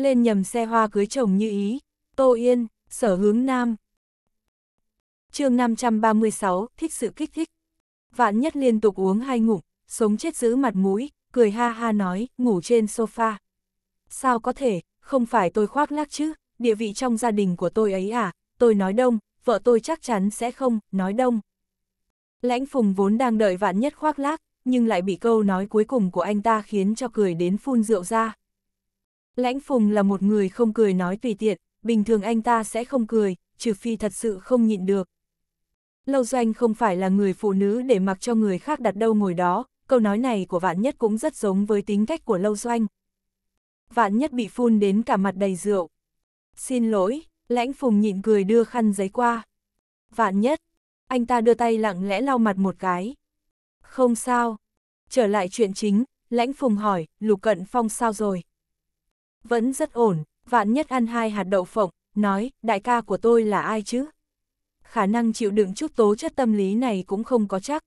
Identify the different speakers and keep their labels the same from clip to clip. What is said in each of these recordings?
Speaker 1: Lên nhầm xe hoa cưới chồng như ý, Tô Yên, sở hướng nam. chương 536, thích sự kích thích. Vạn nhất liên tục uống hai ngụm, sống chết giữ mặt mũi, cười ha ha nói, ngủ trên sofa. Sao có thể, không phải tôi khoác lác chứ, địa vị trong gia đình của tôi ấy à, tôi nói đông, vợ tôi chắc chắn sẽ không, nói đông. Lãnh Phùng vốn đang đợi vạn nhất khoác lác, nhưng lại bị câu nói cuối cùng của anh ta khiến cho cười đến phun rượu ra. Lãnh Phùng là một người không cười nói tùy tiện, bình thường anh ta sẽ không cười, trừ phi thật sự không nhịn được. Lâu Doanh không phải là người phụ nữ để mặc cho người khác đặt đâu ngồi đó, câu nói này của Vạn Nhất cũng rất giống với tính cách của Lâu Doanh. Vạn Nhất bị phun đến cả mặt đầy rượu. Xin lỗi, lãnh phùng nhịn cười đưa khăn giấy qua. Vạn Nhất, anh ta đưa tay lặng lẽ lau mặt một cái. Không sao. Trở lại chuyện chính, lãnh phùng hỏi, Lục Cận Phong sao rồi? Vẫn rất ổn, Vạn Nhất ăn hai hạt đậu phộng, nói, đại ca của tôi là ai chứ? Khả năng chịu đựng chút tố chất tâm lý này cũng không có chắc.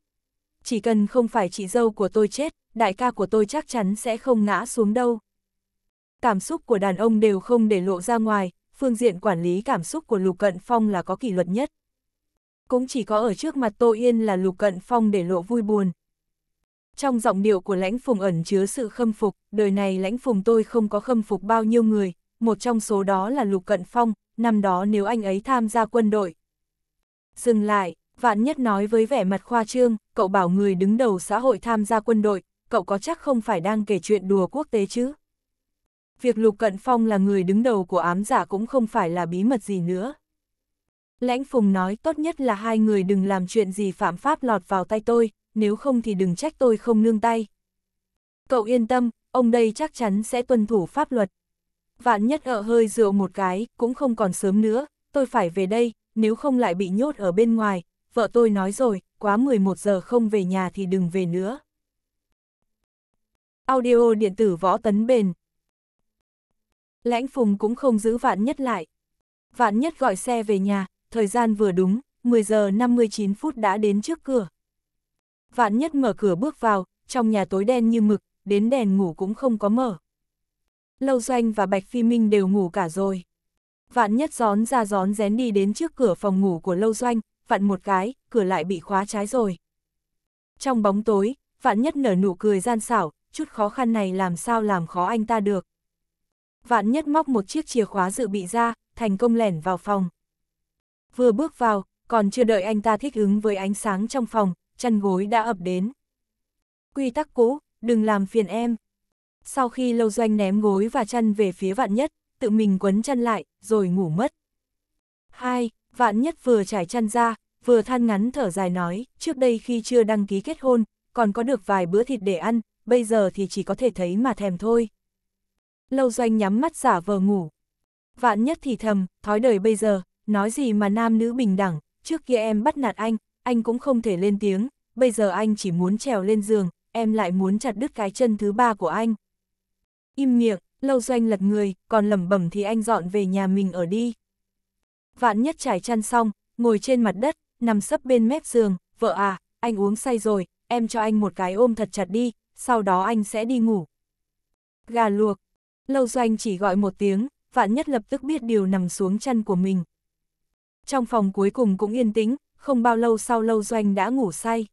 Speaker 1: Chỉ cần không phải chị dâu của tôi chết, đại ca của tôi chắc chắn sẽ không ngã xuống đâu. Cảm xúc của đàn ông đều không để lộ ra ngoài, phương diện quản lý cảm xúc của Lục Cận Phong là có kỷ luật nhất. Cũng chỉ có ở trước mặt Tô Yên là Lục Cận Phong để lộ vui buồn. Trong giọng điệu của lãnh phùng ẩn chứa sự khâm phục, đời này lãnh phùng tôi không có khâm phục bao nhiêu người, một trong số đó là Lục Cận Phong, năm đó nếu anh ấy tham gia quân đội. Dừng lại, Vạn Nhất nói với vẻ mặt khoa trương, cậu bảo người đứng đầu xã hội tham gia quân đội, cậu có chắc không phải đang kể chuyện đùa quốc tế chứ? Việc Lục Cận Phong là người đứng đầu của ám giả cũng không phải là bí mật gì nữa. Lãnh Phùng nói tốt nhất là hai người đừng làm chuyện gì phạm pháp lọt vào tay tôi, nếu không thì đừng trách tôi không nương tay. Cậu yên tâm, ông đây chắc chắn sẽ tuân thủ pháp luật. Vạn nhất ở hơi rượu một cái, cũng không còn sớm nữa, tôi phải về đây, nếu không lại bị nhốt ở bên ngoài, vợ tôi nói rồi, quá 11 giờ không về nhà thì đừng về nữa. Audio điện tử võ tấn bền. Lãnh Phùng cũng không giữ vạn nhất lại. Vạn nhất gọi xe về nhà, thời gian vừa đúng, 10 giờ 59 phút đã đến trước cửa. Vạn nhất mở cửa bước vào, trong nhà tối đen như mực, đến đèn ngủ cũng không có mở. Lâu Doanh và Bạch Phi Minh đều ngủ cả rồi. Vạn nhất gión ra gión rén đi đến trước cửa phòng ngủ của Lâu Doanh, vặn một cái, cửa lại bị khóa trái rồi. Trong bóng tối, vạn nhất nở nụ cười gian xảo, chút khó khăn này làm sao làm khó anh ta được. Vạn nhất móc một chiếc chìa khóa dự bị ra, thành công lẻn vào phòng. Vừa bước vào, còn chưa đợi anh ta thích ứng với ánh sáng trong phòng, chăn gối đã ập đến. Quy tắc cũ, đừng làm phiền em. Sau khi lâu doanh ném gối và chăn về phía vạn nhất, tự mình quấn chăn lại, rồi ngủ mất. Hai, Vạn nhất vừa trải chăn ra, vừa than ngắn thở dài nói, trước đây khi chưa đăng ký kết hôn, còn có được vài bữa thịt để ăn, bây giờ thì chỉ có thể thấy mà thèm thôi. Lâu doanh nhắm mắt giả vờ ngủ. Vạn nhất thì thầm, thói đời bây giờ, nói gì mà nam nữ bình đẳng, trước kia em bắt nạt anh, anh cũng không thể lên tiếng, bây giờ anh chỉ muốn trèo lên giường, em lại muốn chặt đứt cái chân thứ ba của anh. Im miệng, lâu doanh lật người, còn lẩm bẩm thì anh dọn về nhà mình ở đi. Vạn nhất trải chăn xong, ngồi trên mặt đất, nằm sấp bên mép giường, vợ à, anh uống say rồi, em cho anh một cái ôm thật chặt đi, sau đó anh sẽ đi ngủ. Gà luộc, lâu doanh chỉ gọi một tiếng, vạn nhất lập tức biết điều nằm xuống chăn của mình. Trong phòng cuối cùng cũng yên tĩnh, không bao lâu sau lâu doanh đã ngủ say.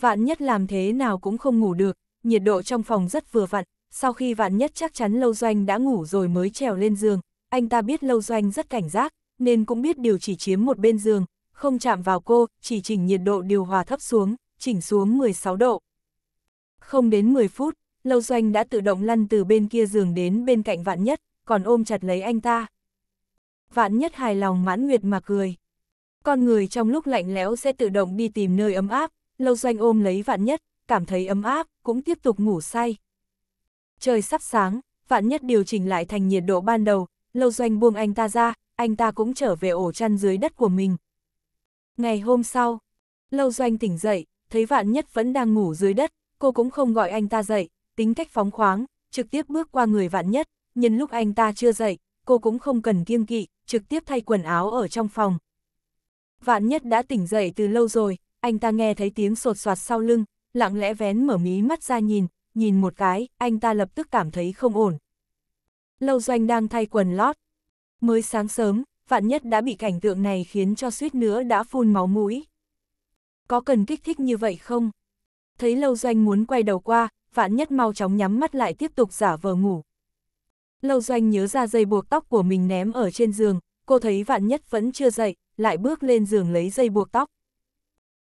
Speaker 1: Vạn nhất làm thế nào cũng không ngủ được, nhiệt độ trong phòng rất vừa vặn, sau khi vạn nhất chắc chắn lâu doanh đã ngủ rồi mới trèo lên giường, anh ta biết lâu doanh rất cảnh giác, nên cũng biết điều chỉ chiếm một bên giường, không chạm vào cô, chỉ chỉnh nhiệt độ điều hòa thấp xuống, chỉnh xuống 16 độ. Không đến 10 phút, Lâu Doanh đã tự động lăn từ bên kia giường đến bên cạnh Vạn Nhất, còn ôm chặt lấy anh ta. Vạn Nhất hài lòng mãn nguyệt mà cười. Con người trong lúc lạnh lẽo sẽ tự động đi tìm nơi ấm áp, Lâu Doanh ôm lấy Vạn Nhất, cảm thấy ấm áp, cũng tiếp tục ngủ say. Trời sắp sáng, Vạn Nhất điều chỉnh lại thành nhiệt độ ban đầu, Lâu Doanh buông anh ta ra, anh ta cũng trở về ổ chăn dưới đất của mình. Ngày hôm sau, Lâu Doanh tỉnh dậy, thấy Vạn Nhất vẫn đang ngủ dưới đất, cô cũng không gọi anh ta dậy, tính cách phóng khoáng, trực tiếp bước qua người Vạn Nhất, nhân lúc anh ta chưa dậy, cô cũng không cần kiêng kỵ, trực tiếp thay quần áo ở trong phòng. Vạn Nhất đã tỉnh dậy từ lâu rồi, anh ta nghe thấy tiếng sột soạt sau lưng, lặng lẽ vén mở mí mắt ra nhìn, nhìn một cái, anh ta lập tức cảm thấy không ổn. Lâu Doanh đang thay quần lót. Mới sáng sớm, vạn nhất đã bị cảnh tượng này khiến cho suýt nữa đã phun máu mũi. Có cần kích thích như vậy không? Thấy Lâu Doanh muốn quay đầu qua, vạn nhất mau chóng nhắm mắt lại tiếp tục giả vờ ngủ. Lâu Doanh nhớ ra dây buộc tóc của mình ném ở trên giường, cô thấy vạn nhất vẫn chưa dậy, lại bước lên giường lấy dây buộc tóc.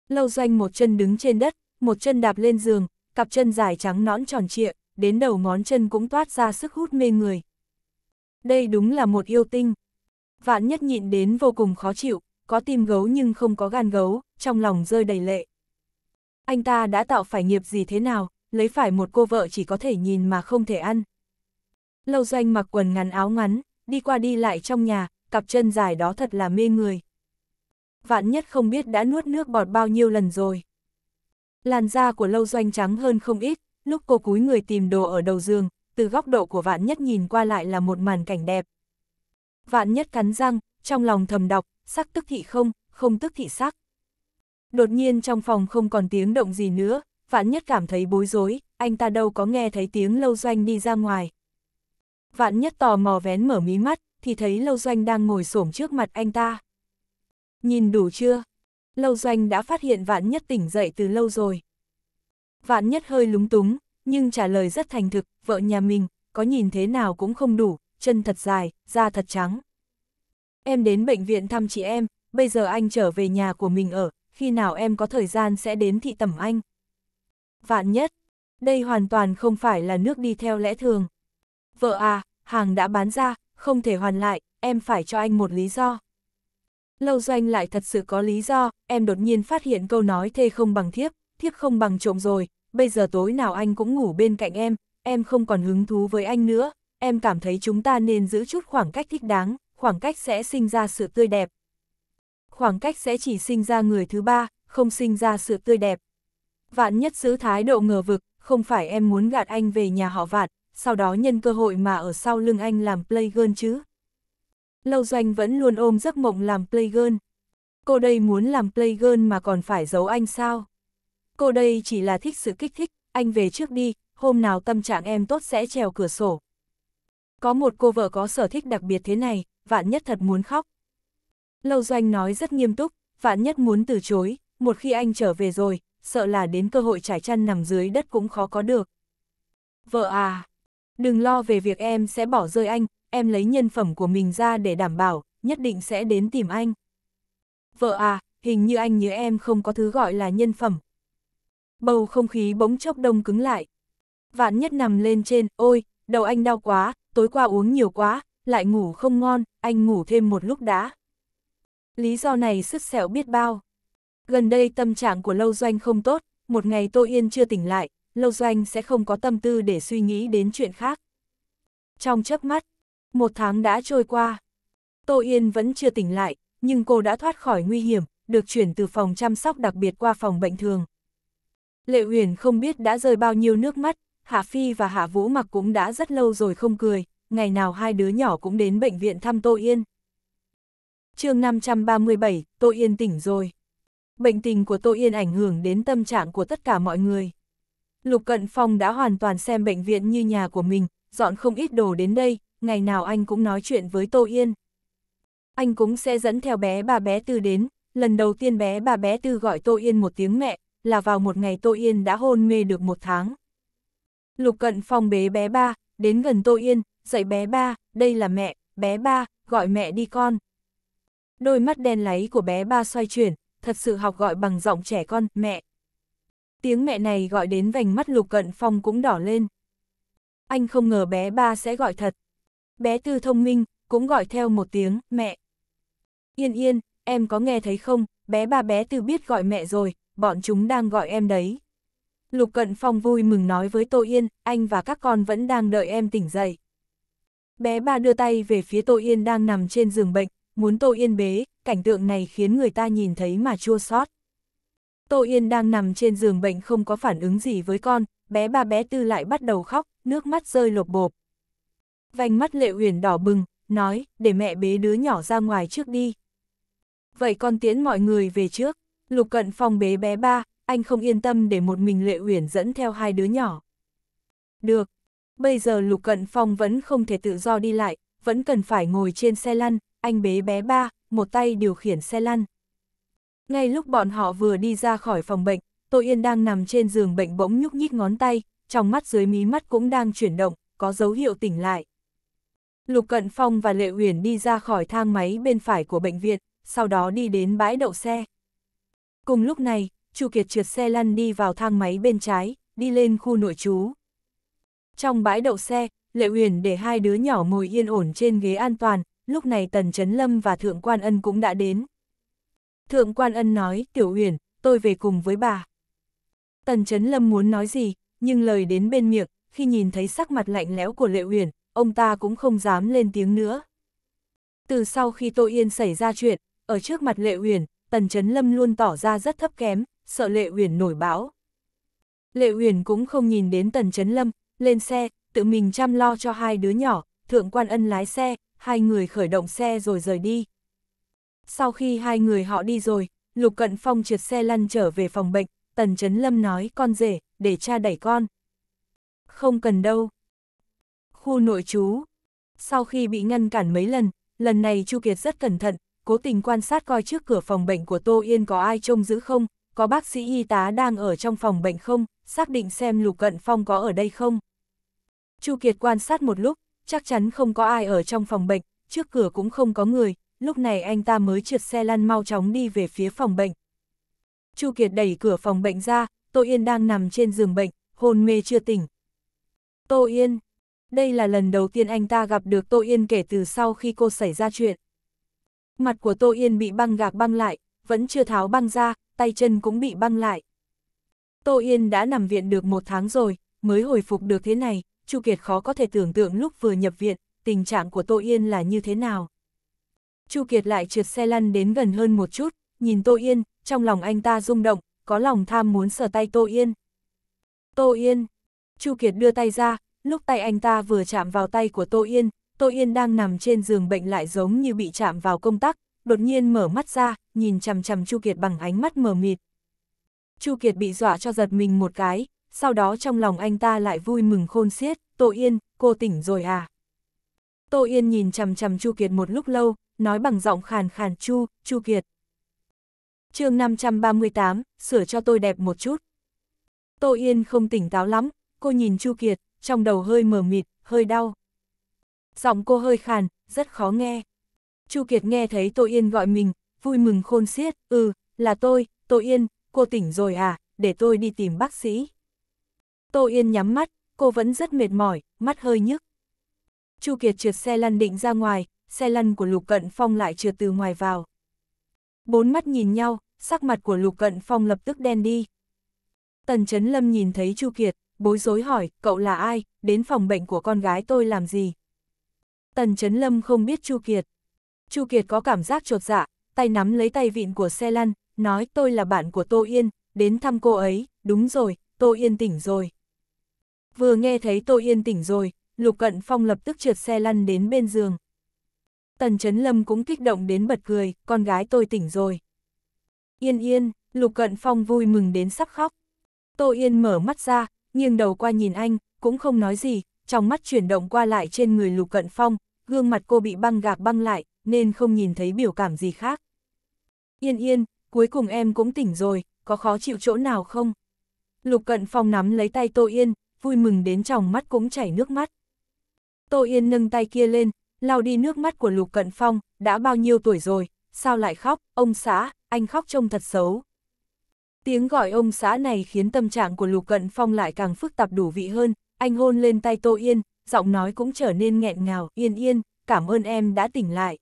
Speaker 1: Lâu Doanh một chân đứng trên đất, một chân đạp lên giường, cặp chân dài trắng nõn tròn trịa, đến đầu ngón chân cũng toát ra sức hút mê người. Đây đúng là một yêu tinh. Vạn nhất nhịn đến vô cùng khó chịu, có tim gấu nhưng không có gan gấu, trong lòng rơi đầy lệ. Anh ta đã tạo phải nghiệp gì thế nào, lấy phải một cô vợ chỉ có thể nhìn mà không thể ăn. Lâu doanh mặc quần ngắn áo ngắn, đi qua đi lại trong nhà, cặp chân dài đó thật là mê người. Vạn nhất không biết đã nuốt nước bọt bao nhiêu lần rồi. Làn da của lâu doanh trắng hơn không ít, lúc cô cúi người tìm đồ ở đầu giường, từ góc độ của vạn nhất nhìn qua lại là một màn cảnh đẹp. Vạn nhất cắn răng, trong lòng thầm đọc, sắc tức thị không, không tức thị sắc. Đột nhiên trong phòng không còn tiếng động gì nữa, vạn nhất cảm thấy bối rối, anh ta đâu có nghe thấy tiếng lâu doanh đi ra ngoài. Vạn nhất tò mò vén mở mí mắt, thì thấy lâu doanh đang ngồi xổm trước mặt anh ta. Nhìn đủ chưa? Lâu doanh đã phát hiện vạn nhất tỉnh dậy từ lâu rồi. Vạn nhất hơi lúng túng, nhưng trả lời rất thành thực, vợ nhà mình, có nhìn thế nào cũng không đủ, chân thật dài, da thật trắng. Em đến bệnh viện thăm chị em, bây giờ anh trở về nhà của mình ở, khi nào em có thời gian sẽ đến thị tẩm anh. Vạn nhất, đây hoàn toàn không phải là nước đi theo lẽ thường. Vợ à, hàng đã bán ra, không thể hoàn lại, em phải cho anh một lý do. Lâu doanh lại thật sự có lý do, em đột nhiên phát hiện câu nói thê không bằng thiếp, thiếp không bằng trộm rồi, bây giờ tối nào anh cũng ngủ bên cạnh em, em không còn hứng thú với anh nữa, em cảm thấy chúng ta nên giữ chút khoảng cách thích đáng, khoảng cách sẽ sinh ra sự tươi đẹp. Khoảng cách sẽ chỉ sinh ra người thứ ba, không sinh ra sự tươi đẹp. Vạn nhất giữ thái độ ngờ vực, không phải em muốn gạt anh về nhà họ vạn, sau đó nhân cơ hội mà ở sau lưng anh làm playgirl chứ. Lâu Doanh vẫn luôn ôm giấc mộng làm playgirl. Cô đây muốn làm playgirl mà còn phải giấu anh sao? Cô đây chỉ là thích sự kích thích, anh về trước đi, hôm nào tâm trạng em tốt sẽ trèo cửa sổ. Có một cô vợ có sở thích đặc biệt thế này, vạn nhất thật muốn khóc. Lâu Doanh nói rất nghiêm túc, vạn nhất muốn từ chối, một khi anh trở về rồi, sợ là đến cơ hội trải chăn nằm dưới đất cũng khó có được. Vợ à, đừng lo về việc em sẽ bỏ rơi anh, em lấy nhân phẩm của mình ra để đảm bảo, nhất định sẽ đến tìm anh. Vợ à, hình như anh nhớ em không có thứ gọi là nhân phẩm. Bầu không khí bỗng chốc đông cứng lại. Vạn nhất nằm lên trên, ôi, đầu anh đau quá, tối qua uống nhiều quá, lại ngủ không ngon, anh ngủ thêm một lúc đã. Lý do này sức sẹo biết bao. Gần đây tâm trạng của Lâu Doanh không tốt, một ngày Tô Yên chưa tỉnh lại, Lâu Doanh sẽ không có tâm tư để suy nghĩ đến chuyện khác. Trong chớp mắt, một tháng đã trôi qua. Tô Yên vẫn chưa tỉnh lại, nhưng cô đã thoát khỏi nguy hiểm, được chuyển từ phòng chăm sóc đặc biệt qua phòng bệnh thường. Lệ Uyển không biết đã rơi bao nhiêu nước mắt, Hạ Phi và Hạ Vũ mặc cũng đã rất lâu rồi không cười, ngày nào hai đứa nhỏ cũng đến bệnh viện thăm Tô Yên. chương 537, Tô Yên tỉnh rồi. Bệnh tình của Tô Yên ảnh hưởng đến tâm trạng của tất cả mọi người. Lục Cận Phong đã hoàn toàn xem bệnh viện như nhà của mình, dọn không ít đồ đến đây, ngày nào anh cũng nói chuyện với Tô Yên. Anh cũng sẽ dẫn theo bé bà bé Tư đến, lần đầu tiên bé bà bé Tư gọi Tô Yên một tiếng mẹ, là vào một ngày Tô Yên đã hôn mê được một tháng. Lục Cận Phong bế bé ba, đến gần Tô Yên, dạy bé ba, đây là mẹ, bé ba, gọi mẹ đi con. Đôi mắt đen láy của bé ba xoay chuyển, thật sự học gọi bằng giọng trẻ con, mẹ. Tiếng mẹ này gọi đến vành mắt Lục Cận Phong cũng đỏ lên. Anh không ngờ bé ba sẽ gọi thật. Bé Tư thông minh, cũng gọi theo một tiếng, mẹ. Yên yên, em có nghe thấy không, bé ba bé Tư biết gọi mẹ rồi, bọn chúng đang gọi em đấy. Lục Cận Phong vui mừng nói với Tô Yên, anh và các con vẫn đang đợi em tỉnh dậy. Bé ba đưa tay về phía Tô Yên đang nằm trên giường bệnh, muốn Tô Yên bế, cảnh tượng này khiến người ta nhìn thấy mà chua xót. Tô Yên đang nằm trên giường bệnh không có phản ứng gì với con, bé ba bé tư lại bắt đầu khóc, nước mắt rơi lột bộp. Vành mắt lệ huyền đỏ bừng, nói, để mẹ bế đứa nhỏ ra ngoài trước đi. Vậy con tiễn mọi người về trước, Lục Cận Phong bế bé ba, anh không yên tâm để một mình Lệ huyền dẫn theo hai đứa nhỏ. Được. Bây giờ Lục Cận Phong vẫn không thể tự do đi lại, vẫn cần phải ngồi trên xe lăn, anh bế bé ba, một tay điều khiển xe lăn. Ngay lúc bọn họ vừa đi ra khỏi phòng bệnh, Tô Yên đang nằm trên giường bệnh bỗng nhúc nhích ngón tay, trong mắt dưới mí mắt cũng đang chuyển động, có dấu hiệu tỉnh lại. Lục Cận Phong và Lệ Huyền đi ra khỏi thang máy bên phải của bệnh viện, sau đó đi đến bãi đậu xe. Cùng lúc này, Chu Kiệt trượt xe lăn đi vào thang máy bên trái, đi lên khu nội trú. Trong bãi đậu xe, Lệ Huyền để hai đứa nhỏ ngồi yên ổn trên ghế an toàn, lúc này Tần Trấn Lâm và Thượng Quan Ân cũng đã đến. Thượng Quan Ân nói, Tiểu Huyền, tôi về cùng với bà. Tần Trấn Lâm muốn nói gì, nhưng lời đến bên miệng, khi nhìn thấy sắc mặt lạnh lẽo của Lệ Huyền ông ta cũng không dám lên tiếng nữa. Từ sau khi Tô Yên xảy ra chuyện, ở trước mặt Lệ Uyển, Tần Trấn Lâm luôn tỏ ra rất thấp kém, sợ Lệ Uyển nổi bão. Lệ Uyển cũng không nhìn đến Tần Trấn Lâm, lên xe, tự mình chăm lo cho hai đứa nhỏ, Thượng Quan Ân lái xe, hai người khởi động xe rồi rời đi. Sau khi hai người họ đi rồi, Lục Cận Phong trượt xe lăn trở về phòng bệnh, Tần Trấn Lâm nói con rể, để cha đẩy con. Không cần đâu. Khu nội trú. Sau khi bị ngăn cản mấy lần, lần này Chu Kiệt rất cẩn thận, cố tình quan sát coi trước cửa phòng bệnh của Tô Yên có ai trông giữ không, có bác sĩ y tá đang ở trong phòng bệnh không, xác định xem Lục Cận Phong có ở đây không. Chu Kiệt quan sát một lúc, chắc chắn không có ai ở trong phòng bệnh, trước cửa cũng không có người, lúc này anh ta mới trượt xe lăn mau chóng đi về phía phòng bệnh. Chu Kiệt đẩy cửa phòng bệnh ra, Tô Yên đang nằm trên giường bệnh, hôn mê chưa tỉnh. Tô Yên, đây là lần đầu tiên anh ta gặp được Tô Yên kể từ sau khi cô xảy ra chuyện. Mặt của Tô Yên bị băng gạc băng lại, vẫn chưa tháo băng ra, tay chân cũng bị băng lại. Tô Yên đã nằm viện được một tháng rồi, mới hồi phục được thế này, Chu Kiệt khó có thể tưởng tượng lúc vừa nhập viện, tình trạng của Tô Yên là như thế nào. Chu Kiệt lại trượt xe lăn đến gần hơn một chút, nhìn Tô Yên, trong lòng anh ta rung động, có lòng tham muốn sờ tay Tô Yên. Tô Yên, Chu Kiệt đưa tay ra, lúc tay anh ta vừa chạm vào tay của Tô Yên, Tô Yên đang nằm trên giường bệnh lại giống như bị chạm vào công tắc, đột nhiên mở mắt ra, nhìn chằm chằm Chu Kiệt bằng ánh mắt mờ mịt. Chu Kiệt bị dọa cho giật mình một cái, sau đó trong lòng anh ta lại vui mừng khôn xiết, Tô Yên, cô tỉnh rồi à? Tô Yên nhìn chằm chằm Chu Kiệt một lúc lâu, nói bằng giọng khàn khàn Chu, Chu Kiệt. chương 538, sửa cho tôi đẹp một chút. Tô Yên không tỉnh táo lắm, cô nhìn Chu Kiệt, trong đầu hơi mờ mịt, hơi đau. Giọng cô hơi khàn, rất khó nghe. Chu Kiệt nghe thấy Tô Yên gọi mình, vui mừng khôn xiết, ừ, là tôi, Tô Yên, cô tỉnh rồi à, để tôi đi tìm bác sĩ. Tô Yên nhắm mắt, cô vẫn rất mệt mỏi, mắt hơi nhức. Chu Kiệt trượt xe lăn định ra ngoài, xe lăn của Lục Cận Phong lại trượt từ ngoài vào. Bốn mắt nhìn nhau, sắc mặt của Lục Cận Phong lập tức đen đi. Tần Chấn Lâm nhìn thấy Chu Kiệt, bối rối hỏi, cậu là ai, đến phòng bệnh của con gái tôi làm gì? Tần Chấn Lâm không biết Chu Kiệt. Chu Kiệt có cảm giác trột dạ, tay nắm lấy tay vịn của xe lăn, nói tôi là bạn của Tô Yên, đến thăm cô ấy, đúng rồi, Tô Yên tỉnh rồi. Vừa nghe thấy Tô Yên tỉnh rồi, Lục Cận Phong lập tức trượt xe lăn đến bên giường. Tần Chấn Lâm cũng kích động đến bật cười, con gái tôi tỉnh rồi. Yên yên, Lục Cận Phong vui mừng đến sắp khóc. Tô Yên mở mắt ra, nghiêng đầu qua nhìn anh, cũng không nói gì, trong mắt chuyển động qua lại trên người Lục Cận Phong, gương mặt cô bị băng gạc băng lại, nên không nhìn thấy biểu cảm gì khác. Yên yên, cuối cùng em cũng tỉnh rồi, có khó chịu chỗ nào không? Lục Cận Phong nắm lấy tay Tô Yên, vui mừng đến trong mắt cũng chảy nước mắt. Tô Yên nâng tay kia lên, lau đi nước mắt của Lục Cận Phong, đã bao nhiêu tuổi rồi, sao lại khóc, ông xã, anh khóc trông thật xấu. Tiếng gọi ông xã này khiến tâm trạng của Lục Cận Phong lại càng phức tạp đủ vị hơn, anh hôn lên tay Tô Yên, giọng nói cũng trở nên nghẹn ngào, yên yên, cảm ơn em đã tỉnh lại.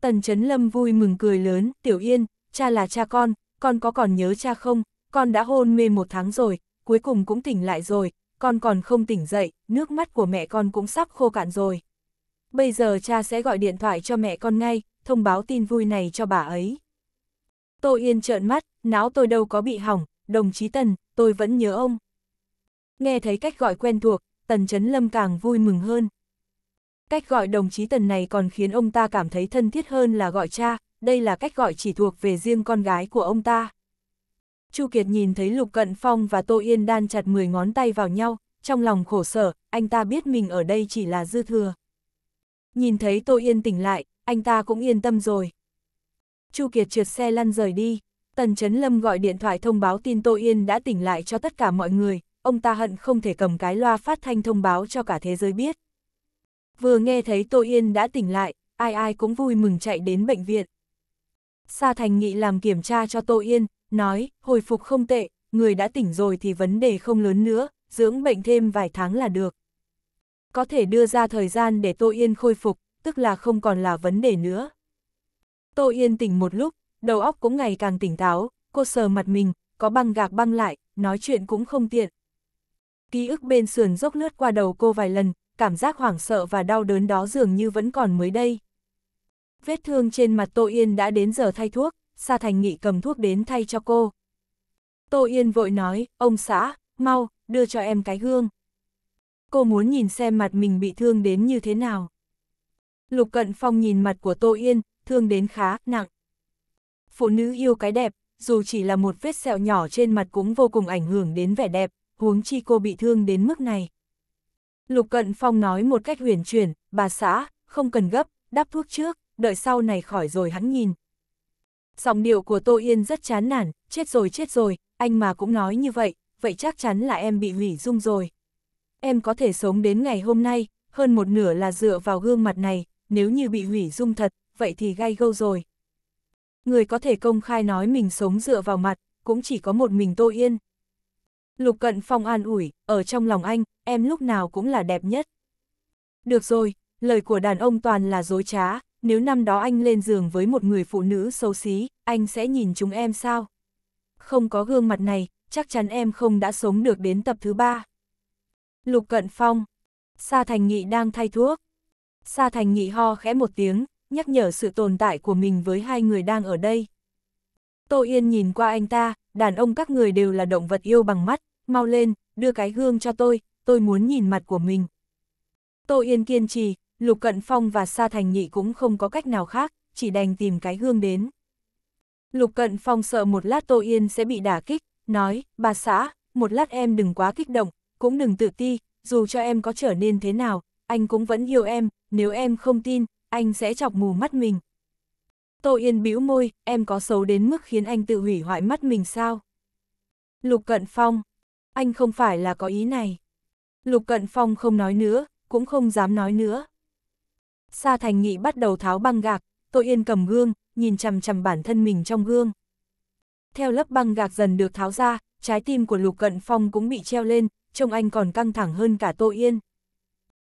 Speaker 1: Tần Chấn Lâm vui mừng cười lớn, Tiểu Yên, cha là cha con, con có còn nhớ cha không, con đã hôn mê một tháng rồi, cuối cùng cũng tỉnh lại rồi, con còn không tỉnh dậy, nước mắt của mẹ con cũng sắp khô cạn rồi. Bây giờ cha sẽ gọi điện thoại cho mẹ con ngay, thông báo tin vui này cho bà ấy. Tô Yên trợn mắt, não tôi đâu có bị hỏng, đồng chí Tần, tôi vẫn nhớ ông. Nghe thấy cách gọi quen thuộc, Tần Chấn Lâm càng vui mừng hơn. Cách gọi đồng chí Tần này còn khiến ông ta cảm thấy thân thiết hơn là gọi cha, đây là cách gọi chỉ thuộc về riêng con gái của ông ta. Chu Kiệt nhìn thấy Lục Cận Phong và Tô Yên đan chặt 10 ngón tay vào nhau, trong lòng khổ sở, anh ta biết mình ở đây chỉ là dư thừa. Nhìn thấy Tô Yên tỉnh lại, anh ta cũng yên tâm rồi. Chu Kiệt trượt xe lăn rời đi, Tần Chấn Lâm gọi điện thoại thông báo tin Tô Yên đã tỉnh lại cho tất cả mọi người, ông ta hận không thể cầm cái loa phát thanh thông báo cho cả thế giới biết. Vừa nghe thấy Tô Yên đã tỉnh lại, ai ai cũng vui mừng chạy đến bệnh viện. Sa Thành Nghị làm kiểm tra cho Tô Yên, nói, hồi phục không tệ, người đã tỉnh rồi thì vấn đề không lớn nữa, dưỡng bệnh thêm vài tháng là được. Có thể đưa ra thời gian để Tô Yên khôi phục, tức là không còn là vấn đề nữa. Tô Yên tỉnh một lúc, đầu óc cũng ngày càng tỉnh táo, cô sờ mặt mình, có băng gạc băng lại, nói chuyện cũng không tiện. Ký ức bên sườn dốc lướt qua đầu cô vài lần, cảm giác hoảng sợ và đau đớn đó dường như vẫn còn mới đây. Vết thương trên mặt Tô Yên đã đến giờ thay thuốc, Sa Thành Nghị cầm thuốc đến thay cho cô. Tô Yên vội nói, ông xã, mau, đưa cho em cái gương. Cô muốn nhìn xem mặt mình bị thương đến như thế nào. Lục Cận Phong nhìn mặt của Tô Yên, thương đến khá, nặng. Phụ nữ yêu cái đẹp, dù chỉ là một vết sẹo nhỏ trên mặt cũng vô cùng ảnh hưởng đến vẻ đẹp, huống chi cô bị thương đến mức này. Lục Cận Phong nói một cách huyền chuyển, bà xã, không cần gấp, đắp thuốc trước, đợi sau này khỏi rồi hắn nhìn. Giọng điệu của Tô Yên rất chán nản, chết rồi chết rồi, anh mà cũng nói như vậy, vậy chắc chắn là em bị hủy dung rồi. Em có thể sống đến ngày hôm nay, hơn một nửa là dựa vào gương mặt này, nếu như bị hủy dung thật, vậy thì gai gâu rồi. Người có thể công khai nói mình sống dựa vào mặt, cũng chỉ có một mình Tô Yên. Lục Cận Phong an ủi, ở trong lòng anh, em lúc nào cũng là đẹp nhất. Được rồi, lời của đàn ông toàn là dối trá, nếu năm đó anh lên giường với một người phụ nữ xấu xí, anh sẽ nhìn chúng em sao? Không có gương mặt này, chắc chắn em không đã sống được đến tập thứ ba. Lục Cận Phong, Sa Thành Nghị đang thay thuốc. Sa Thành Nghị ho khẽ một tiếng, nhắc nhở sự tồn tại của mình với hai người đang ở đây. Tô Yên nhìn qua anh ta, đàn ông các người đều là động vật yêu bằng mắt, mau lên, đưa cái gương cho tôi, tôi muốn nhìn mặt của mình. Tô Yên kiên trì, Lục Cận Phong và Sa Thành Nhị cũng không có cách nào khác, chỉ đành tìm cái gương đến. Lục Cận Phong sợ một lát Tô Yên sẽ bị đả kích, nói, bà xã, một lát em đừng quá kích động, cũng đừng tự ti, dù cho em có trở nên thế nào, anh cũng vẫn yêu em, nếu em không tin, anh sẽ chọc mù mắt mình. Tô Yên bĩu môi, em có xấu đến mức khiến anh tự hủy hoại mắt mình sao? Lục Cận Phong, anh không phải là có ý này. Lục Cận Phong không nói nữa, cũng không dám nói nữa. Sa Thành Nghị bắt đầu tháo băng gạc, Tô Yên cầm gương, nhìn chằm chằm bản thân mình trong gương. Theo lớp băng gạc dần được tháo ra, trái tim của Lục Cận Phong cũng bị treo lên, trông anh còn căng thẳng hơn cả Tô Yên.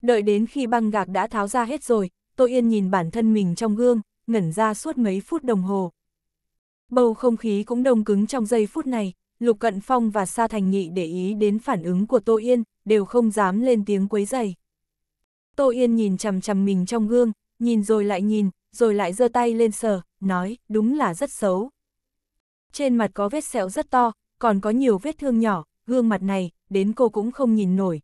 Speaker 1: Đợi đến khi băng gạc đã tháo ra hết rồi, Tô Yên nhìn bản thân mình trong gương, ngẩn ra suốt mấy phút đồng hồ. Bầu không khí cũng đông cứng trong giây phút này, Lục Cận Phong và Sa Thành Nghị để ý đến phản ứng của Tô Yên, đều không dám lên tiếng quấy giày. Tô Yên nhìn chầm chầm mình trong gương, nhìn rồi lại nhìn, rồi lại giơ tay lên sờ, nói, đúng là rất xấu. Trên mặt có vết sẹo rất to, còn có nhiều vết thương nhỏ, gương mặt này, đến cô cũng không nhìn nổi.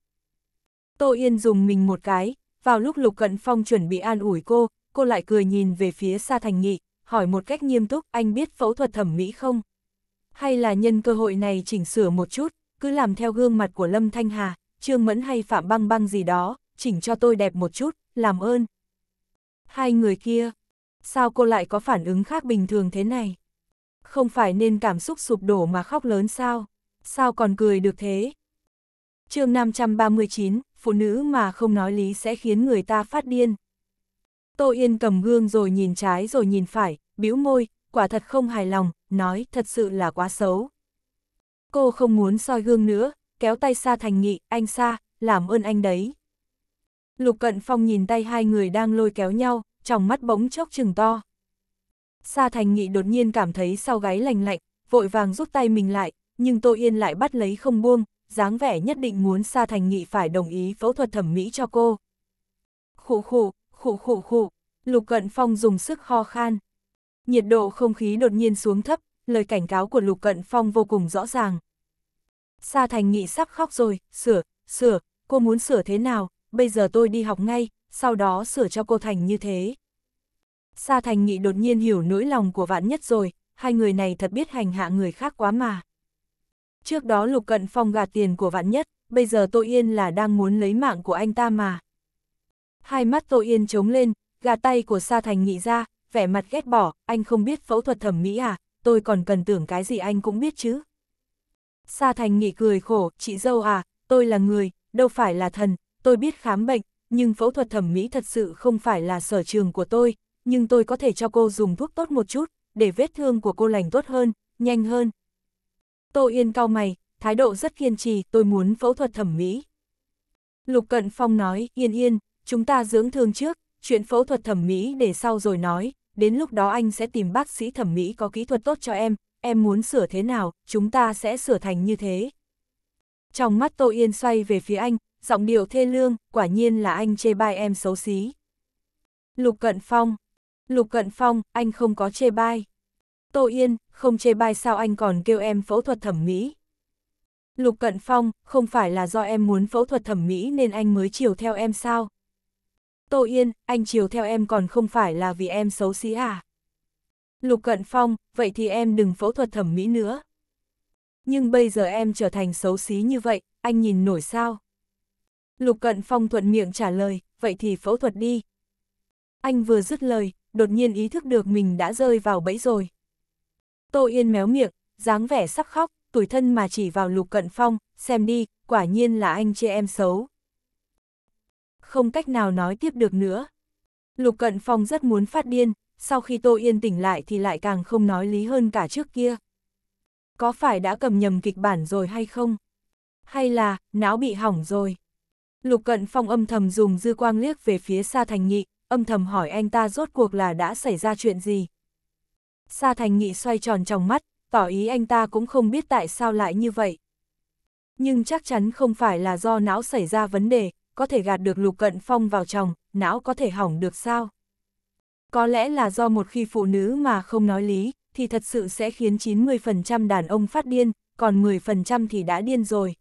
Speaker 1: Tô Yên dùng mình một cái, vào lúc Lục Cận Phong chuẩn bị an ủi cô, cô lại cười nhìn về phía xa Thành Nghị, hỏi một cách nghiêm túc, anh biết phẫu thuật thẩm mỹ không? Hay là nhân cơ hội này chỉnh sửa một chút, cứ làm theo gương mặt của Lâm Thanh Hà, Trương Mẫn hay Phạm Băng Băng gì đó, chỉnh cho tôi đẹp một chút, làm ơn. Hai người kia, sao cô lại có phản ứng khác bình thường thế này? Không phải nên cảm xúc sụp đổ mà khóc lớn sao? Sao còn cười được thế? chương 539, phụ nữ mà không nói lý sẽ khiến người ta phát điên. Tô Yên cầm gương rồi nhìn trái rồi nhìn phải, bĩu môi, quả thật không hài lòng, nói thật sự là quá xấu. Cô không muốn soi gương nữa, kéo tay Sa Thành Nghị, anh xa, làm ơn anh đấy. Lục Cận Phong nhìn tay hai người đang lôi kéo nhau, trong mắt bỗng chốc chừng to. Sa Thành Nghị đột nhiên cảm thấy sau gáy lành lạnh, vội vàng rút tay mình lại, nhưng Tô Yên lại bắt lấy không buông, dáng vẻ nhất định muốn Sa Thành Nghị phải đồng ý phẫu thuật thẩm mỹ cho cô. Khụ khụ, khụ khụ khụ, Lục Cận Phong dùng sức ho khan. Nhiệt độ không khí đột nhiên xuống thấp, lời cảnh cáo của Lục Cận Phong vô cùng rõ ràng. Sa Thành Nghị sắp khóc rồi, sửa, sửa, cô muốn sửa thế nào, bây giờ tôi đi học ngay, sau đó sửa cho cô thành như thế. Sa Thành Nghị đột nhiên hiểu nỗi lòng của vạn nhất rồi, hai người này thật biết hành hạ người khác quá mà. Trước đó Lục Cận Phong gạt tiền của vạn nhất, bây giờ Tô Yên là đang muốn lấy mạng của anh ta mà. Hai mắt Tô Yên trống lên, gạt tay của Sa Thành Nghị ra, vẻ mặt ghét bỏ, anh không biết phẫu thuật thẩm mỹ à, tôi còn cần tưởng cái gì anh cũng biết chứ. Sa Thành Nghị cười khổ, chị dâu à, tôi là người, đâu phải là thần, tôi biết khám bệnh, nhưng phẫu thuật thẩm mỹ thật sự không phải là sở trường của tôi, nhưng tôi có thể cho cô dùng thuốc tốt một chút, để vết thương của cô lành tốt hơn, nhanh hơn. Tô Yên cao mày, thái độ rất kiên trì, tôi muốn phẫu thuật thẩm mỹ. Lục Cận Phong nói, Yên Yên, chúng ta dưỡng thương trước, chuyện phẫu thuật thẩm mỹ để sau rồi nói, đến lúc đó anh sẽ tìm bác sĩ thẩm mỹ có kỹ thuật tốt cho em, em muốn sửa thế nào, chúng ta sẽ sửa thành như thế. Trong mắt Tô Yên xoay về phía anh, giọng điệu thê lương, quả nhiên là anh chê bai em xấu xí. Lục Cận Phong Lục Cận Phong, anh không có chê bai. Tô Yên, không chê bai sao anh còn kêu em phẫu thuật thẩm mỹ. Lục Cận Phong, không phải là do em muốn phẫu thuật thẩm mỹ nên anh mới chiều theo em sao? Tô Yên, anh chiều theo em còn không phải là vì em xấu xí à? Lục Cận Phong, vậy thì em đừng phẫu thuật thẩm mỹ nữa. Nhưng bây giờ em trở thành xấu xí như vậy, anh nhìn nổi sao? Lục Cận Phong thuận miệng trả lời, vậy thì phẫu thuật đi. Anh vừa dứt lời, đột nhiên ý thức được mình đã rơi vào bẫy rồi. Tô Yên méo miệng, dáng vẻ sắc khóc, tuổi thân mà chỉ vào Lục Cận Phong, xem đi, quả nhiên là anh chê em xấu. Không cách nào nói tiếp được nữa. Lục Cận Phong rất muốn phát điên, sau khi Tô Yên tỉnh lại thì lại càng không nói lý hơn cả trước kia. Có phải đã cầm nhầm kịch bản rồi hay không? Hay là, não bị hỏng rồi? Lục Cận Phong âm thầm dùng dư quang liếc về phía Sa Thành nhị, âm thầm hỏi anh ta rốt cuộc là đã xảy ra chuyện gì. Sa Thành Nghị xoay tròn trong mắt, tỏ ý anh ta cũng không biết tại sao lại như vậy. Nhưng chắc chắn không phải là do não xảy ra vấn đề, có thể gạt được Lục Cận Phong vào chồng, não có thể hỏng được sao? Có lẽ là do một khi phụ nữ mà không nói lý, thì thật sự sẽ khiến 90% đàn ông phát điên, còn 10% thì đã điên rồi.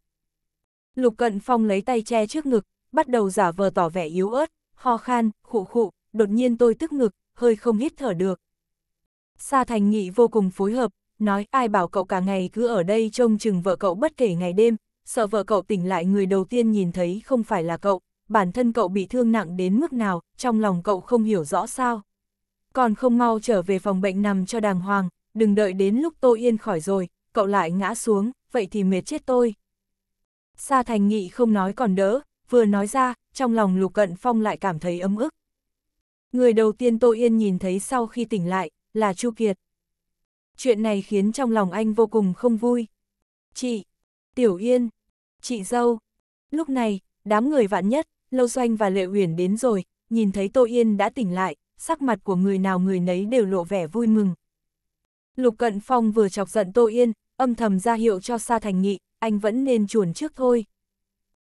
Speaker 1: Lục Cận Phong lấy tay che trước ngực, bắt đầu giả vờ tỏ vẻ yếu ớt, ho khan, khụ khụ, đột nhiên tôi tức ngực, hơi không hít thở được. Sa Thành Nghị vô cùng phối hợp, nói ai bảo cậu cả ngày cứ ở đây trông chừng vợ cậu bất kể ngày đêm, sợ vợ cậu tỉnh lại người đầu tiên nhìn thấy không phải là cậu, bản thân cậu bị thương nặng đến mức nào, trong lòng cậu không hiểu rõ sao. Còn không mau trở về phòng bệnh nằm cho đàng hoàng, đừng đợi đến lúc Tô Yên khỏi rồi, cậu lại ngã xuống, vậy thì mệt chết tôi. Sa Thành Nghị không nói còn đỡ, vừa nói ra, trong lòng Lục Cận Phong lại cảm thấy ấm ức. Người đầu tiên Tô Yên nhìn thấy sau khi tỉnh lại, là Chu Kiệt. Chuyện này khiến trong lòng anh vô cùng không vui. Chị, Tiểu Yên, chị dâu. Lúc này, đám người vạn nhất, Lâu Doanh và Lệ Uyển đến rồi, nhìn thấy Tô Yên đã tỉnh lại, sắc mặt của người nào người nấy đều lộ vẻ vui mừng. Lục Cận Phong vừa chọc giận Tô Yên, âm thầm ra hiệu cho Sa Thành Nghị, anh vẫn nên chuồn trước thôi.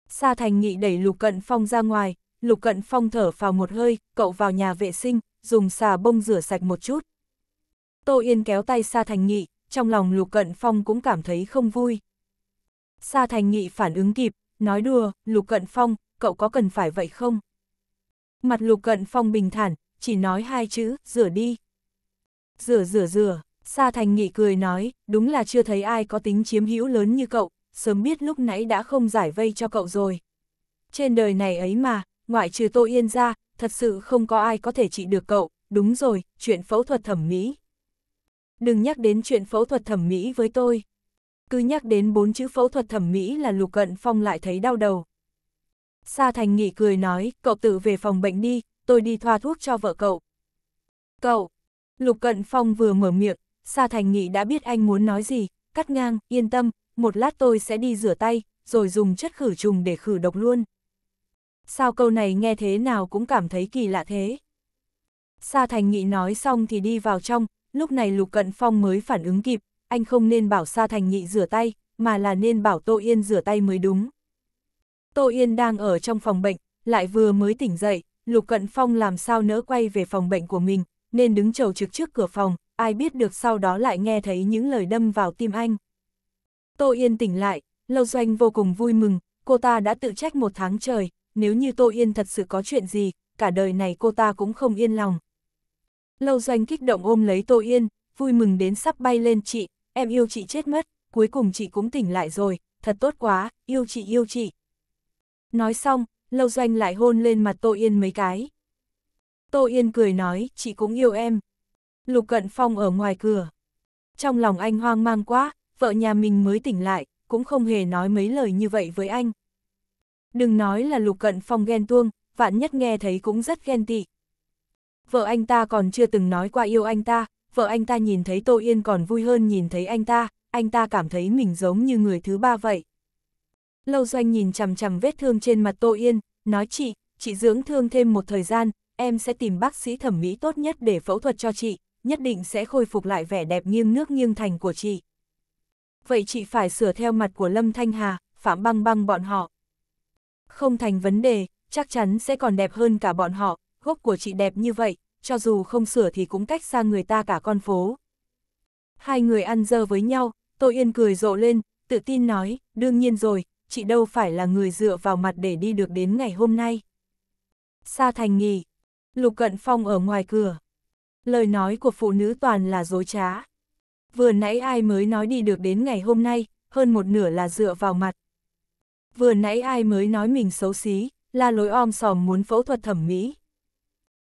Speaker 1: Sa Thành Nghị đẩy Lục Cận Phong ra ngoài, Lục Cận Phong thở vào một hơi, cậu vào nhà vệ sinh, dùng xà bông rửa sạch một chút. Tô Yên kéo tay Sa Thành Nghị, trong lòng Lục Cận Phong cũng cảm thấy không vui. Sa Thành Nghị phản ứng kịp, nói đùa, Lục Cận Phong, cậu có cần phải vậy không? Mặt Lục Cận Phong bình thản, chỉ nói hai chữ, rửa đi. Rửa rửa rửa, Sa Thành Nghị cười nói, đúng là chưa thấy ai có tính chiếm hữu lớn như cậu, sớm biết lúc nãy đã không giải vây cho cậu rồi. Trên đời này ấy mà, ngoại trừ Tô Yên ra, thật sự không có ai có thể trị được cậu, đúng rồi, chuyện phẫu thuật thẩm mỹ. Đừng nhắc đến chuyện phẫu thuật thẩm mỹ với tôi. Cứ nhắc đến bốn chữ phẫu thuật thẩm mỹ là Lục Cận Phong lại thấy đau đầu. Sa Thành Nghị cười nói, cậu tự về phòng bệnh đi, tôi đi thoa thuốc cho vợ cậu. Cậu, Lục Cận Phong vừa mở miệng, Sa Thành Nghị đã biết anh muốn nói gì, cắt ngang, yên tâm, một lát tôi sẽ đi rửa tay, rồi dùng chất khử trùng để khử độc luôn. Sao câu này nghe thế nào cũng cảm thấy kỳ lạ thế? Sa Thành Nghị nói xong thì đi vào trong, lúc này Lục Cận Phong mới phản ứng kịp, anh không nên bảo Sa Thành Nghị rửa tay, mà là nên bảo Tô Yên rửa tay mới đúng. Tô Yên đang ở trong phòng bệnh, lại vừa mới tỉnh dậy, Lục Cận Phong làm sao nỡ quay về phòng bệnh của mình, nên đứng chầu trực trước cửa phòng, ai biết được sau đó lại nghe thấy những lời đâm vào tim anh. Tô Yên tỉnh lại, Lâu Doanh vô cùng vui mừng, cô ta đã tự trách một tháng trời, nếu như Tô Yên thật sự có chuyện gì, cả đời này cô ta cũng không yên lòng. Lâu Doanh kích động ôm lấy Tô Yên, vui mừng đến sắp bay lên chị, em yêu chị chết mất, cuối cùng chị cũng tỉnh lại rồi, thật tốt quá, yêu chị yêu chị. Nói xong, Lâu Doanh lại hôn lên mặt Tô Yên mấy cái. Tô Yên cười nói, chị cũng yêu em. Lục Cận Phong ở ngoài cửa. Trong lòng anh hoang mang quá, vợ nhà mình mới tỉnh lại, cũng không hề nói mấy lời như vậy với anh. Đừng nói là Lục Cận Phong ghen tuông, vạn nhất nghe thấy cũng rất ghen tị. Vợ anh ta còn chưa từng nói qua yêu anh ta, vợ anh ta nhìn thấy Tô Yên còn vui hơn nhìn thấy anh ta, anh ta cảm thấy mình giống như người thứ ba vậy. Lâu Doanh nhìn chằm chằm vết thương trên mặt Tô Yên, nói chị, chị dưỡng thương thêm một thời gian, em sẽ tìm bác sĩ thẩm mỹ tốt nhất để phẫu thuật cho chị, nhất định sẽ khôi phục lại vẻ đẹp nghiêng nước nghiêng thành của chị. Vậy chị phải sửa theo mặt của Lâm Thanh Hà, Phạm Băng Băng bọn họ. Không thành vấn đề, chắc chắn sẽ còn đẹp hơn cả bọn họ, gốc của chị đẹp như vậy, cho dù không sửa thì cũng cách xa người ta cả con phố. Hai người ăn dơ với nhau, Tô Yên cười rộ lên, tự tin nói, đương nhiên rồi, chị đâu phải là người dựa vào mặt để đi được đến ngày hôm nay. Sa thành nghỉ, Lục Cận Phong ở ngoài cửa. Lời nói của phụ nữ toàn là dối trá. Vừa nãy ai mới nói đi được đến ngày hôm nay, hơn một nửa là dựa vào mặt. Vừa nãy ai mới nói mình xấu xí, là lối om sòm muốn phẫu thuật thẩm mỹ.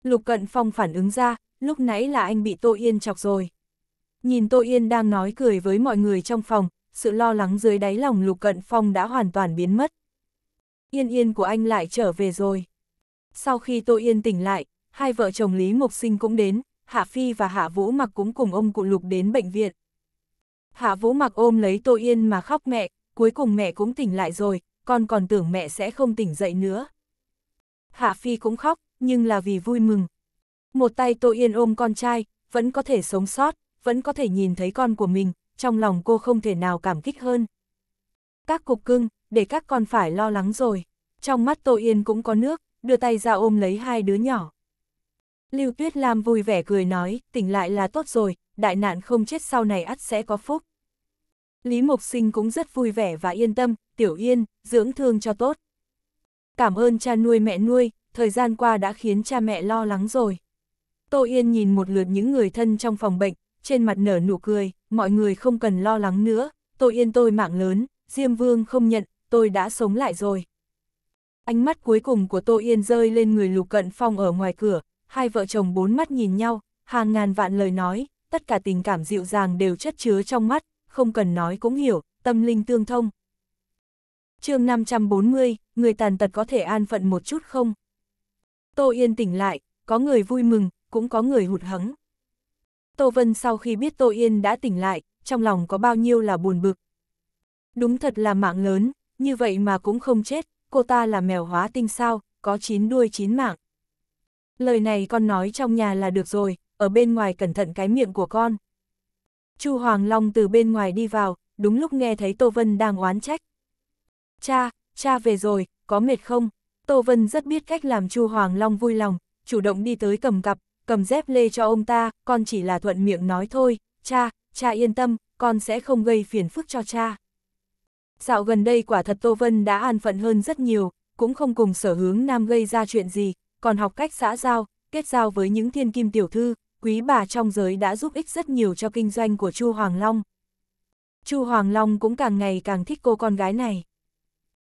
Speaker 1: Lục Cận Phong phản ứng ra, lúc nãy là anh bị Tô Yên chọc rồi. Nhìn Tô Yên đang nói cười với mọi người trong phòng, sự lo lắng dưới đáy lòng Lục Cận Phong đã hoàn toàn biến mất. Yên yên của anh lại trở về rồi. Sau khi Tô Yên tỉnh lại, hai vợ chồng Lý Mộc Sinh cũng đến, Hạ Phi và Hạ Vũ Mặc cũng cùng ông cụ Lục đến bệnh viện. Hạ Vũ Mặc ôm lấy Tô Yên mà khóc mẹ, cuối cùng mẹ cũng tỉnh lại rồi, con còn tưởng mẹ sẽ không tỉnh dậy nữa. Hạ Phi cũng khóc, nhưng là vì vui mừng. Một tay Tô Yên ôm con trai, vẫn có thể sống sót, vẫn có thể nhìn thấy con của mình, trong lòng cô không thể nào cảm kích hơn. Các cục cưng, để các con phải lo lắng rồi. Trong mắt Tô Yên cũng có nước, đưa tay ra ôm lấy hai đứa nhỏ. Lưu Tuyết Lam vui vẻ cười nói, tỉnh lại là tốt rồi, đại nạn không chết sau này ắt sẽ có phúc. Lý Mộc Sinh cũng rất vui vẻ và yên tâm, Tiểu Yên, dưỡng thương cho tốt. Cảm ơn cha nuôi mẹ nuôi, thời gian qua đã khiến cha mẹ lo lắng rồi. Tô Yên nhìn một lượt những người thân trong phòng bệnh, trên mặt nở nụ cười, mọi người không cần lo lắng nữa, Tô Yên tôi mạng lớn, Diêm Vương không nhận, tôi đã sống lại rồi. Ánh mắt cuối cùng của Tô Yên rơi lên người Lục Cận Phong ở ngoài cửa, hai vợ chồng bốn mắt nhìn nhau, hàng ngàn vạn lời nói, tất cả tình cảm dịu dàng đều chất chứa trong mắt, không cần nói cũng hiểu, tâm linh tương thông. chương 540, người tàn tật có thể an phận một chút không? Tô Yên tỉnh lại, có người vui mừng, cũng có người hụt hẫng. Tô Vân sau khi biết Tô Yên đã tỉnh lại, trong lòng có bao nhiêu là buồn bực. Đúng thật là mạng lớn, như vậy mà cũng không chết, cô ta là mèo hóa tinh sao, có chín đuôi chín mạng. Lời này con nói trong nhà là được rồi, ở bên ngoài cẩn thận cái miệng của con. Chu Hoàng Long từ bên ngoài đi vào, đúng lúc nghe thấy Tô Vân đang oán trách. Cha, cha về rồi, có mệt không? Tô Vân rất biết cách làm Chu Hoàng Long vui lòng, chủ động đi tới cầm cặp, cầm dép lê cho ông ta, con chỉ là thuận miệng nói thôi, cha, cha yên tâm, con sẽ không gây phiền phức cho cha. Dạo gần đây quả thật Tô Vân đã an phận hơn rất nhiều, cũng không cùng sở hướng nam gây ra chuyện gì, còn học cách xã giao, kết giao với những thiên kim tiểu thư, quý bà trong giới đã giúp ích rất nhiều cho kinh doanh của Chu Hoàng Long. Chu Hoàng Long cũng càng ngày càng thích cô con gái này.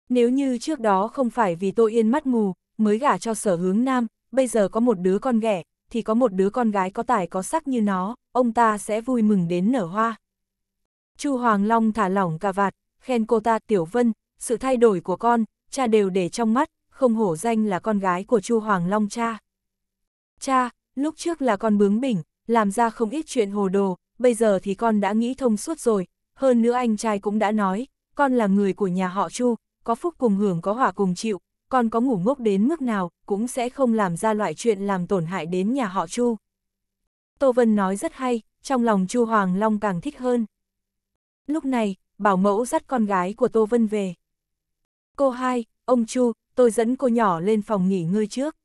Speaker 1: Nếu như trước đó không phải vì tôi Yên mắt mù, mới gả cho sở hướng nam, bây giờ có một đứa con ghẻ, thì có một đứa con gái có tài có sắc như nó, ông ta sẽ vui mừng đến nở hoa. Chu Hoàng Long thả lỏng cà vạt, khen cô ta Tiểu Vân, sự thay đổi của con, cha đều để trong mắt, không hổ danh là con gái của Chu Hoàng Long cha. Cha, lúc trước là con bướng bỉnh, làm ra không ít chuyện hồ đồ, bây giờ thì con đã nghĩ thông suốt rồi, hơn nữa anh trai cũng đã nói, con là người của nhà họ Chu, có phúc cùng hưởng có hỏa cùng chịu, con có ngủ ngốc đến mức nào, cũng sẽ không làm ra loại chuyện làm tổn hại đến nhà họ Chu. Tô Vân nói rất hay, trong lòng Chu Hoàng Long càng thích hơn. Lúc này, bảo mẫu dắt con gái của Tô Vân về. Cô hai, ông Chu, tôi dẫn cô nhỏ lên phòng nghỉ ngơi trước.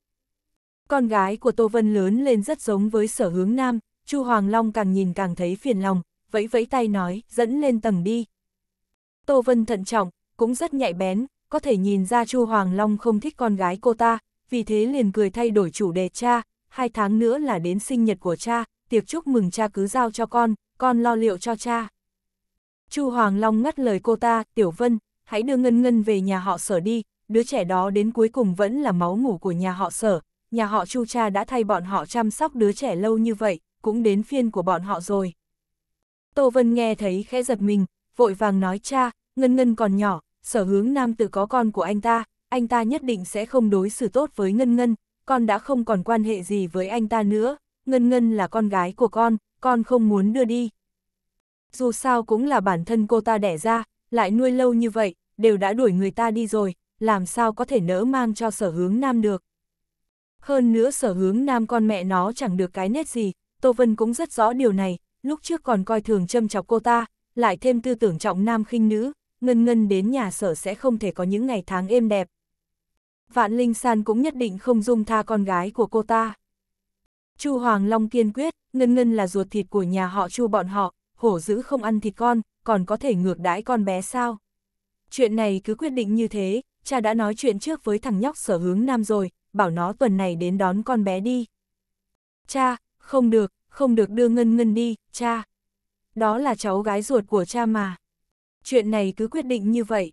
Speaker 1: Con gái của Tô Vân lớn lên rất giống với sở hướng nam, Chu Hoàng Long càng nhìn càng thấy phiền lòng, vẫy vẫy tay nói, dẫn lên tầng đi. Tô Vân thận trọng, cũng rất nhạy bén, có thể nhìn ra Chu Hoàng Long không thích con gái cô ta, vì thế liền cười thay đổi chủ đề cha, hai tháng nữa là đến sinh nhật của cha, tiệc chúc mừng cha cứ giao cho con, con lo liệu cho cha. Chu Hoàng Long ngắt lời cô ta, Tiểu Vân, hãy đưa Ngân Ngân về nhà họ sở đi, đứa trẻ đó đến cuối cùng vẫn là máu mủ của nhà họ sở, nhà họ Chu cha đã thay bọn họ chăm sóc đứa trẻ lâu như vậy, cũng đến phiên của bọn họ rồi. Tô Vân nghe thấy khẽ giật mình, vội vàng nói cha, Ngân Ngân còn nhỏ, sở hướng nam tự có con của anh ta, anh ta nhất định sẽ không đối xử tốt với Ngân Ngân, con đã không còn quan hệ gì với anh ta nữa, Ngân Ngân là con gái của con, con không muốn đưa đi. Dù sao cũng là bản thân cô ta đẻ ra, lại nuôi lâu như vậy, đều đã đuổi người ta đi rồi, làm sao có thể nỡ mang cho sở hướng nam được. Hơn nữa sở hướng nam con mẹ nó chẳng được cái nét gì, Tô Vân cũng rất rõ điều này, lúc trước còn coi thường châm chọc cô ta, lại thêm tư tưởng trọng nam khinh nữ, ngân ngân đến nhà sở sẽ không thể có những ngày tháng êm đẹp. Vạn Linh San cũng nhất định không dung tha con gái của cô ta. Chu Hoàng Long kiên quyết, ngân ngân là ruột thịt của nhà họ Chu bọn họ, hổ dữ không ăn thịt con, còn có thể ngược đãi con bé sao? Chuyện này cứ quyết định như thế, cha đã nói chuyện trước với thằng nhóc sở hướng nam rồi, bảo nó tuần này đến đón con bé đi. Cha, không được, không được đưa Ngân Ngân đi, cha. Đó là cháu gái ruột của cha mà. Chuyện này cứ quyết định như vậy.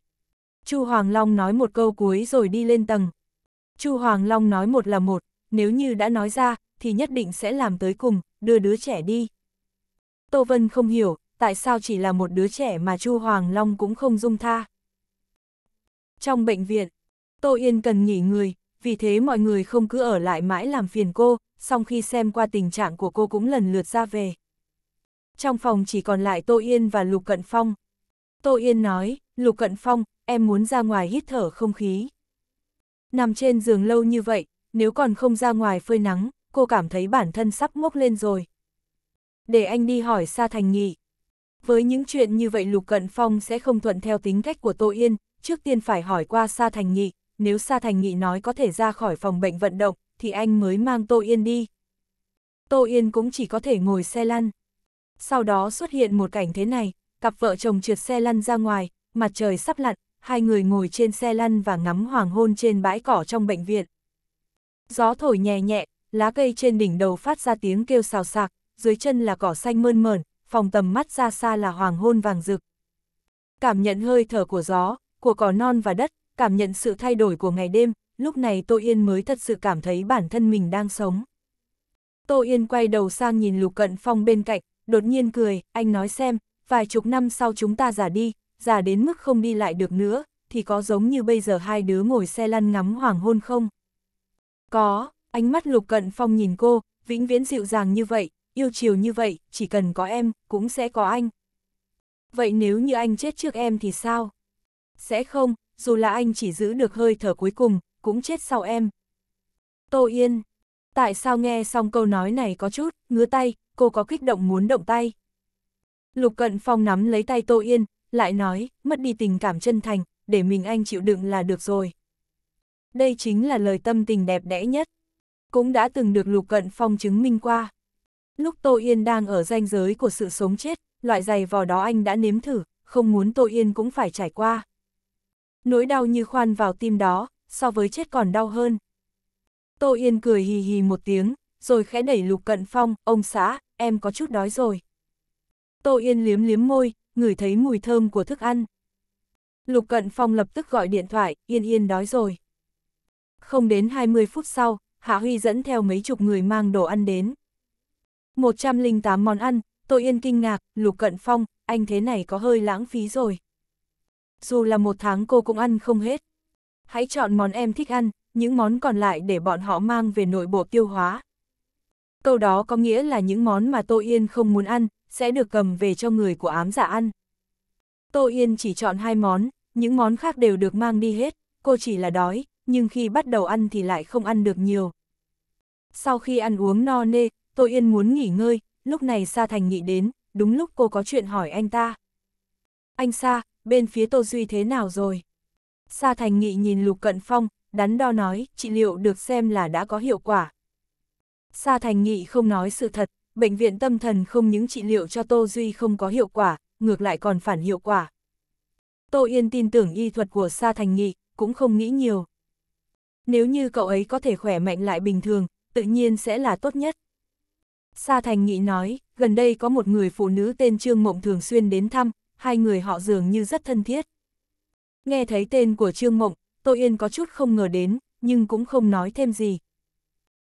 Speaker 1: Chu Hoàng Long nói một câu cuối rồi đi lên tầng. Chu Hoàng Long nói một là một, nếu như đã nói ra, thì nhất định sẽ làm tới cùng, đưa đứa trẻ đi. Tô Vân không hiểu, tại sao chỉ là một đứa trẻ mà Chu Hoàng Long cũng không dung tha. Trong bệnh viện, Tô Yên cần nghỉ người, vì thế mọi người không cứ ở lại mãi làm phiền cô, sau khi xem qua tình trạng của cô cũng lần lượt ra về. Trong phòng chỉ còn lại Tô Yên và Lục Cận Phong. Tô Yên nói, Lục Cận Phong, em muốn ra ngoài hít thở không khí. Nằm trên giường lâu như vậy, nếu còn không ra ngoài phơi nắng, cô cảm thấy bản thân sắp ngốc lên rồi. Để anh đi hỏi Sa Thành Nghị. Với những chuyện như vậy Lục Cận Phong sẽ không thuận theo tính cách của Tô Yên, trước tiên phải hỏi qua Sa Thành Nghị, nếu Sa Thành Nghị nói có thể ra khỏi phòng bệnh vận động, thì anh mới mang Tô Yên đi. Tô Yên cũng chỉ có thể ngồi xe lăn. Sau đó xuất hiện một cảnh thế này, cặp vợ chồng trượt xe lăn ra ngoài, mặt trời sắp lặn, hai người ngồi trên xe lăn và ngắm hoàng hôn trên bãi cỏ trong bệnh viện. Gió thổi nhẹ nhẹ, lá cây trên đỉnh đầu phát ra tiếng kêu xào xạc, dưới chân là cỏ xanh mơn mởn, phòng tầm mắt ra xa là hoàng hôn vàng rực. Cảm nhận hơi thở của gió, của cỏ non và đất, cảm nhận sự thay đổi của ngày đêm, lúc này Tô Yên mới thật sự cảm thấy bản thân mình đang sống. Tô Yên quay đầu sang nhìn Lục Cận Phong bên cạnh, đột nhiên cười, anh nói xem, vài chục năm sau chúng ta già đi, già đến mức không đi lại được nữa, thì có giống như bây giờ hai đứa ngồi xe lăn ngắm hoàng hôn không? Có, ánh mắt Lục Cận Phong nhìn cô, vĩnh viễn dịu dàng như vậy, yêu chiều như vậy, chỉ cần có em, cũng sẽ có anh. Vậy nếu như anh chết trước em thì sao? Sẽ không, dù là anh chỉ giữ được hơi thở cuối cùng, cũng chết sau em. Tô Yên, tại sao nghe xong câu nói này có chút, ngứa tay, cô có kích động muốn động tay. Lục Cận Phong nắm lấy tay Tô Yên, lại nói, mất đi tình cảm chân thành, để mình anh chịu đựng là được rồi. Đây chính là lời tâm tình đẹp đẽ nhất. Cũng đã từng được Lục Cận Phong chứng minh qua. Lúc Tô Yên đang ở ranh giới của sự sống chết, loại giày vò đó anh đã nếm thử, không muốn Tô Yên cũng phải trải qua. Nỗi đau như khoan vào tim đó, so với chết còn đau hơn. Tô Yên cười hì hì một tiếng, rồi khẽ đẩy Lục Cận Phong, ông xã, em có chút đói rồi. Tô Yên liếm liếm môi, ngửi thấy mùi thơm của thức ăn. Lục Cận Phong lập tức gọi điện thoại, Yên Yên đói rồi. Không đến 20 phút sau, Hạ Huy dẫn theo mấy chục người mang đồ ăn đến. 108 món ăn, Tô Yên kinh ngạc, Lục Cận Phong, anh thế này có hơi lãng phí rồi. Dù là một tháng cô cũng ăn không hết. Hãy chọn món em thích ăn, những món còn lại để bọn họ mang về nội bộ tiêu hóa. Câu đó có nghĩa là những món mà Tô Yên không muốn ăn, sẽ được cầm về cho người của ám giả ăn. Tô Yên chỉ chọn hai món, những món khác đều được mang đi hết, cô chỉ là đói, nhưng khi bắt đầu ăn thì lại không ăn được nhiều. Sau khi ăn uống no nê, Tô Yên muốn nghỉ ngơi, lúc này Sa Thành nghĩ đến, đúng lúc cô có chuyện hỏi anh ta. Anh Sa, bên phía Tô Duy thế nào rồi? Sa Thành Nghị nhìn Lục Cận Phong, đắn đo nói, trị liệu được xem là đã có hiệu quả. Sa Thành Nghị không nói sự thật, bệnh viện tâm thần không những trị liệu cho Tô Duy không có hiệu quả, ngược lại còn phản hiệu quả. Tô Yên tin tưởng y thuật của Sa Thành Nghị, cũng không nghĩ nhiều. Nếu như cậu ấy có thể khỏe mạnh lại bình thường, tự nhiên sẽ là tốt nhất. Sa Thành Nghị nói, gần đây có một người phụ nữ tên Trương Mộng thường xuyên đến thăm, hai người họ dường như rất thân thiết. Nghe thấy tên của Trương Mộng, Tô Yên có chút không ngờ đến, nhưng cũng không nói thêm gì.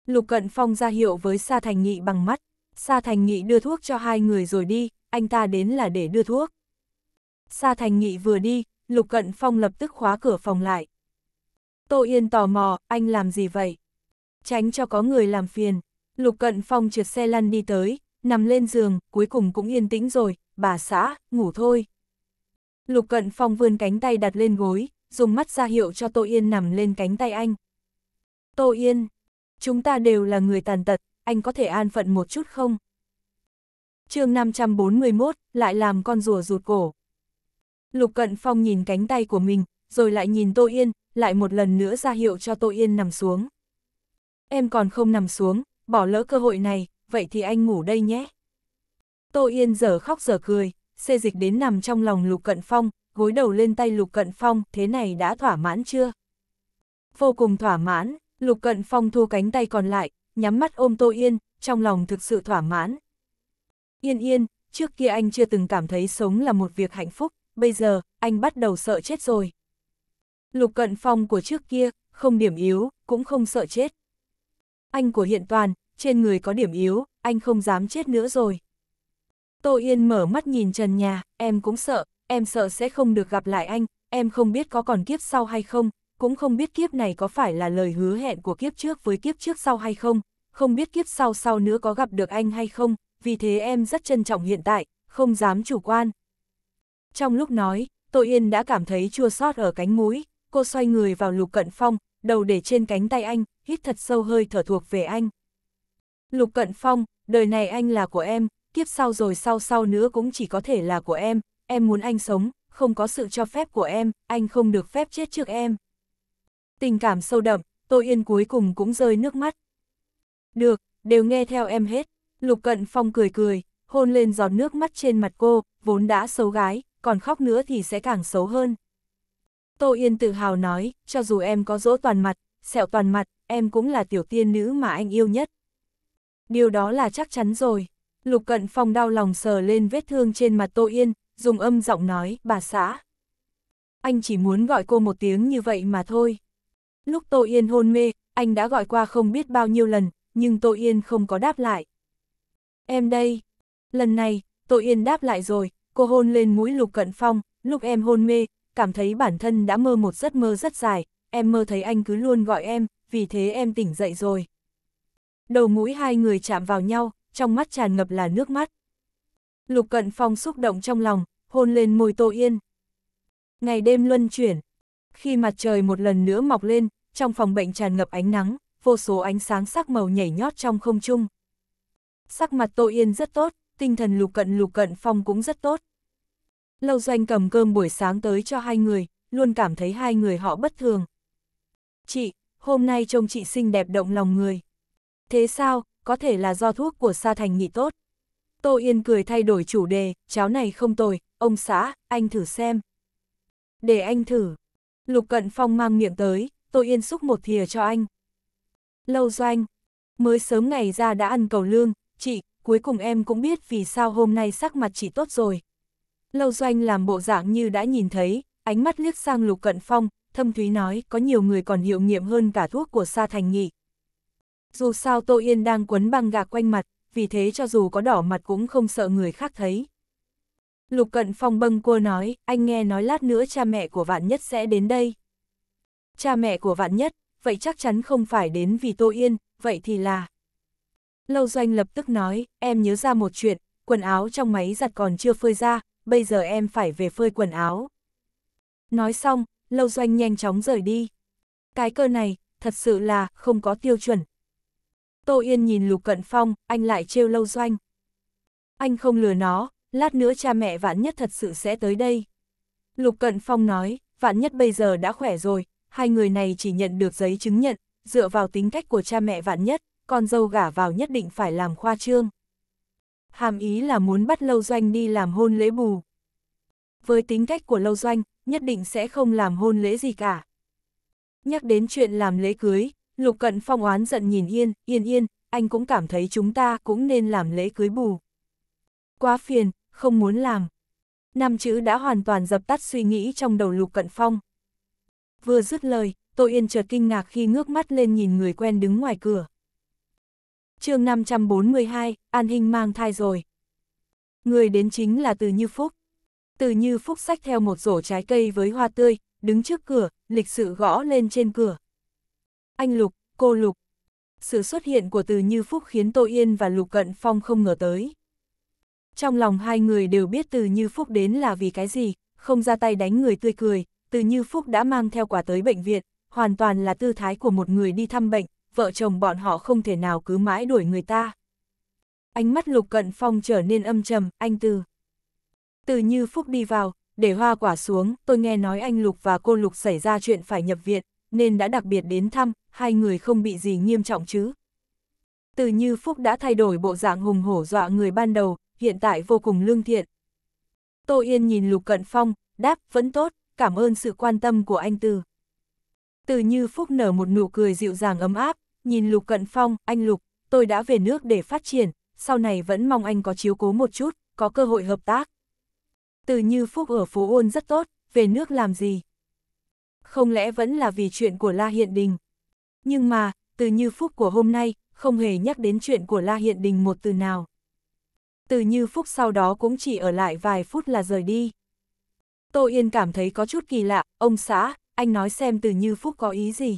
Speaker 1: Lục Cận Phong ra hiệu với Sa Thành Nghị bằng mắt, Sa Thành Nghị đưa thuốc cho hai người rồi đi, anh ta đến là để đưa thuốc. Sa Thành Nghị vừa đi, Lục Cận Phong lập tức khóa cửa phòng lại. Tô Yên tò mò, anh làm gì vậy? Tránh cho có người làm phiền. Lục Cận Phong trượt xe lăn đi tới, nằm lên giường, cuối cùng cũng yên tĩnh rồi, bà xã, ngủ thôi. Lục Cận Phong vươn cánh tay đặt lên gối, dùng mắt ra hiệu cho Tô Yên nằm lên cánh tay anh. Tô Yên, chúng ta đều là người tàn tật, anh có thể an phận một chút không? chương 541, lại làm con rùa rụt cổ. Lục Cận Phong nhìn cánh tay của mình, rồi lại nhìn Tô Yên, lại một lần nữa ra hiệu cho Tô Yên nằm xuống. Em còn không nằm xuống, bỏ lỡ cơ hội này, vậy thì anh ngủ đây nhé. Tô Yên giờ khóc giờ cười, xê dịch đến nằm trong lòng Lục Cận Phong, gối đầu lên tay Lục Cận Phong, thế này đã thỏa mãn chưa? Vô cùng thỏa mãn, Lục Cận Phong thu cánh tay còn lại, nhắm mắt ôm Tô Yên, trong lòng thực sự thỏa mãn. Yên yên, trước kia anh chưa từng cảm thấy sống là một việc hạnh phúc, bây giờ, anh bắt đầu sợ chết rồi. Lục Cận Phong của trước kia, không điểm yếu, cũng không sợ chết. Anh của hiện toàn, trên người có điểm yếu, anh không dám chết nữa rồi. Tô Yên mở mắt nhìn trần nhà, em cũng sợ, em sợ sẽ không được gặp lại anh, em không biết có còn kiếp sau hay không, cũng không biết kiếp này có phải là lời hứa hẹn của kiếp trước với kiếp trước sau hay không, không biết kiếp sau sau nữa có gặp được anh hay không, vì thế em rất trân trọng hiện tại, không dám chủ quan. Trong lúc nói, Tô Yên đã cảm thấy chua xót ở cánh mũi, cô xoay người vào Lục Cận Phong, đầu để trên cánh tay anh, hít thật sâu hơi thở thuộc về anh. Lục Cận Phong, đời này anh là của em, kiếp sau rồi sau sau nữa cũng chỉ có thể là của em, em muốn anh sống, không có sự cho phép của em, anh không được phép chết trước em. Tình cảm sâu đậm, Tô Yên cuối cùng cũng rơi nước mắt. Được, đều nghe theo em hết. Lục Cận Phong cười cười, hôn lên giọt nước mắt trên mặt cô, vốn đã xấu gái, còn khóc nữa thì sẽ càng xấu hơn. Tô Yên tự hào nói, cho dù em có dỗ toàn mặt, sẹo toàn mặt, em cũng là tiểu tiên nữ mà anh yêu nhất. Điều đó là chắc chắn rồi. Lục Cận Phong đau lòng sờ lên vết thương trên mặt Tô Yên, dùng âm giọng nói, bà xã. Anh chỉ muốn gọi cô một tiếng như vậy mà thôi. Lúc Tô Yên hôn mê, anh đã gọi qua không biết bao nhiêu lần, nhưng Tô Yên không có đáp lại. Em đây. Lần này, Tô Yên đáp lại rồi, cô hôn lên mũi Lục Cận Phong, lúc em hôn mê, cảm thấy bản thân đã mơ một giấc mơ rất dài, em mơ thấy anh cứ luôn gọi em, vì thế em tỉnh dậy rồi. Đầu mũi hai người chạm vào nhau, trong mắt tràn ngập là nước mắt. Lục Cận Phong xúc động trong lòng, hôn lên môi Tô Yên. Ngày đêm luân chuyển, khi mặt trời một lần nữa mọc lên, trong phòng bệnh tràn ngập ánh nắng, vô số ánh sáng sắc màu nhảy nhót trong không trung. Sắc mặt Tô Yên rất tốt, tinh thần lục cận lục cận phong cũng rất tốt. Lâu doanh cầm cơm buổi sáng tới cho hai người, luôn cảm thấy hai người họ bất thường. Chị, hôm nay trông chị xinh đẹp động lòng người. Thế sao, có thể là do thuốc của Sa Thành nghị tốt. Tô Yên cười thay đổi chủ đề, cháo này không tồi, ông xã, anh thử xem. Để anh thử. Lục Cận Phong mang miệng tới, tôi Yên xúc một thìa cho anh. Lâu doanh, mới sớm ngày ra đã ăn cầu lương, chị, cuối cùng em cũng biết vì sao hôm nay sắc mặt chị tốt rồi. Lâu doanh làm bộ dạng như đã nhìn thấy, ánh mắt liếc sang Lục Cận Phong, thâm thúy nói có nhiều người còn hiệu nghiệm hơn cả thuốc của Sa Thành Nghị. Dù sao Tô Yên đang quấn băng gạc quanh mặt, vì thế cho dù có đỏ mặt cũng không sợ người khác thấy. Lục Cận Phong bâng cua nói, anh nghe nói lát nữa cha mẹ của Vạn Nhất sẽ đến đây. Cha mẹ của Vạn Nhất, vậy chắc chắn không phải đến vì Tô Yên, vậy thì là... Lâu Doanh lập tức nói, em nhớ ra một chuyện, quần áo trong máy giặt còn chưa phơi ra, bây giờ em phải về phơi quần áo. Nói xong, Lâu Doanh nhanh chóng rời đi. Cái cơ này, thật sự là, không có tiêu chuẩn. Tô Yên nhìn Lục Cận Phong, anh lại trêu Lâu Doanh. Anh không lừa nó, lát nữa cha mẹ Vạn Nhất thật sự sẽ tới đây. Lục Cận Phong nói, Vạn Nhất bây giờ đã khỏe rồi, hai người này chỉ nhận được giấy chứng nhận, dựa vào tính cách của cha mẹ Vạn Nhất, con dâu gả vào nhất định phải làm khoa trương. Hàm ý là muốn bắt Lâu Doanh đi làm hôn lễ bù. Với tính cách của Lâu Doanh, nhất định sẽ không làm hôn lễ gì cả. Nhắc đến chuyện làm lễ cưới, Lục Cận Phong oán giận nhìn Yên, Yên Yên, anh cũng cảm thấy chúng ta cũng nên làm lễ cưới bù. Quá phiền, không muốn làm. Năm chữ đã hoàn toàn dập tắt suy nghĩ trong đầu Lục Cận Phong. Vừa dứt lời, Tô Yên chợt kinh ngạc khi ngước mắt lên nhìn người quen đứng ngoài cửa. chương 542, An Hinh mang thai rồi. Người đến chính là Từ Như Phúc. Từ Như Phúc xách theo một rổ trái cây với hoa tươi, đứng trước cửa, lịch sự gõ lên trên cửa. Anh Lục, cô Lục. Sự xuất hiện của Từ Như Phúc khiến Tô Yên và Lục Cận Phong không ngờ tới. Trong lòng hai người đều biết Từ Như Phúc đến là vì cái gì, không ra tay đánh người tươi cười, Từ Như Phúc đã mang theo quả tới bệnh viện, hoàn toàn là tư thái của một người đi thăm bệnh, vợ chồng bọn họ không thể nào cứ mãi đuổi người ta. Ánh mắt Lục Cận Phong trở nên âm trầm, anh Từ. Từ Như Phúc đi vào, để hoa quả xuống, tôi nghe nói anh Lục và cô Lục xảy ra chuyện phải nhập viện, nên đã đặc biệt đến thăm, hai người không bị gì nghiêm trọng chứ. Từ Như Phúc đã thay đổi bộ dạng hùng hổ dọa người ban đầu, hiện tại vô cùng lương thiện. Tô Yên nhìn Lục Cận Phong, đáp, vẫn tốt, cảm ơn sự quan tâm của anh Từ. Từ Như Phúc nở một nụ cười dịu dàng ấm áp, nhìn Lục Cận Phong, anh Lục, tôi đã về nước để phát triển, sau này vẫn mong anh có chiếu cố một chút, có cơ hội hợp tác. Từ Như Phúc ở phố Ôn rất tốt, về nước làm gì? Không lẽ vẫn là vì chuyện của La Hiện Đình? Nhưng mà, từ Như Phúc của hôm nay, không hề nhắc đến chuyện của La Hiện Đình một từ nào. Từ Như Phúc sau đó cũng chỉ ở lại vài phút là rời đi. Tô Yên cảm thấy có chút kỳ lạ, ông xã, anh nói xem từ Như Phúc có ý gì.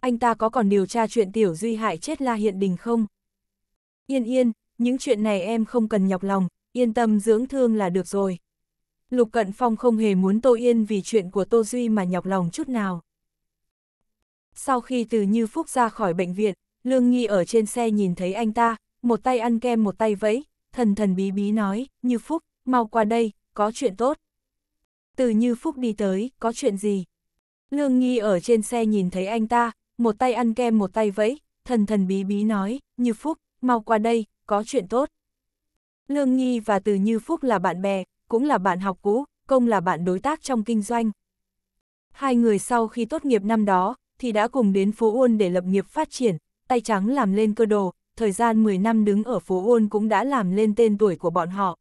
Speaker 1: Anh ta có còn điều tra chuyện Tiểu Duy hại chết La Hiện Đình không? Yên yên, những chuyện này em không cần nhọc lòng, yên tâm dưỡng thương là được rồi. Lục Cận Phong không hề muốn Tô Yên vì chuyện của Tô Duy mà nhọc lòng chút nào. Sau khi từ Như Phúc ra khỏi bệnh viện, Lương Nghi ở trên xe nhìn thấy anh ta, một tay ăn kem một tay vẫy, thần thần bí bí nói, Như Phúc, mau qua đây, có chuyện tốt. Từ Như Phúc đi tới, có chuyện gì? Lương Nghi ở trên xe nhìn thấy anh ta, một tay ăn kem một tay vẫy, thần thần bí bí nói, Như Phúc, mau qua đây, có chuyện tốt. Lương Nghi và Từ Như Phúc là bạn bè, cũng là bạn học cũ, công là bạn đối tác trong kinh doanh. Hai người sau khi tốt nghiệp năm đó, thì đã cùng đến phố Uôn để lập nghiệp phát triển, tay trắng làm lên cơ đồ, thời gian 10 năm đứng ở phố ôn cũng đã làm lên tên tuổi của bọn họ.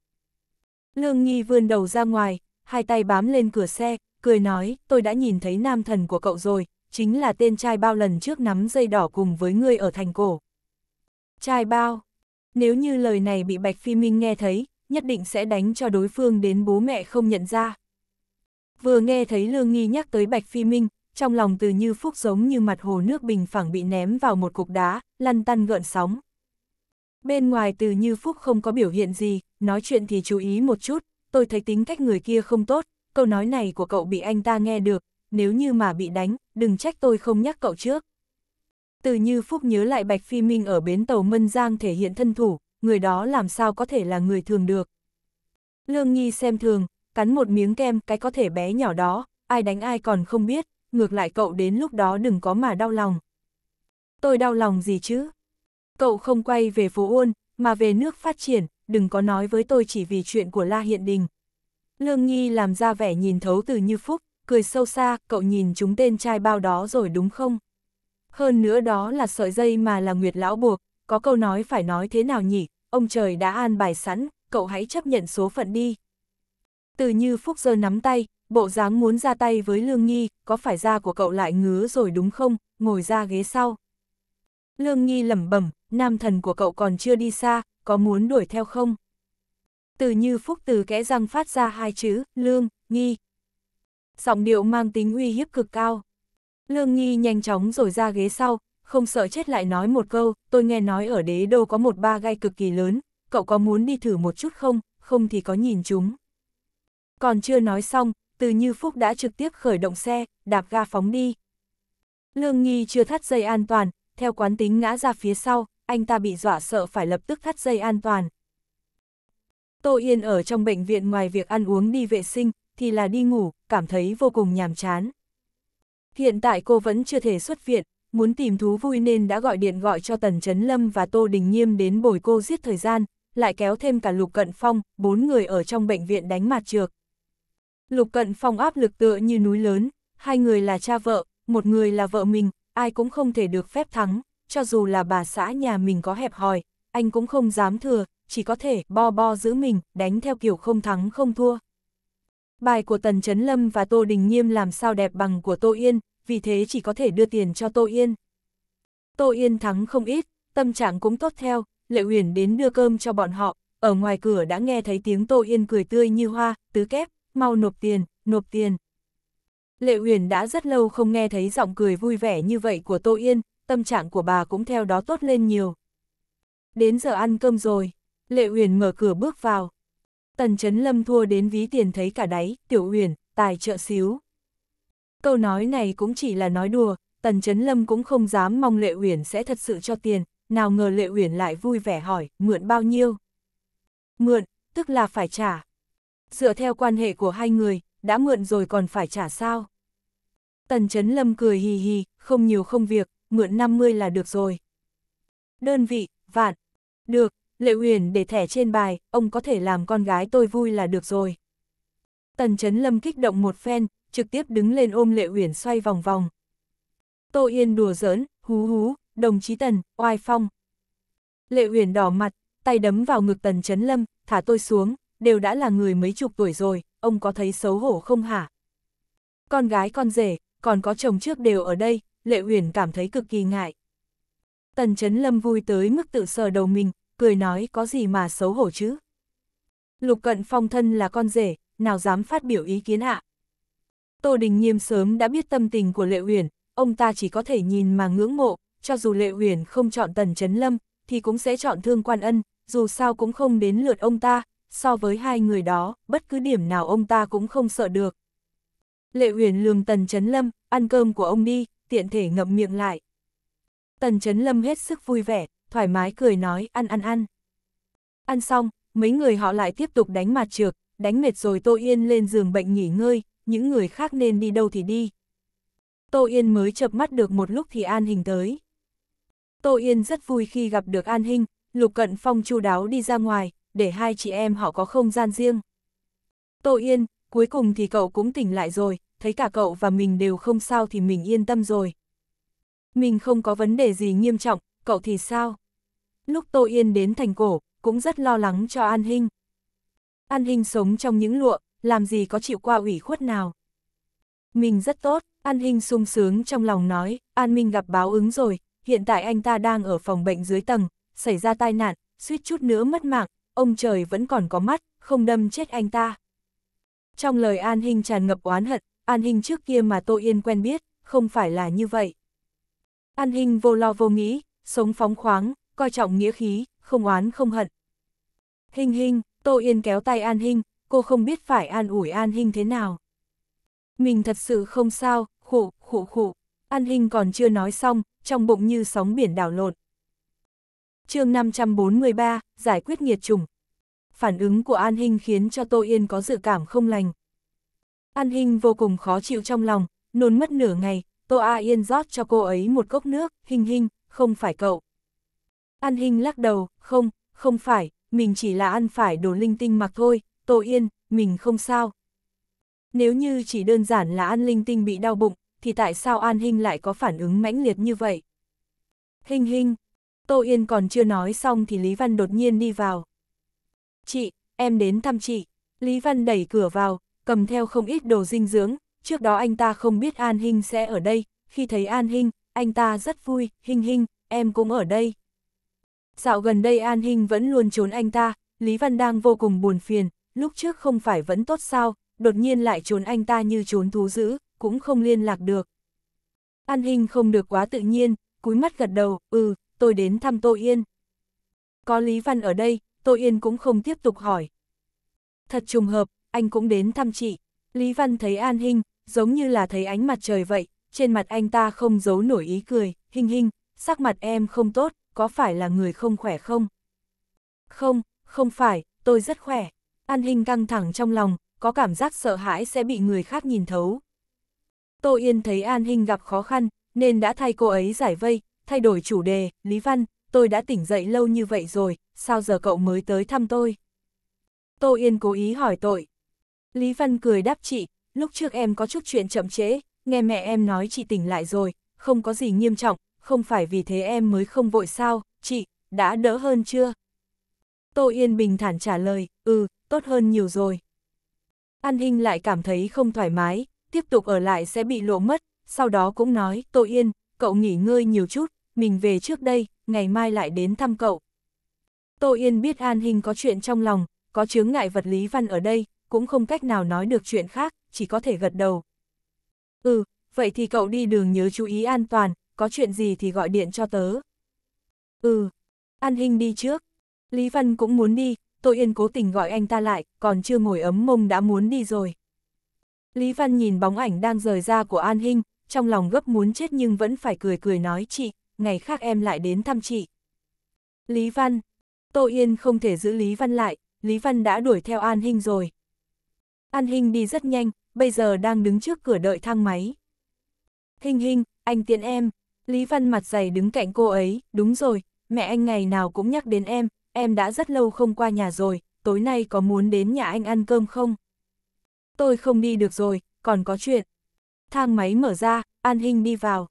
Speaker 1: Lương Nghi vươn đầu ra ngoài, hai tay bám lên cửa xe, cười nói, tôi đã nhìn thấy nam thần của cậu rồi, chính là tên trai bao lần trước nắm dây đỏ cùng với ngươi ở thành cổ. Trai bao, nếu như lời này bị Bạch Phi Minh nghe thấy, nhất định sẽ đánh cho đối phương đến bố mẹ không nhận ra. Vừa nghe thấy Lương Nghi nhắc tới Bạch Phi Minh, trong lòng từ như phúc giống như mặt hồ nước bình phẳng bị ném vào một cục đá, lăn tăn gợn sóng. Bên ngoài từ như phúc không có biểu hiện gì, nói chuyện thì chú ý một chút, tôi thấy tính cách người kia không tốt, câu nói này của cậu bị anh ta nghe được, nếu như mà bị đánh, đừng trách tôi không nhắc cậu trước. Từ như phúc nhớ lại Bạch Phi Minh ở bến tàu Mân Giang thể hiện thân thủ, người đó làm sao có thể là người thường được. Lương Nhi xem thường, cắn một miếng kem cái có thể bé nhỏ đó, ai đánh ai còn không biết, ngược lại cậu đến lúc đó đừng có mà đau lòng. Tôi đau lòng gì chứ? Cậu không quay về phố Uôn, mà về nước phát triển, đừng có nói với tôi chỉ vì chuyện của La Hiện Đình. Lương Nhi làm ra vẻ nhìn thấu từ như phúc, cười sâu xa, cậu nhìn chúng tên trai bao đó rồi đúng không? Hơn nữa đó là sợi dây mà là Nguyệt Lão buộc, có câu nói phải nói thế nào nhỉ, ông trời đã an bài sẵn, cậu hãy chấp nhận số phận đi. Từ như Phúc giơ nắm tay, bộ dáng muốn ra tay với Lương Nghi, có phải da của cậu lại ngứa rồi đúng không, ngồi ra ghế sau. Lương Nghi lẩm bẩm, nam thần của cậu còn chưa đi xa, có muốn đuổi theo không? Từ như Phúc từ kẽ răng phát ra hai chữ, Lương, Nghi. Giọng điệu mang tính uy hiếp cực cao. Lương Nghi nhanh chóng rồi ra ghế sau, không sợ chết lại nói một câu, tôi nghe nói ở đế đô có một ba gai cực kỳ lớn, cậu có muốn đi thử một chút không, không thì có nhìn chúng. Còn chưa nói xong, từ như Phúc đã trực tiếp khởi động xe, đạp ga phóng đi. Lương Nghi chưa thắt dây an toàn, theo quán tính ngã ra phía sau, anh ta bị dọa sợ phải lập tức thắt dây an toàn. Tô Yên ở trong bệnh viện ngoài việc ăn uống đi vệ sinh, thì là đi ngủ, cảm thấy vô cùng nhàm chán. Hiện tại cô vẫn chưa thể xuất viện, muốn tìm thú vui nên đã gọi điện gọi cho Tần Trấn Lâm và Tô Đình Nghiêm đến bồi cô giết thời gian, lại kéo thêm cả Lục Cận Phong, bốn người ở trong bệnh viện đánh mặt trược. Lục Cận Phong áp lực tựa như núi lớn, hai người là cha vợ, một người là vợ mình, ai cũng không thể được phép thắng, cho dù là bà xã nhà mình có hẹp hòi, anh cũng không dám thừa, chỉ có thể bo bo giữ mình, đánh theo kiểu không thắng không thua. Bài của Tần Trấn Lâm và Tô Đình Nghiêm làm sao đẹp bằng của Tô Yên, vì thế chỉ có thể đưa tiền cho Tô Yên. Tô Yên thắng không ít, tâm trạng cũng tốt theo, Lệ Uyển đến đưa cơm cho bọn họ, ở ngoài cửa đã nghe thấy tiếng Tô Yên cười tươi như hoa, tứ kép, mau nộp tiền, nộp tiền. Lệ Uyển đã rất lâu không nghe thấy giọng cười vui vẻ như vậy của Tô Yên, tâm trạng của bà cũng theo đó tốt lên nhiều. Đến giờ ăn cơm rồi, Lệ uyển mở cửa bước vào. Tần Chấn Lâm thua đến ví tiền thấy cả đáy, tiểu uyển tài trợ xíu. Câu nói này cũng chỉ là nói đùa, Tần Chấn Lâm cũng không dám mong Lệ Uyển sẽ thật sự cho tiền, nào ngờ Lệ Uyển lại vui vẻ hỏi, mượn bao nhiêu? Mượn, tức là phải trả. Dựa theo quan hệ của hai người, đã mượn rồi còn phải trả sao? Tần Chấn Lâm cười hì hì, không nhiều không việc, mượn 50 là được rồi. Đơn vị, vạn. Được, Lệ Uyển để thẻ trên bài, ông có thể làm con gái tôi vui là được rồi. Tần Chấn Lâm kích động một phen, trực tiếp đứng lên ôm Lệ Uyển xoay vòng vòng. Tô Yên đùa giỡn, hú hú, đồng chí Tần, oai phong. Lệ Uyển đỏ mặt, tay đấm vào ngực Tần Chấn Lâm, thả tôi xuống, đều đã là người mấy chục tuổi rồi, ông có thấy xấu hổ không hả? Con gái con rể, còn có chồng trước đều ở đây, Lệ Uyển cảm thấy cực kỳ ngại. Tần Chấn Lâm vui tới mức tự sờ đầu mình, cười nói có gì mà xấu hổ chứ. Lục Cận Phong thân là con rể, nào dám phát biểu ý kiến ạ. Tô Đình Nghiêm sớm đã biết tâm tình của Lệ Uyển, ông ta chỉ có thể nhìn mà ngưỡng mộ, cho dù Lệ Uyển không chọn Tần Chấn Lâm, thì cũng sẽ chọn Thương Quan Ân, dù sao cũng không đến lượt ông ta, so với hai người đó, bất cứ điểm nào ông ta cũng không sợ được. Lệ Uyển lường Tần Chấn Lâm, ăn cơm của ông đi, tiện thể ngậm miệng lại. Tần Chấn Lâm hết sức vui vẻ, thoải mái cười nói ăn ăn ăn. Ăn xong, mấy người họ lại tiếp tục đánh mặt trược, đánh mệt rồi Tô Yên lên giường bệnh nghỉ ngơi, những người khác nên đi đâu thì đi. Tô Yên mới chập mắt được một lúc thì An Hình tới. Tô Yên rất vui khi gặp được An Hình, Lục Cận Phong chu đáo đi ra ngoài, để hai chị em họ có không gian riêng. Tô Yên, cuối cùng thì cậu cũng tỉnh lại rồi, thấy cả cậu và mình đều không sao thì mình yên tâm rồi. Mình không có vấn đề gì nghiêm trọng, cậu thì sao? Lúc Tô Yên đến thành cổ, cũng rất lo lắng cho An Hinh. An Hinh sống trong những lụa, làm gì có chịu qua ủy khuất nào. Mình rất tốt, An Hinh sung sướng trong lòng nói, An Minh gặp báo ứng rồi, hiện tại anh ta đang ở phòng bệnh dưới tầng, xảy ra tai nạn, suýt chút nữa mất mạng, ông trời vẫn còn có mắt, không đâm chết anh ta. Trong lời An Hinh tràn ngập oán hận, An Hinh trước kia mà Tô Yên quen biết, không phải là như vậy. An Hinh vô lo vô nghĩ, sống phóng khoáng, coi trọng nghĩa khí, không oán không hận. Hình hình, Tô Yên kéo tay An Hinh, cô không biết phải an ủi An Hinh thế nào. Mình thật sự không sao, khổ, khổ khổ. An Hinh còn chưa nói xong, trong bụng như sóng biển đảo lộn. chương 543, giải quyết nghiệt trùng. Phản ứng của An Hinh khiến cho Tô Yên có dự cảm không lành. An Hinh vô cùng khó chịu trong lòng, nôn mất nửa ngày, Tô A Yên rót cho cô ấy một cốc nước, Hinh Hinh, không phải cậu. An Hinh lắc đầu, không, không phải, mình chỉ là ăn phải đồ linh tinh mặc thôi, Tô Yên, mình không sao. Nếu như chỉ đơn giản là ăn linh tinh bị đau bụng, thì tại sao An Hinh lại có phản ứng mãnh liệt như vậy? Hinh Hinh, Tô Yên còn chưa nói xong thì Lý Văn đột nhiên đi vào. Chị, em đến thăm chị. Lý Văn đẩy cửa vào, cầm theo không ít đồ dinh dưỡng, trước đó anh ta không biết An Hinh sẽ ở đây, khi thấy An Hinh, anh ta rất vui, Hinh Hinh, em cũng ở đây. Dạo gần đây An Hinh vẫn luôn trốn anh ta, Lý Văn đang vô cùng buồn phiền, lúc trước không phải vẫn tốt sao, đột nhiên lại trốn anh ta như trốn thú dữ, cũng không liên lạc được. An Hinh không được quá tự nhiên, cúi mắt gật đầu, ừ, tôi đến thăm Tô Yên. Có Lý Văn ở đây, Tô Yên cũng không tiếp tục hỏi. Thật trùng hợp, anh cũng đến thăm chị. Lý Văn thấy An Hinh, giống như là thấy ánh mặt trời vậy, trên mặt anh ta không giấu nổi ý cười, Hinh Hinh, sắc mặt em không tốt, có phải là người không khỏe không? Không, không phải, tôi rất khỏe. An Hinh căng thẳng trong lòng, có cảm giác sợ hãi sẽ bị người khác nhìn thấu. Tô Yên thấy An Hinh gặp khó khăn, nên đã thay cô ấy giải vây, thay đổi chủ đề, Lý Văn, tôi đã tỉnh dậy lâu như vậy rồi, sao giờ cậu mới tới thăm tôi? Tô Yên cố ý hỏi tội. Lý Văn cười đáp chị, lúc trước em có chút chuyện chậm trễ, nghe mẹ em nói chị tỉnh lại rồi, không có gì nghiêm trọng, không phải vì thế em mới không vội sao, chị, đã đỡ hơn chưa? Tô Yên bình thản trả lời, ừ, tốt hơn nhiều rồi. An Hinh lại cảm thấy không thoải mái, tiếp tục ở lại sẽ bị lộ mất, sau đó cũng nói, Tô Yên, cậu nghỉ ngơi nhiều chút, mình về trước đây, ngày mai lại đến thăm cậu. Tô Yên biết An Hinh có chuyện trong lòng, có chướng ngại vật lý văn ở đây, cũng không cách nào nói được chuyện khác, chỉ có thể gật đầu. Ừ, vậy thì cậu đi đường nhớ chú ý an toàn, có chuyện gì thì gọi điện cho tớ. Ừ, An Hinh đi trước. Lý Văn cũng muốn đi, Tô Yên cố tình gọi anh ta lại, còn chưa ngồi ấm mông đã muốn đi rồi. Lý Văn nhìn bóng ảnh đang rời ra của An Hinh, trong lòng gấp muốn chết nhưng vẫn phải cười cười nói chị, ngày khác em lại đến thăm chị. Lý Văn, Tô Yên không thể giữ Lý Văn lại, Lý Văn đã đuổi theo An Hinh rồi. An Hinh đi rất nhanh, bây giờ đang đứng trước cửa đợi thang máy. Hinh Hinh, anh tiện em. Lý Văn mặt dày đứng cạnh cô ấy, đúng rồi, mẹ anh ngày nào cũng nhắc đến em, em đã rất lâu không qua nhà rồi, tối nay có muốn đến nhà anh ăn cơm không? Tôi không đi được rồi, còn có chuyện. Thang máy mở ra, An Hinh đi vào.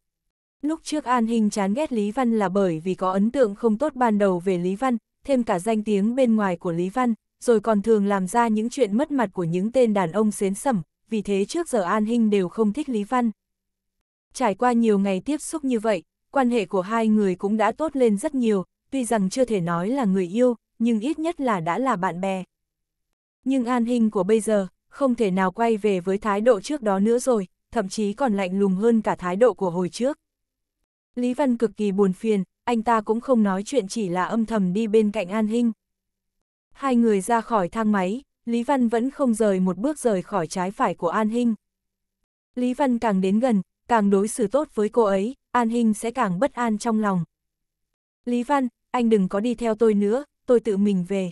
Speaker 1: Lúc trước An Hinh chán ghét Lý Văn là bởi vì có ấn tượng không tốt ban đầu về Lý Văn, thêm cả danh tiếng bên ngoài của Lý Văn, rồi còn thường làm ra những chuyện mất mặt của những tên đàn ông xến sẩm, vì thế trước giờ An Hinh đều không thích Lý Văn. Trải qua nhiều ngày tiếp xúc như vậy, quan hệ của hai người cũng đã tốt lên rất nhiều, tuy rằng chưa thể nói là người yêu, nhưng ít nhất là đã là bạn bè. Nhưng An Hinh của bây giờ, không thể nào quay về với thái độ trước đó nữa rồi, thậm chí còn lạnh lùng hơn cả thái độ của hồi trước. Lý Văn cực kỳ buồn phiền, anh ta cũng không nói chuyện chỉ là âm thầm đi bên cạnh An Hinh. Hai người ra khỏi thang máy, Lý Văn vẫn không rời một bước rời khỏi trái phải của An Hinh. Lý Văn càng đến gần, càng đối xử tốt với cô ấy, An Hinh sẽ càng bất an trong lòng. Lý Văn, anh đừng có đi theo tôi nữa, tôi tự mình về.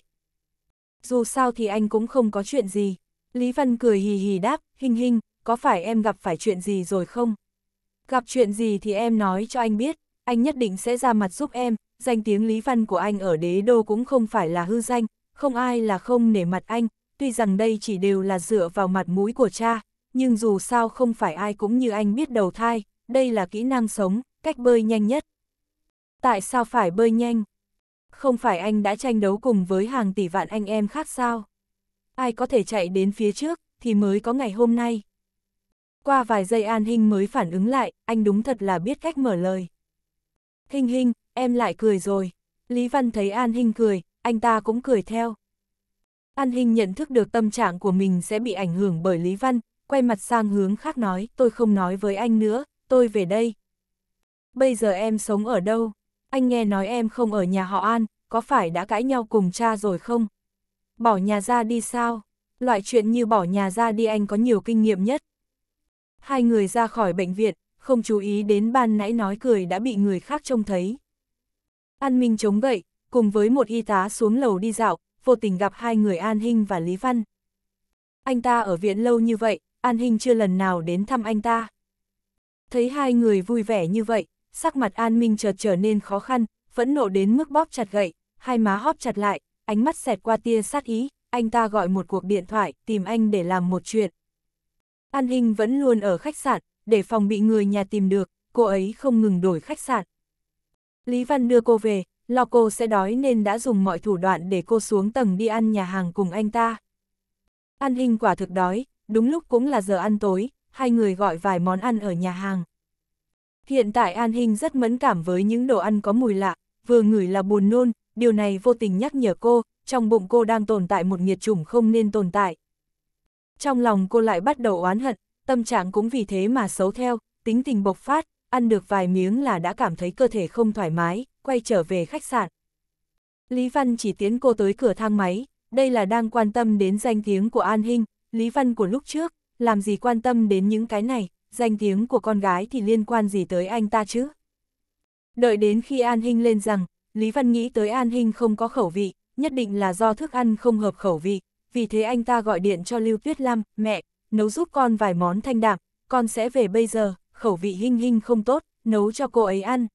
Speaker 1: Dù sao thì anh cũng không có chuyện gì. Lý Văn cười hì hì đáp, Hinh Hinh, có phải em gặp phải chuyện gì rồi không? Gặp chuyện gì thì em nói cho anh biết, anh nhất định sẽ ra mặt giúp em, danh tiếng Lý Văn của anh ở đế đô cũng không phải là hư danh, không ai là không nể mặt anh, tuy rằng đây chỉ đều là dựa vào mặt mũi của cha, nhưng dù sao không phải ai cũng như anh biết đầu thai, đây là kỹ năng sống, cách bơi nhanh nhất. Tại sao phải bơi nhanh? Không phải anh đã tranh đấu cùng với hàng tỷ vạn anh em khác sao? Ai có thể chạy đến phía trước, thì mới có ngày hôm nay. Qua vài giây An Hinh mới phản ứng lại, anh đúng thật là biết cách mở lời. Hinh Hinh, em lại cười rồi. Lý Văn thấy An Hinh cười, anh ta cũng cười theo. An Hinh nhận thức được tâm trạng của mình sẽ bị ảnh hưởng bởi Lý Văn, quay mặt sang hướng khác nói, tôi không nói với anh nữa, tôi về đây. Bây giờ em sống ở đâu? Anh nghe nói em không ở nhà họ An, có phải đã cãi nhau cùng cha rồi không? Bỏ nhà ra đi sao? Loại chuyện như bỏ nhà ra đi anh có nhiều kinh nghiệm nhất. Hai người ra khỏi bệnh viện, không chú ý đến ban nãy nói cười đã bị người khác trông thấy. An Minh chống gậy, cùng với một y tá xuống lầu đi dạo, vô tình gặp hai người An Hinh và Lý Văn. Anh ta ở viện lâu như vậy, An Hinh chưa lần nào đến thăm anh ta. Thấy hai người vui vẻ như vậy, sắc mặt An Minh chợt trở nên khó khăn, phẫn nộ đến mức bóp chặt gậy, hai má hóp chặt lại, ánh mắt xẹt qua tia sát ý, anh ta gọi một cuộc điện thoại, tìm anh để làm một chuyện. An Hinh vẫn luôn ở khách sạn, để phòng bị người nhà tìm được, cô ấy không ngừng đổi khách sạn. Lý Văn đưa cô về, lo cô sẽ đói nên đã dùng mọi thủ đoạn để cô xuống tầng đi ăn nhà hàng cùng anh ta. An Hinh quả thực đói, đúng lúc cũng là giờ ăn tối, hai người gọi vài món ăn ở nhà hàng. Hiện tại An Hinh rất mẫn cảm với những đồ ăn có mùi lạ, vừa ngửi là buồn nôn, điều này vô tình nhắc nhở cô, trong bụng cô đang tồn tại một nghiệt chủng không nên tồn tại. Trong lòng cô lại bắt đầu oán hận, tâm trạng cũng vì thế mà xấu theo, tính tình bộc phát, ăn được vài miếng là đã cảm thấy cơ thể không thoải mái, quay trở về khách sạn. Lý Văn chỉ tiến cô tới cửa thang máy, đây là đang quan tâm đến danh tiếng của An Hinh, Lý Văn của lúc trước, làm gì quan tâm đến những cái này, danh tiếng của con gái thì liên quan gì tới anh ta chứ? Đợi đến khi An Hinh lên rằng, Lý Văn nghĩ tới An Hinh không có khẩu vị, nhất định là do thức ăn không hợp khẩu vị, vì thế anh ta gọi điện cho Lưu Tuyết Lam, mẹ, nấu giúp con vài món thanh đạm, con sẽ về bây giờ, khẩu vị Hinh Hinh không tốt, nấu cho cô ấy ăn.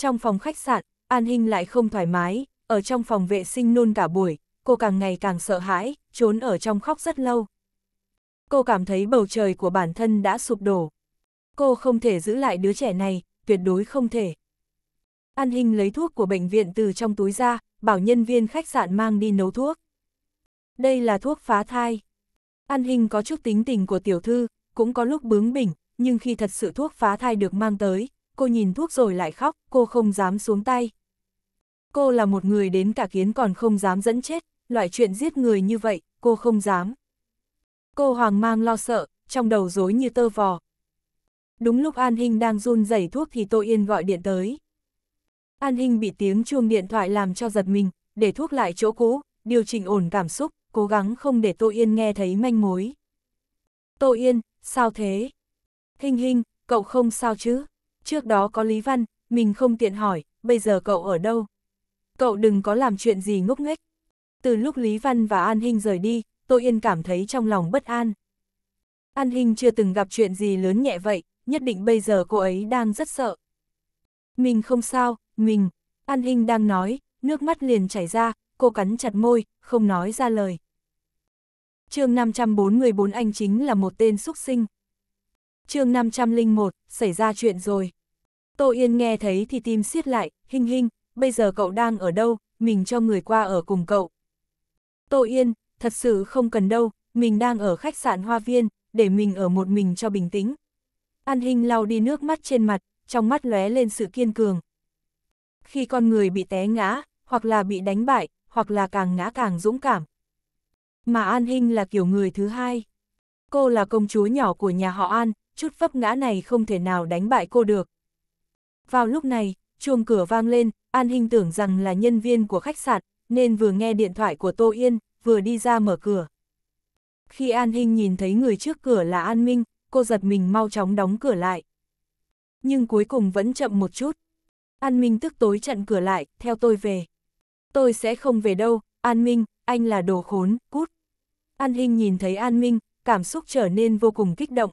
Speaker 1: Trong phòng khách sạn, An Hinh lại không thoải mái, ở trong phòng vệ sinh nôn cả buổi, cô càng ngày càng sợ hãi, trốn ở trong khóc rất lâu. Cô cảm thấy bầu trời của bản thân đã sụp đổ. Cô không thể giữ lại đứa trẻ này, tuyệt đối không thể. An Hinh lấy thuốc của bệnh viện từ trong túi ra, bảo nhân viên khách sạn mang đi nấu thuốc. Đây là thuốc phá thai. An Hinh có chút tính tình của tiểu thư, cũng có lúc bướng bỉnh, nhưng khi thật sự thuốc phá thai được mang tới, cô nhìn thuốc rồi lại khóc, cô không dám xuống tay. Cô là một người đến cả kiến còn không dám dẫn chết, loại chuyện giết người như vậy, cô không dám. Cô hoàng mang lo sợ, trong đầu rối như tơ vò. Đúng lúc An Hinh đang run rẩy thuốc thì Tô Yên gọi điện tới. An Hinh bị tiếng chuông điện thoại làm cho giật mình, để thuốc lại chỗ cũ, điều chỉnh ổn cảm xúc, cố gắng không để Tô Yên nghe thấy manh mối. Tô Yên, sao thế? Hinh Hinh, cậu không sao chứ? Trước đó có Lý Văn, mình không tiện hỏi, bây giờ cậu ở đâu? Cậu đừng có làm chuyện gì ngốc nghếch. Từ lúc Lý Văn và An Hinh rời đi, Tô Yên cảm thấy trong lòng bất an. An Hinh chưa từng gặp chuyện gì lớn nhẹ vậy, nhất định bây giờ cô ấy đang rất sợ. Mình không sao, mình, An Hinh đang nói, nước mắt liền chảy ra, cô cắn chặt môi, không nói ra lời. chương 544 anh chính là một tên xúc sinh chương 501, xảy ra chuyện rồi. Tô Yên nghe thấy thì tim siết lại, hình hình, bây giờ cậu đang ở đâu, mình cho người qua ở cùng cậu. Tô Yên, thật sự không cần đâu, mình đang ở khách sạn Hoa Viên, để mình ở một mình cho bình tĩnh. An Hinh lau đi nước mắt trên mặt, trong mắt lóe lên sự kiên cường. Khi con người bị té ngã, hoặc là bị đánh bại, hoặc là càng ngã càng dũng cảm. Mà An Hinh là kiểu người thứ hai. Cô là công chúa nhỏ của nhà họ An, chút vấp ngã này không thể nào đánh bại cô được. Vào lúc này, chuông cửa vang lên, An Hinh tưởng rằng là nhân viên của khách sạn, nên vừa nghe điện thoại của Tô Yên, vừa đi ra mở cửa. Khi An Hinh nhìn thấy người trước cửa là An Minh, cô giật mình mau chóng đóng cửa lại. Nhưng cuối cùng vẫn chậm một chút. An Minh tức tối chặn cửa lại, theo tôi về. Tôi sẽ không về đâu, An Minh, anh là đồ khốn, cút. An Hinh nhìn thấy An Minh, cảm xúc trở nên vô cùng kích động.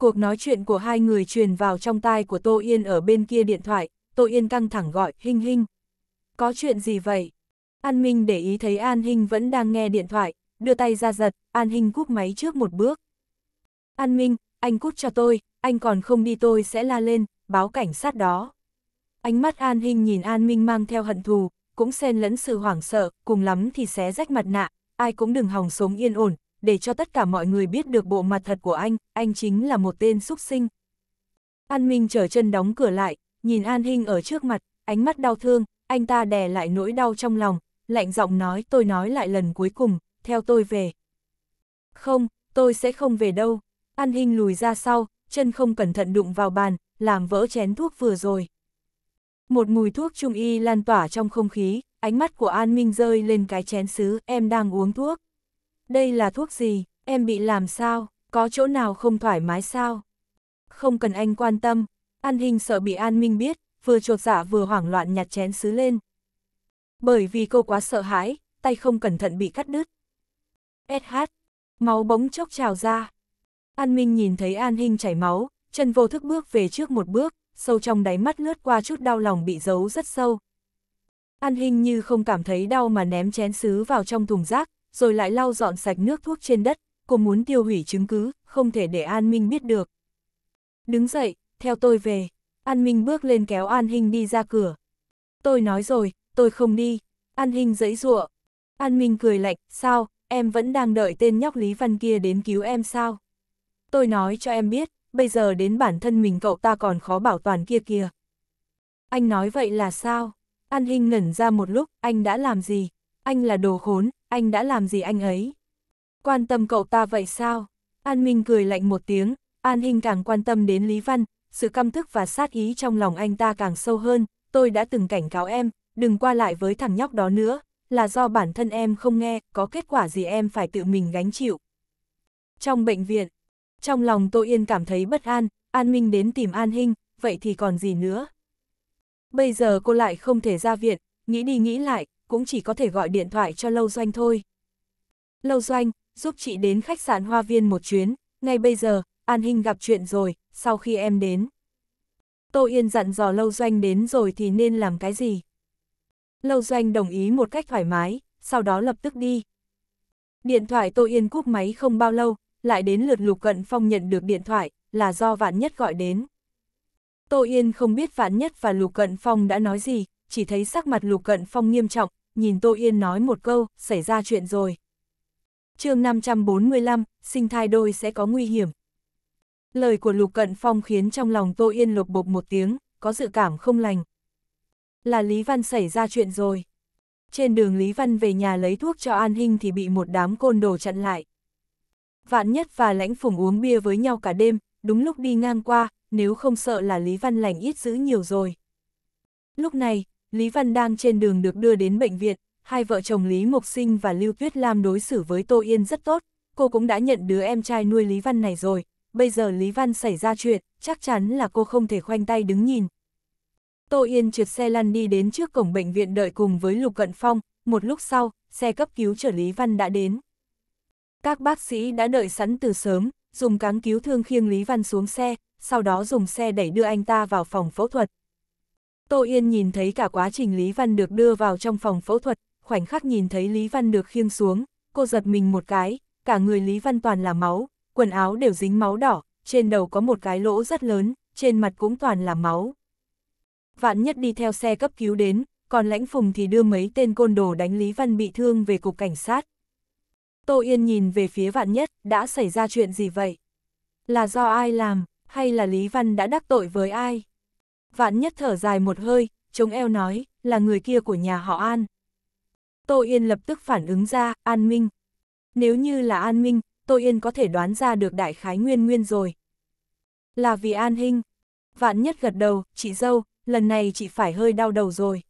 Speaker 1: Cuộc nói chuyện của hai người truyền vào trong tai của Tô Yên ở bên kia điện thoại, Tô Yên căng thẳng gọi, Hinh Hinh. Có chuyện gì vậy? An Minh để ý thấy An Hinh vẫn đang nghe điện thoại, đưa tay ra giật, An Hinh cúp máy trước một bước. An Minh, anh cút cho tôi, anh còn không đi tôi sẽ la lên, báo cảnh sát đó. Ánh mắt An Hinh nhìn An Minh mang theo hận thù, cũng xen lẫn sự hoảng sợ, cùng lắm thì xé rách mặt nạ, ai cũng đừng hòng sống yên ổn, để cho tất cả mọi người biết được bộ mặt thật của anh, anh chính là một tên súc sinh. An Minh trở chân đóng cửa lại, nhìn An Hinh ở trước mặt, ánh mắt đau thương, anh ta đè lại nỗi đau trong lòng, lạnh giọng nói tôi nói lại lần cuối cùng, theo tôi về. Không, tôi sẽ không về đâu. An Hinh lùi ra sau, chân không cẩn thận đụng vào bàn, làm vỡ chén thuốc vừa rồi. Một mùi thuốc trung y lan tỏa trong không khí, ánh mắt của An Minh rơi lên cái chén sứ, em đang uống thuốc. Đây là thuốc gì, em bị làm sao, có chỗ nào không thoải mái sao? Không cần anh quan tâm, An hình sợ bị An Minh biết, vừa trột dạ vừa hoảng loạn nhặt chén sứ lên. Bởi vì cô quá sợ hãi, tay không cẩn thận bị cắt đứt. SH, máu bóng chốc trào ra. An Minh nhìn thấy An hình chảy máu, chân vô thức bước về trước một bước, sâu trong đáy mắt lướt qua chút đau lòng bị giấu rất sâu. An hình như không cảm thấy đau mà ném chén sứ vào trong thùng rác, rồi lại lau dọn sạch nước thuốc trên đất, cô muốn tiêu hủy chứng cứ, không thể để An Minh biết được. Đứng dậy, theo tôi về. An Minh bước lên kéo An Hinh đi ra cửa. Tôi nói rồi, tôi không đi. An Hinh dãy dụa. An Minh cười lạnh, sao, em vẫn đang đợi tên nhóc Lý Văn kia đến cứu em sao? Tôi nói cho em biết, bây giờ đến bản thân mình cậu ta còn khó bảo toàn kia kìa. Anh nói vậy là sao? An Hinh ngẩn ra một lúc, anh đã làm gì? Anh là đồ khốn, anh đã làm gì anh ấy? Quan tâm cậu ta vậy sao? An Minh cười lạnh một tiếng, An Hinh càng quan tâm đến Lý Văn, sự căm thức và sát ý trong lòng anh ta càng sâu hơn, tôi đã từng cảnh cáo em, đừng qua lại với thằng nhóc đó nữa, là do bản thân em không nghe, có kết quả gì em phải tự mình gánh chịu. Trong bệnh viện, trong lòng Tô Yên cảm thấy bất an, An Minh đến tìm An Hinh, vậy thì còn gì nữa? Bây giờ cô lại không thể ra viện, nghĩ đi nghĩ lại, cũng chỉ có thể gọi điện thoại cho Lâu Doanh thôi. Lâu Doanh, giúp chị đến khách sạn Hoa Viên một chuyến, ngay bây giờ, An Hinh gặp chuyện rồi, sau khi em đến. Tô Yên dặn dò Lâu Doanh đến rồi thì nên làm cái gì? Lâu Doanh đồng ý một cách thoải mái, sau đó lập tức đi. Điện thoại Tô Yên cúp máy không bao lâu, lại đến lượt Lục Cận Phong nhận được điện thoại, là do Vạn Nhất gọi đến. Tô Yên không biết Vạn Nhất và Lục Cận Phong đã nói gì, chỉ thấy sắc mặt Lục Cận Phong nghiêm trọng, nhìn Tô Yên nói một câu, xảy ra chuyện rồi. chương 545, sinh thai đôi sẽ có nguy hiểm. Lời của Lục Cận Phong khiến trong lòng Tô Yên lục bột một tiếng, có dự cảm không lành. Là Lý Văn xảy ra chuyện rồi. Trên đường Lý Văn về nhà lấy thuốc cho An Hinh thì bị một đám côn đồ chặn lại. Vạn Nhất và Lãnh Phùng uống bia với nhau cả đêm, đúng lúc đi ngang qua, nếu không sợ là Lý Văn lành ít giữ nhiều rồi. Lúc này, Lý Văn đang trên đường được đưa đến bệnh viện, hai vợ chồng Lý Mộc Sinh và Lưu Tuyết Lam đối xử với Tô Yên rất tốt, cô cũng đã nhận đứa em trai nuôi Lý Văn này rồi, bây giờ Lý Văn xảy ra chuyện, chắc chắn là cô không thể khoanh tay đứng nhìn. Tô Yên trượt xe lăn đi đến trước cổng bệnh viện đợi cùng với Lục Cận Phong, một lúc sau, xe cấp cứu chở Lý Văn đã đến. Các bác sĩ đã đợi sẵn từ sớm, dùng cáng cứu thương khiêng Lý Văn xuống xe, sau đó dùng xe đẩy đưa anh ta vào phòng phẫu thuật. Tô Yên nhìn thấy cả quá trình Lý Văn được đưa vào trong phòng phẫu thuật, khoảnh khắc nhìn thấy Lý Văn được khiêng xuống, cô giật mình một cái, cả người Lý Văn toàn là máu, quần áo đều dính máu đỏ, trên đầu có một cái lỗ rất lớn, trên mặt cũng toàn là máu. Vạn nhất đi theo xe cấp cứu đến, còn lãnh phùng thì đưa mấy tên côn đồ đánh Lý Văn bị thương về cục cảnh sát. Tô Yên nhìn về phía vạn nhất, đã xảy ra chuyện gì vậy? Là do ai làm, hay là Lý Văn đã đắc tội với ai? Vạn nhất thở dài một hơi, chống eo nói, là người kia của nhà họ An. Tô Yên lập tức phản ứng ra, An Minh. Nếu như là An Minh, Tô Yên có thể đoán ra được đại khái nguyên nguyên rồi. Là vì An Hinh. Vạn nhất gật đầu, chị dâu, lần này chị phải hơi đau đầu rồi.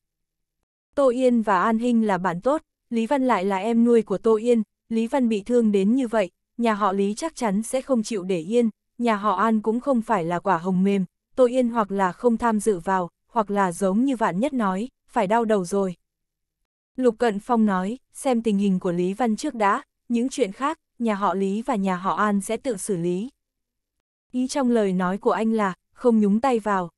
Speaker 1: Tô Yên và An Hinh là bạn tốt, Lý Văn lại là em nuôi của Tô Yên, Lý Văn bị thương đến như vậy, nhà họ Lý chắc chắn sẽ không chịu để yên, nhà họ An cũng không phải là quả hồng mềm, Tô Yên hoặc là không tham dự vào, hoặc là giống như vạn nhất nói, phải đau đầu rồi. Lục Cận Phong nói, xem tình hình của Lý Văn trước đã, những chuyện khác, nhà họ Lý và nhà họ An sẽ tự xử lý. Ý trong lời nói của anh là, không nhúng tay vào.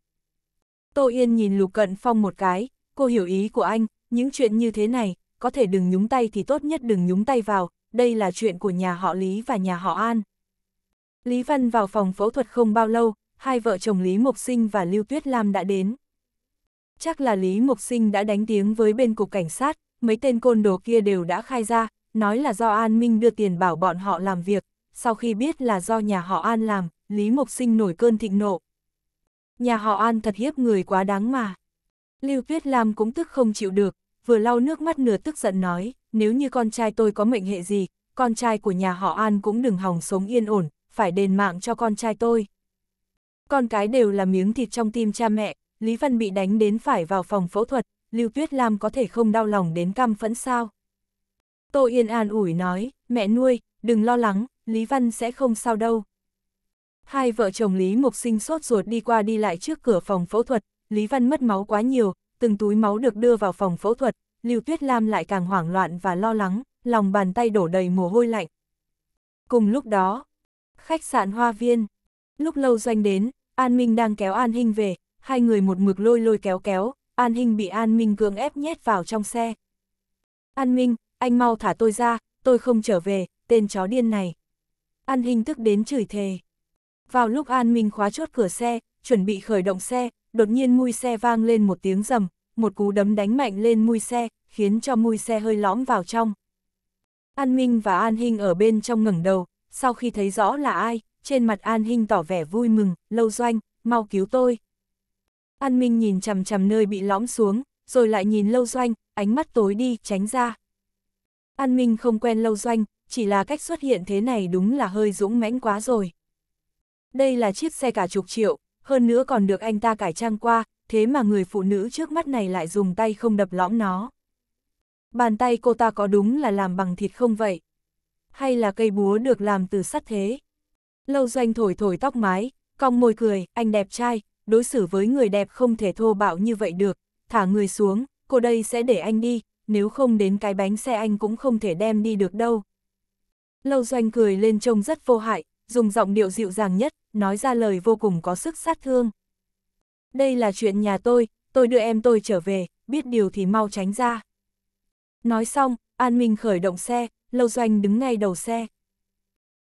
Speaker 1: Tô Yên nhìn Lục Cận Phong một cái, cô hiểu ý của anh, những chuyện như thế này, có thể đừng nhúng tay thì tốt nhất đừng nhúng tay vào, đây là chuyện của nhà họ Lý và nhà họ An. Lý Văn vào phòng phẫu thuật không bao lâu, hai vợ chồng Lý Mộc Sinh và Lưu Tuyết Lam đã đến. Chắc là Lý Mộc Sinh đã đánh tiếng với bên cục cảnh sát, mấy tên côn đồ kia đều đã khai ra, nói là do An Minh đưa tiền bảo bọn họ làm việc, sau khi biết là do nhà họ An làm, Lý Mộc Sinh nổi cơn thịnh nộ. Nhà họ An thật hiếp người quá đáng mà. Lưu Tuyết Lam cũng tức không chịu được, vừa lau nước mắt nửa tức giận nói, nếu như con trai tôi có mệnh hệ gì, con trai của nhà họ An cũng đừng hòng sống yên ổn, phải đền mạng cho con trai tôi. Con cái đều là miếng thịt trong tim cha mẹ, Lý Văn bị đánh đến phải vào phòng phẫu thuật, Lưu Tuyết Lam có thể không đau lòng đến cam phẫn sao. Tô Yên an ủi nói, mẹ nuôi, đừng lo lắng, Lý Văn sẽ không sao đâu. Hai vợ chồng Lý Mục Sinh sốt ruột đi qua đi lại trước cửa phòng phẫu thuật, Lý Văn mất máu quá nhiều, từng túi máu được đưa vào phòng phẫu thuật, Lưu Tuyết Lam lại càng hoảng loạn và lo lắng, lòng bàn tay đổ đầy mồ hôi lạnh. Cùng lúc đó, khách sạn Hoa Viên, lúc lâu doanh đến, An Minh đang kéo An Hinh về, hai người một mực lôi lôi kéo kéo, An Hinh bị An Minh cưỡng ép nhét vào trong xe. An Minh, anh mau thả tôi ra, tôi không trở về, tên chó điên này. An Hinh tức đến chửi thề. Vào lúc An Minh khóa chốt cửa xe, chuẩn bị khởi động xe, đột nhiên mui xe vang lên một tiếng rầm, một cú đấm đánh mạnh lên mui xe, khiến cho mui xe hơi lõm vào trong. An Minh và An Hinh ở bên trong ngẩng đầu, sau khi thấy rõ là ai, trên mặt An Hinh tỏ vẻ vui mừng, lâu doanh, mau cứu tôi. An Minh nhìn chằm chằm nơi bị lõm xuống, rồi lại nhìn lâu doanh, ánh mắt tối đi, tránh ra. An Minh không quen lâu doanh, chỉ là cách xuất hiện thế này đúng là hơi dũng mãnh quá rồi. Đây là chiếc xe cả chục triệu, hơn nữa còn được anh ta cải trang qua, thế mà người phụ nữ trước mắt này lại dùng tay không đập lõm nó. Bàn tay cô ta có đúng là làm bằng thịt không vậy? Hay là cây búa được làm từ sắt thế? Lâu doanh thổi thổi tóc mái, cong môi cười, anh đẹp trai, đối xử với người đẹp không thể thô bạo như vậy được, thả người xuống, cô đây sẽ để anh đi, nếu không đến cái bánh xe anh cũng không thể đem đi được đâu. Lâu doanh cười lên trông rất vô hại, dùng giọng điệu dịu dàng nhất, nói ra lời vô cùng có sức sát thương. Đây là chuyện nhà tôi, tôi đưa em tôi trở về, biết điều thì mau tránh ra. Nói xong, An Minh khởi động xe, Lâu Doanh đứng ngay đầu xe.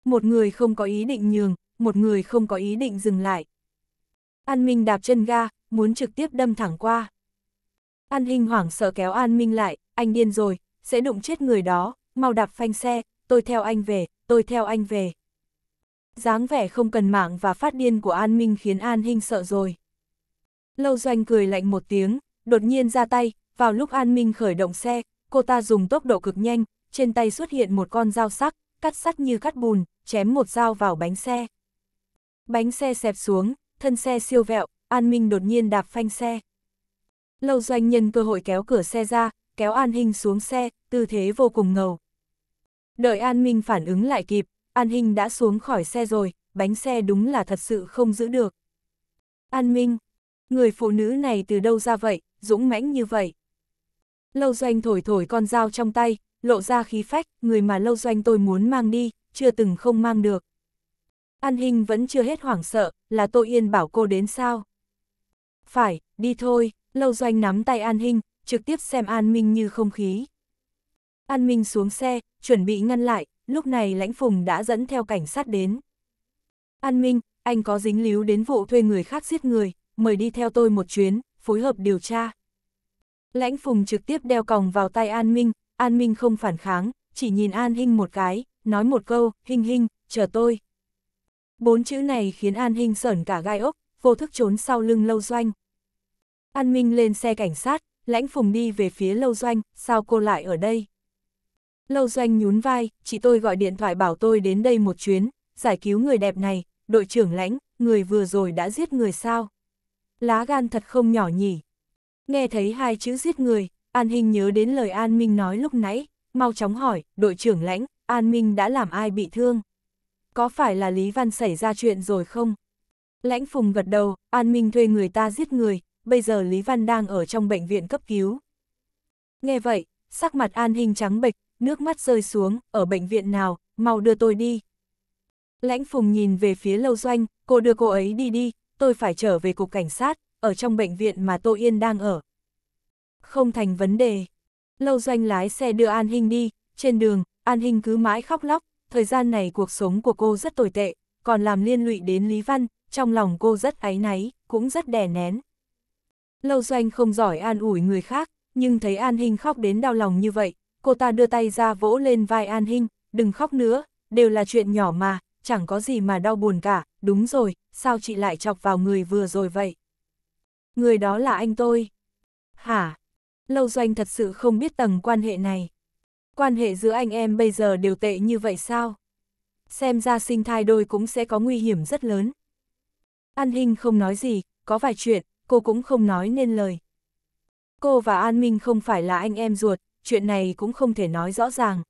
Speaker 1: Một người không có ý định nhường, một người không có ý định dừng lại. An Minh đạp chân ga, muốn trực tiếp đâm thẳng qua. An Hinh hoảng sợ kéo An Minh lại, anh điên rồi, sẽ đụng chết người đó, mau đạp phanh xe, tôi theo anh về, tôi theo anh về. dáng vẻ không cần mạng và phát điên của An Minh khiến An Hinh sợ rồi. Lâu Doanh cười lạnh một tiếng, đột nhiên ra tay, vào lúc An Minh khởi động xe, cô ta dùng tốc độ cực nhanh, trên tay xuất hiện một con dao sắc, cắt sắt như cắt bùn, chém một dao vào bánh xe. Bánh xe xẹp xuống, thân xe siêu vẹo, An Minh đột nhiên đạp phanh xe. Lâu doanh nhân cơ hội kéo cửa xe ra, kéo An Hinh xuống xe, tư thế vô cùng ngầu. Đợi An Minh phản ứng lại kịp, An Hinh đã xuống khỏi xe rồi, bánh xe đúng là thật sự không giữ được. An Minh, người phụ nữ này từ đâu ra vậy, dũng mãnh như vậy. Lâu doanh thổi thổi con dao trong tay, lộ ra khí phách, người mà lâu doanh tôi muốn mang đi, chưa từng không mang được. An Hinh vẫn chưa hết hoảng sợ, là Tô Yên bảo cô đến sao? Phải, đi thôi, lâu doanh nắm tay An Hinh, trực tiếp xem An Minh như không khí. An Minh xuống xe, chuẩn bị ngăn lại, lúc này lãnh phùng đã dẫn theo cảnh sát đến. An Minh, anh có dính líu đến vụ thuê người khác giết người, mời đi theo tôi một chuyến, phối hợp điều tra. Lãnh phùng trực tiếp đeo còng vào tay An Minh, An Minh không phản kháng, chỉ nhìn An Hinh một cái, nói một câu, Hinh Hinh, chờ tôi. Bốn chữ này khiến An Hinh sởn cả gai ốc, vô thức trốn sau lưng lâu doanh. An Minh lên xe cảnh sát, lãnh phùng đi về phía lâu doanh, sao cô lại ở đây? Lâu doanh nhún vai, chị tôi gọi điện thoại bảo tôi đến đây một chuyến, giải cứu người đẹp này, đội trưởng lãnh, người vừa rồi đã giết người sao? Lá gan thật không nhỏ nhỉ. Nghe thấy hai chữ giết người, An Hinh nhớ đến lời An Minh nói lúc nãy, mau chóng hỏi, đội trưởng lãnh, An Minh đã làm ai bị thương? Có phải là Lý Văn xảy ra chuyện rồi không? Lãnh Phùng gật đầu, An Minh thuê người ta giết người, bây giờ Lý Văn đang ở trong bệnh viện cấp cứu. Nghe vậy, sắc mặt An Hinh trắng bệch, nước mắt rơi xuống, ở bệnh viện nào, mau đưa tôi đi. Lãnh Phùng nhìn về phía lâu doanh, cô đưa cô ấy đi đi, tôi phải trở về cục cảnh sát, ở trong bệnh viện mà Tô Yên đang ở. Không thành vấn đề. Lâu doanh lái xe đưa An Hinh đi, trên đường, An Hinh cứ mãi khóc lóc, thời gian này cuộc sống của cô rất tồi tệ, còn làm liên lụy đến Lý Văn, trong lòng cô rất áy náy, cũng rất đè nén. Lâu doanh không giỏi an ủi người khác, nhưng thấy An Hinh khóc đến đau lòng như vậy, cô ta đưa tay ra vỗ lên vai An Hinh, đừng khóc nữa, đều là chuyện nhỏ mà, chẳng có gì mà đau buồn cả, đúng rồi, sao chị lại chọc vào người vừa rồi vậy? Người đó là anh tôi. Hả? Lâu doanh thật sự không biết tầng quan hệ này. Quan hệ giữa anh em bây giờ đều tệ như vậy sao? Xem ra sinh thai đôi cũng sẽ có nguy hiểm rất lớn. An Hinh không nói gì, có vài chuyện, cô cũng không nói nên lời. Cô và An Minh không phải là anh em ruột, chuyện này cũng không thể nói rõ ràng.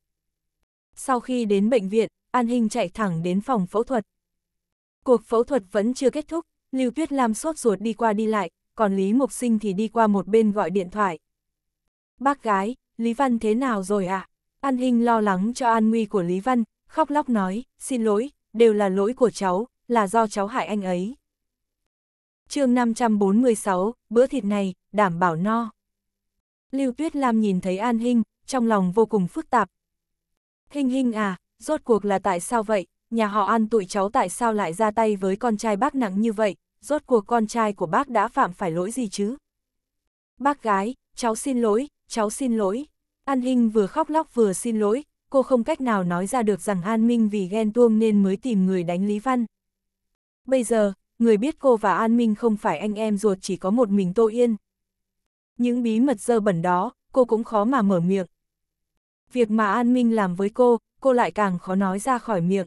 Speaker 1: Sau khi đến bệnh viện, An Hinh chạy thẳng đến phòng phẫu thuật. Cuộc phẫu thuật vẫn chưa kết thúc, Lưu Tuyết Lam sốt ruột đi qua đi lại, còn Lý Mộc Sinh thì đi qua một bên gọi điện thoại. Bác gái, Lý Văn thế nào rồi ạ? À? An Hinh lo lắng cho an nguy của Lý Văn, khóc lóc nói, xin lỗi, đều là lỗi của cháu, là do cháu hại anh ấy. chương 546, bữa thịt này, đảm bảo no. Lưu Tuyết Lam nhìn thấy An Hinh, trong lòng vô cùng phức tạp. Hinh Hinh à, rốt cuộc là tại sao vậy, nhà họ An tụi cháu tại sao lại ra tay với con trai bác nặng như vậy, rốt cuộc con trai của bác đã phạm phải lỗi gì chứ? Bác gái, cháu xin lỗi, cháu xin lỗi. An Hinh vừa khóc lóc vừa xin lỗi, cô không cách nào nói ra được rằng An Minh vì ghen tuông nên mới tìm người đánh Lý Văn. Bây giờ, người biết cô và An Minh không phải anh em ruột chỉ có một mình Tô Yên. Những bí mật dơ bẩn đó, cô cũng khó mà mở miệng. Việc mà An Minh làm với cô, cô lại càng khó nói ra khỏi miệng.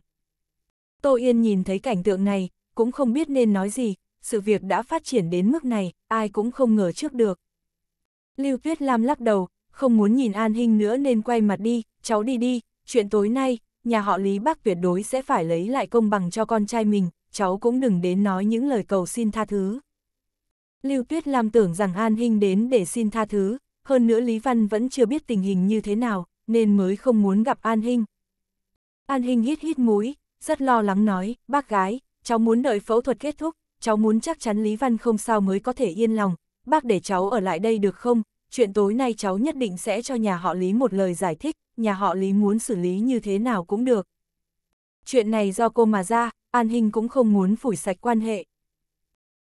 Speaker 1: Tô Yên nhìn thấy cảnh tượng này, cũng không biết nên nói gì, sự việc đã phát triển đến mức này, ai cũng không ngờ trước được. Lưu Tuyết Lam lắc đầu, không muốn nhìn An Hinh nữa nên quay mặt đi, cháu đi đi, chuyện tối nay, nhà họ Lý Bác tuyệt đối sẽ phải lấy lại công bằng cho con trai mình, cháu cũng đừng đến nói những lời cầu xin tha thứ. Lưu Tuyết Lam tưởng rằng An Hinh đến để xin tha thứ, hơn nữa Lý Văn vẫn chưa biết tình hình như thế nào, nên mới không muốn gặp An Hinh. An Hinh hít hít mũi, rất lo lắng nói, bác gái, cháu muốn đợi phẫu thuật kết thúc, cháu muốn chắc chắn Lý Văn không sao mới có thể yên lòng, bác để cháu ở lại đây được không, chuyện tối nay cháu nhất định sẽ cho nhà họ Lý một lời giải thích, nhà họ Lý muốn xử lý như thế nào cũng được. Chuyện này do cô mà ra, An Hinh cũng không muốn phủi sạch quan hệ.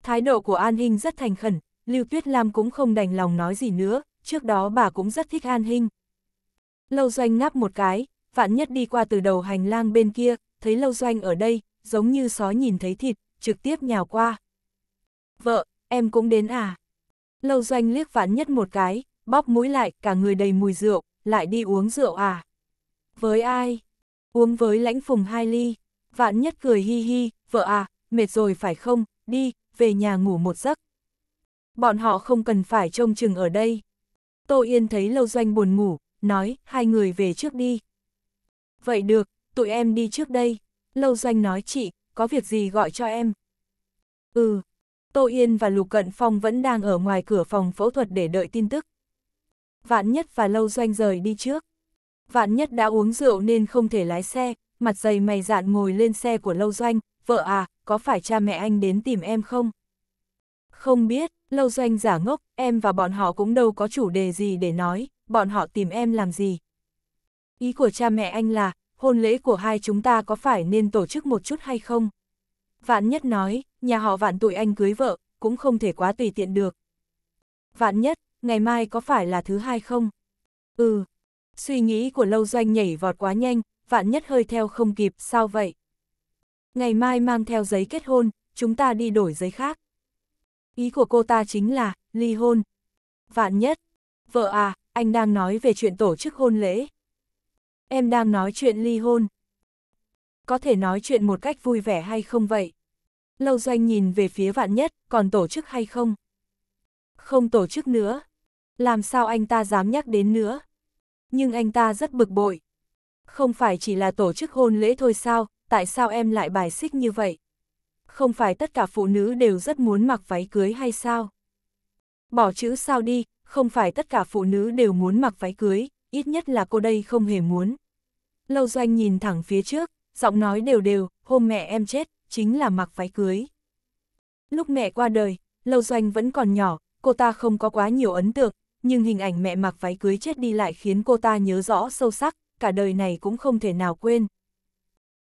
Speaker 1: Thái độ của An Hinh rất thành khẩn, Lưu Tuyết Lam cũng không đành lòng nói gì nữa, trước đó bà cũng rất thích An Hinh. Lâu doanh ngáp một cái, vạn nhất đi qua từ đầu hành lang bên kia, thấy lâu doanh ở đây, giống như sói nhìn thấy thịt, trực tiếp nhào qua. Vợ, em cũng đến à? Lâu doanh liếc vãn nhất một cái, bóp mũi lại, cả người đầy mùi rượu, lại đi uống rượu à? Với ai? Uống với lãnh phùng hai ly. Vạn nhất cười hi hi, vợ à, mệt rồi phải không, đi, về nhà ngủ một giấc. Bọn họ không cần phải trông chừng ở đây. Tô Yên thấy lâu doanh buồn ngủ, nói, hai người về trước đi. Vậy được, tụi em đi trước đây. Lâu doanh nói chị, có việc gì gọi cho em. Ừ, Tô Yên và Lục Cận Phong vẫn đang ở ngoài cửa phòng phẫu thuật để đợi tin tức. Vạn Nhất và Lâu Doanh rời đi trước. Vạn Nhất đã uống rượu nên không thể lái xe, mặt dày mày dạn ngồi lên xe của Lâu Doanh, vợ à, có phải cha mẹ anh đến tìm em không? Không biết, Lâu Doanh giả ngốc, em và bọn họ cũng đâu có chủ đề gì để nói, bọn họ tìm em làm gì? Ý của cha mẹ anh là, hôn lễ của hai chúng ta có phải nên tổ chức một chút hay không? Vạn Nhất nói, nhà họ vạn tụi anh cưới vợ, cũng không thể quá tùy tiện được. Vạn Nhất, ngày mai có phải là thứ hai không? Ừ. Suy nghĩ của lâu doanh nhảy vọt quá nhanh, Vạn Nhất hơi theo không kịp, sao vậy? Ngày mai mang theo giấy kết hôn, chúng ta đi đổi giấy khác. Ý của cô ta chính là, ly hôn. Vạn Nhất, vợ à, anh đang nói về chuyện tổ chức hôn lễ. Em đang nói chuyện ly hôn. Có thể nói chuyện một cách vui vẻ hay không vậy? Lâu doanh nhìn về phía vạn nhất, còn tổ chức hay không? Không tổ chức nữa. Làm sao anh ta dám nhắc đến nữa? Nhưng anh ta rất bực bội. Không phải chỉ là tổ chức hôn lễ thôi sao, tại sao em lại bài xích như vậy? Không phải tất cả phụ nữ đều rất muốn mặc váy cưới hay sao? Bỏ chữ sao đi, không phải tất cả phụ nữ đều muốn mặc váy cưới, ít nhất là cô đây không hề muốn. Lâu doanh nhìn thẳng phía trước, giọng nói đều đều, hôm mẹ em chết, chính là mặc váy cưới. Lúc mẹ qua đời, Lâu Doanh vẫn còn nhỏ, cô ta không có quá nhiều ấn tượng, nhưng hình ảnh mẹ mặc váy cưới chết đi lại khiến cô ta nhớ rõ sâu sắc, cả đời này cũng không thể nào quên.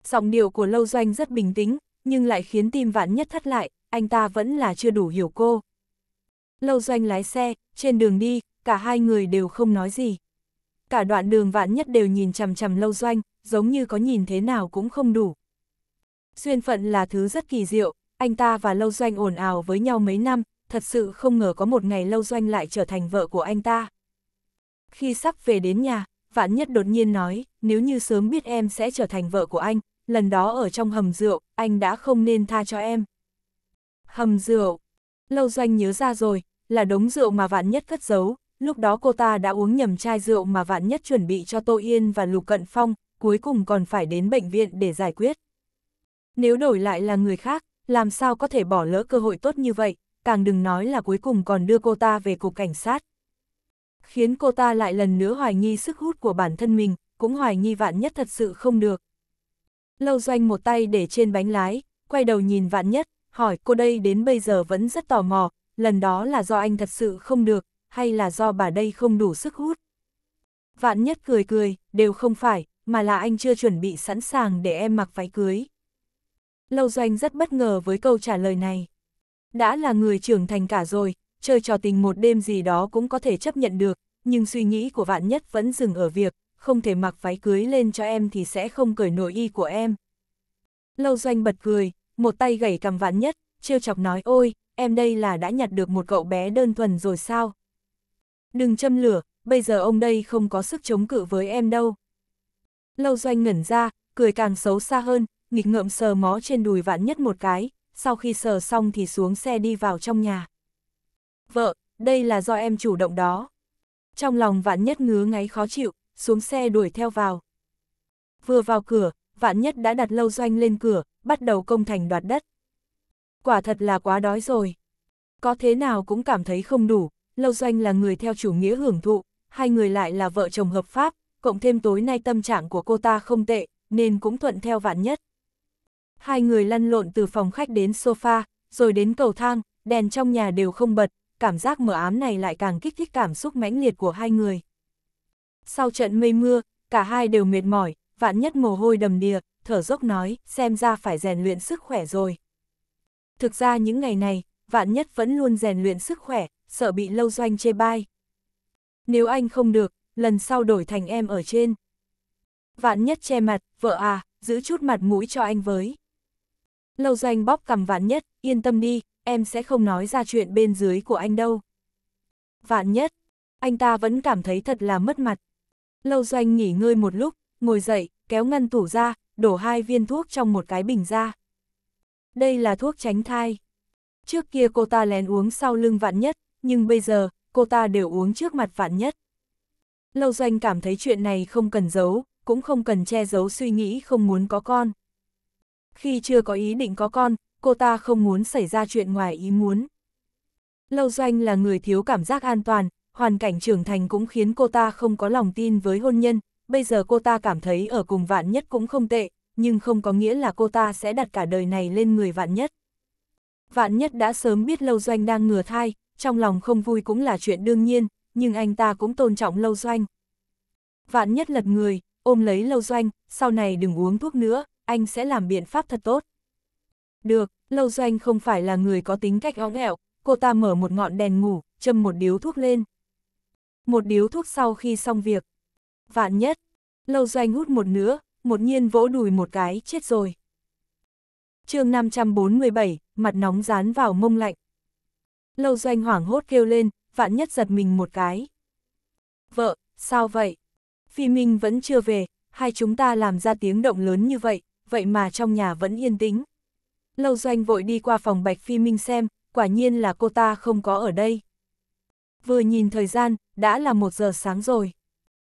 Speaker 1: Giọng điệu của Lâu Doanh rất bình tĩnh, nhưng lại khiến tim vạn nhất thất lại, anh ta vẫn là chưa đủ hiểu cô. Lâu Doanh lái xe, trên đường đi, cả hai người đều không nói gì. Cả đoạn đường vạn nhất đều nhìn chằm chằm Lâu Doanh, giống như có nhìn thế nào cũng không đủ. Duyên phận là thứ rất kỳ diệu, anh ta và Lâu Doanh ồn ào với nhau mấy năm, thật sự không ngờ có một ngày Lâu Doanh lại trở thành vợ của anh ta. Khi sắp về đến nhà, Vạn Nhất đột nhiên nói, nếu như sớm biết em sẽ trở thành vợ của anh, lần đó ở trong hầm rượu, anh đã không nên tha cho em. Hầm rượu. Lâu Doanh nhớ ra rồi, là đống rượu mà Vạn Nhất cất giấu, lúc đó cô ta đã uống nhầm chai rượu mà Vạn Nhất chuẩn bị cho Tô Yên và Lục Cận Phong, cuối cùng còn phải đến bệnh viện để giải quyết. Nếu đổi lại là người khác, làm sao có thể bỏ lỡ cơ hội tốt như vậy, càng đừng nói là cuối cùng còn đưa cô ta về cục cảnh sát. Khiến cô ta lại lần nữa hoài nghi sức hút của bản thân mình, cũng hoài nghi vạn nhất thật sự không được. Lâu doanh một tay để trên bánh lái, quay đầu nhìn vạn nhất, hỏi cô đây đến bây giờ vẫn rất tò mò, lần đó là do anh thật sự không được, hay là do bà đây không đủ sức hút. Vạn nhất cười cười, đều không phải, mà là anh chưa chuẩn bị sẵn sàng để em mặc váy cưới. Lâu Doanh rất bất ngờ với câu trả lời này. Đã là người trưởng thành cả rồi, chơi trò tình một đêm gì đó cũng có thể chấp nhận được, nhưng suy nghĩ của vạn nhất vẫn dừng ở việc, không thể mặc váy cưới lên cho em thì sẽ không cởi nổi y của em. Lâu Doanh bật cười, một tay gẩy cầm vạn nhất, trêu chọc nói ôi, em đây là đã nhặt được một cậu bé đơn thuần rồi sao? Đừng châm lửa, bây giờ ông đây không có sức chống cự với em đâu. Lâu Doanh ngẩn ra, cười càng xấu xa hơn, nghịch ngợm sờ mó trên đùi vạn nhất một cái, sau khi sờ xong thì xuống xe đi vào trong nhà. Vợ, đây là do em chủ động đó. Trong lòng vạn nhất ngứa ngáy khó chịu, xuống xe đuổi theo vào. Vừa vào cửa, vạn nhất đã đặt lâu doanh lên cửa, bắt đầu công thành đoạt đất. Quả thật là quá đói rồi. Có thế nào cũng cảm thấy không đủ, lâu doanh là người theo chủ nghĩa hưởng thụ, hai người lại là vợ chồng hợp pháp, cộng thêm tối nay tâm trạng của cô ta không tệ, nên cũng thuận theo vạn nhất. Hai người lăn lộn từ phòng khách đến sofa, rồi đến cầu thang, đèn trong nhà đều không bật, cảm giác mờ ám này lại càng kích thích cảm xúc mãnh liệt của hai người. Sau trận mây mưa, cả hai đều mệt mỏi, vạn nhất mồ hôi đầm đìa, thở dốc nói, xem ra phải rèn luyện sức khỏe rồi. Thực ra những ngày này, vạn nhất vẫn luôn rèn luyện sức khỏe, sợ bị lâu doanh chê bai. Nếu anh không được, lần sau đổi thành em ở trên. Vạn nhất che mặt, vợ à, giữ chút mặt mũi cho anh với. Lâu doanh bóp cầm vạn nhất, yên tâm đi, em sẽ không nói ra chuyện bên dưới của anh đâu. Vạn nhất, anh ta vẫn cảm thấy thật là mất mặt. Lâu doanh nghỉ ngơi một lúc, ngồi dậy, kéo ngăn tủ ra, đổ hai viên thuốc trong một cái bình ra. Đây là thuốc tránh thai. Trước kia cô ta lén uống sau lưng vạn nhất, nhưng bây giờ, cô ta đều uống trước mặt vạn nhất. Lâu doanh cảm thấy chuyện này không cần giấu, cũng không cần che giấu suy nghĩ không muốn có con. Khi chưa có ý định có con, cô ta không muốn xảy ra chuyện ngoài ý muốn. Lâu doanh là người thiếu cảm giác an toàn, hoàn cảnh trưởng thành cũng khiến cô ta không có lòng tin với hôn nhân, bây giờ cô ta cảm thấy ở cùng vạn nhất cũng không tệ, nhưng không có nghĩa là cô ta sẽ đặt cả đời này lên người vạn nhất. Vạn nhất đã sớm biết lâu doanh đang ngừa thai, trong lòng không vui cũng là chuyện đương nhiên, nhưng anh ta cũng tôn trọng lâu doanh. Vạn nhất lật người, ôm lấy lâu doanh, sau này đừng uống thuốc nữa, anh sẽ làm biện pháp thật tốt. Được, lâu doanh không phải là người có tính cách óng ẹo, cô ta mở một ngọn đèn ngủ, châm một điếu thuốc lên. Một điếu thuốc sau khi xong việc. Vạn nhất, lâu doanh hút một nữa, một nhiên vỗ đùi một cái, chết rồi. chương 547, mặt nóng dán vào mông lạnh. Lâu doanh hoảng hốt kêu lên, vạn nhất giật mình một cái. Vợ, sao vậy? Phi Minh vẫn chưa về, hai chúng ta làm ra tiếng động lớn như vậy, vậy mà trong nhà vẫn yên tĩnh. Lâu doanh vội đi qua phòng Bạch Phi Minh xem, quả nhiên là cô ta không có ở đây. Vừa nhìn thời gian, đã là một giờ sáng rồi.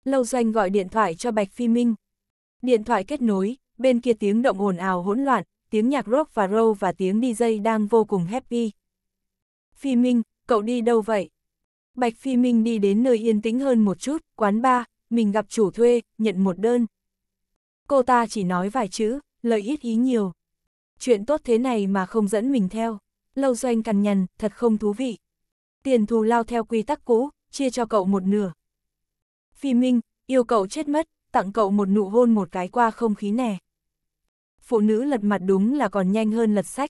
Speaker 1: Lâu doanh gọi điện thoại cho Bạch Phi Minh. Điện thoại kết nối, bên kia tiếng động ồn ào hỗn loạn, tiếng nhạc rock và roll và tiếng DJ đang vô cùng happy. Phi Minh, cậu đi đâu vậy? Bạch Phi Minh đi đến nơi yên tĩnh hơn một chút, quán bar, mình gặp chủ thuê, nhận một đơn. Cô ta chỉ nói vài chữ, lợi ít ý nhiều. Chuyện tốt thế này mà không dẫn mình theo. Lâu doanh cằn nhằn, thật không thú vị. Tiền thù lao theo quy tắc cũ, chia cho cậu một nửa. Phi Minh, yêu cậu chết mất, tặng cậu một nụ hôn một cái qua không khí nè. Phụ nữ lật mặt đúng là còn nhanh hơn lật sách.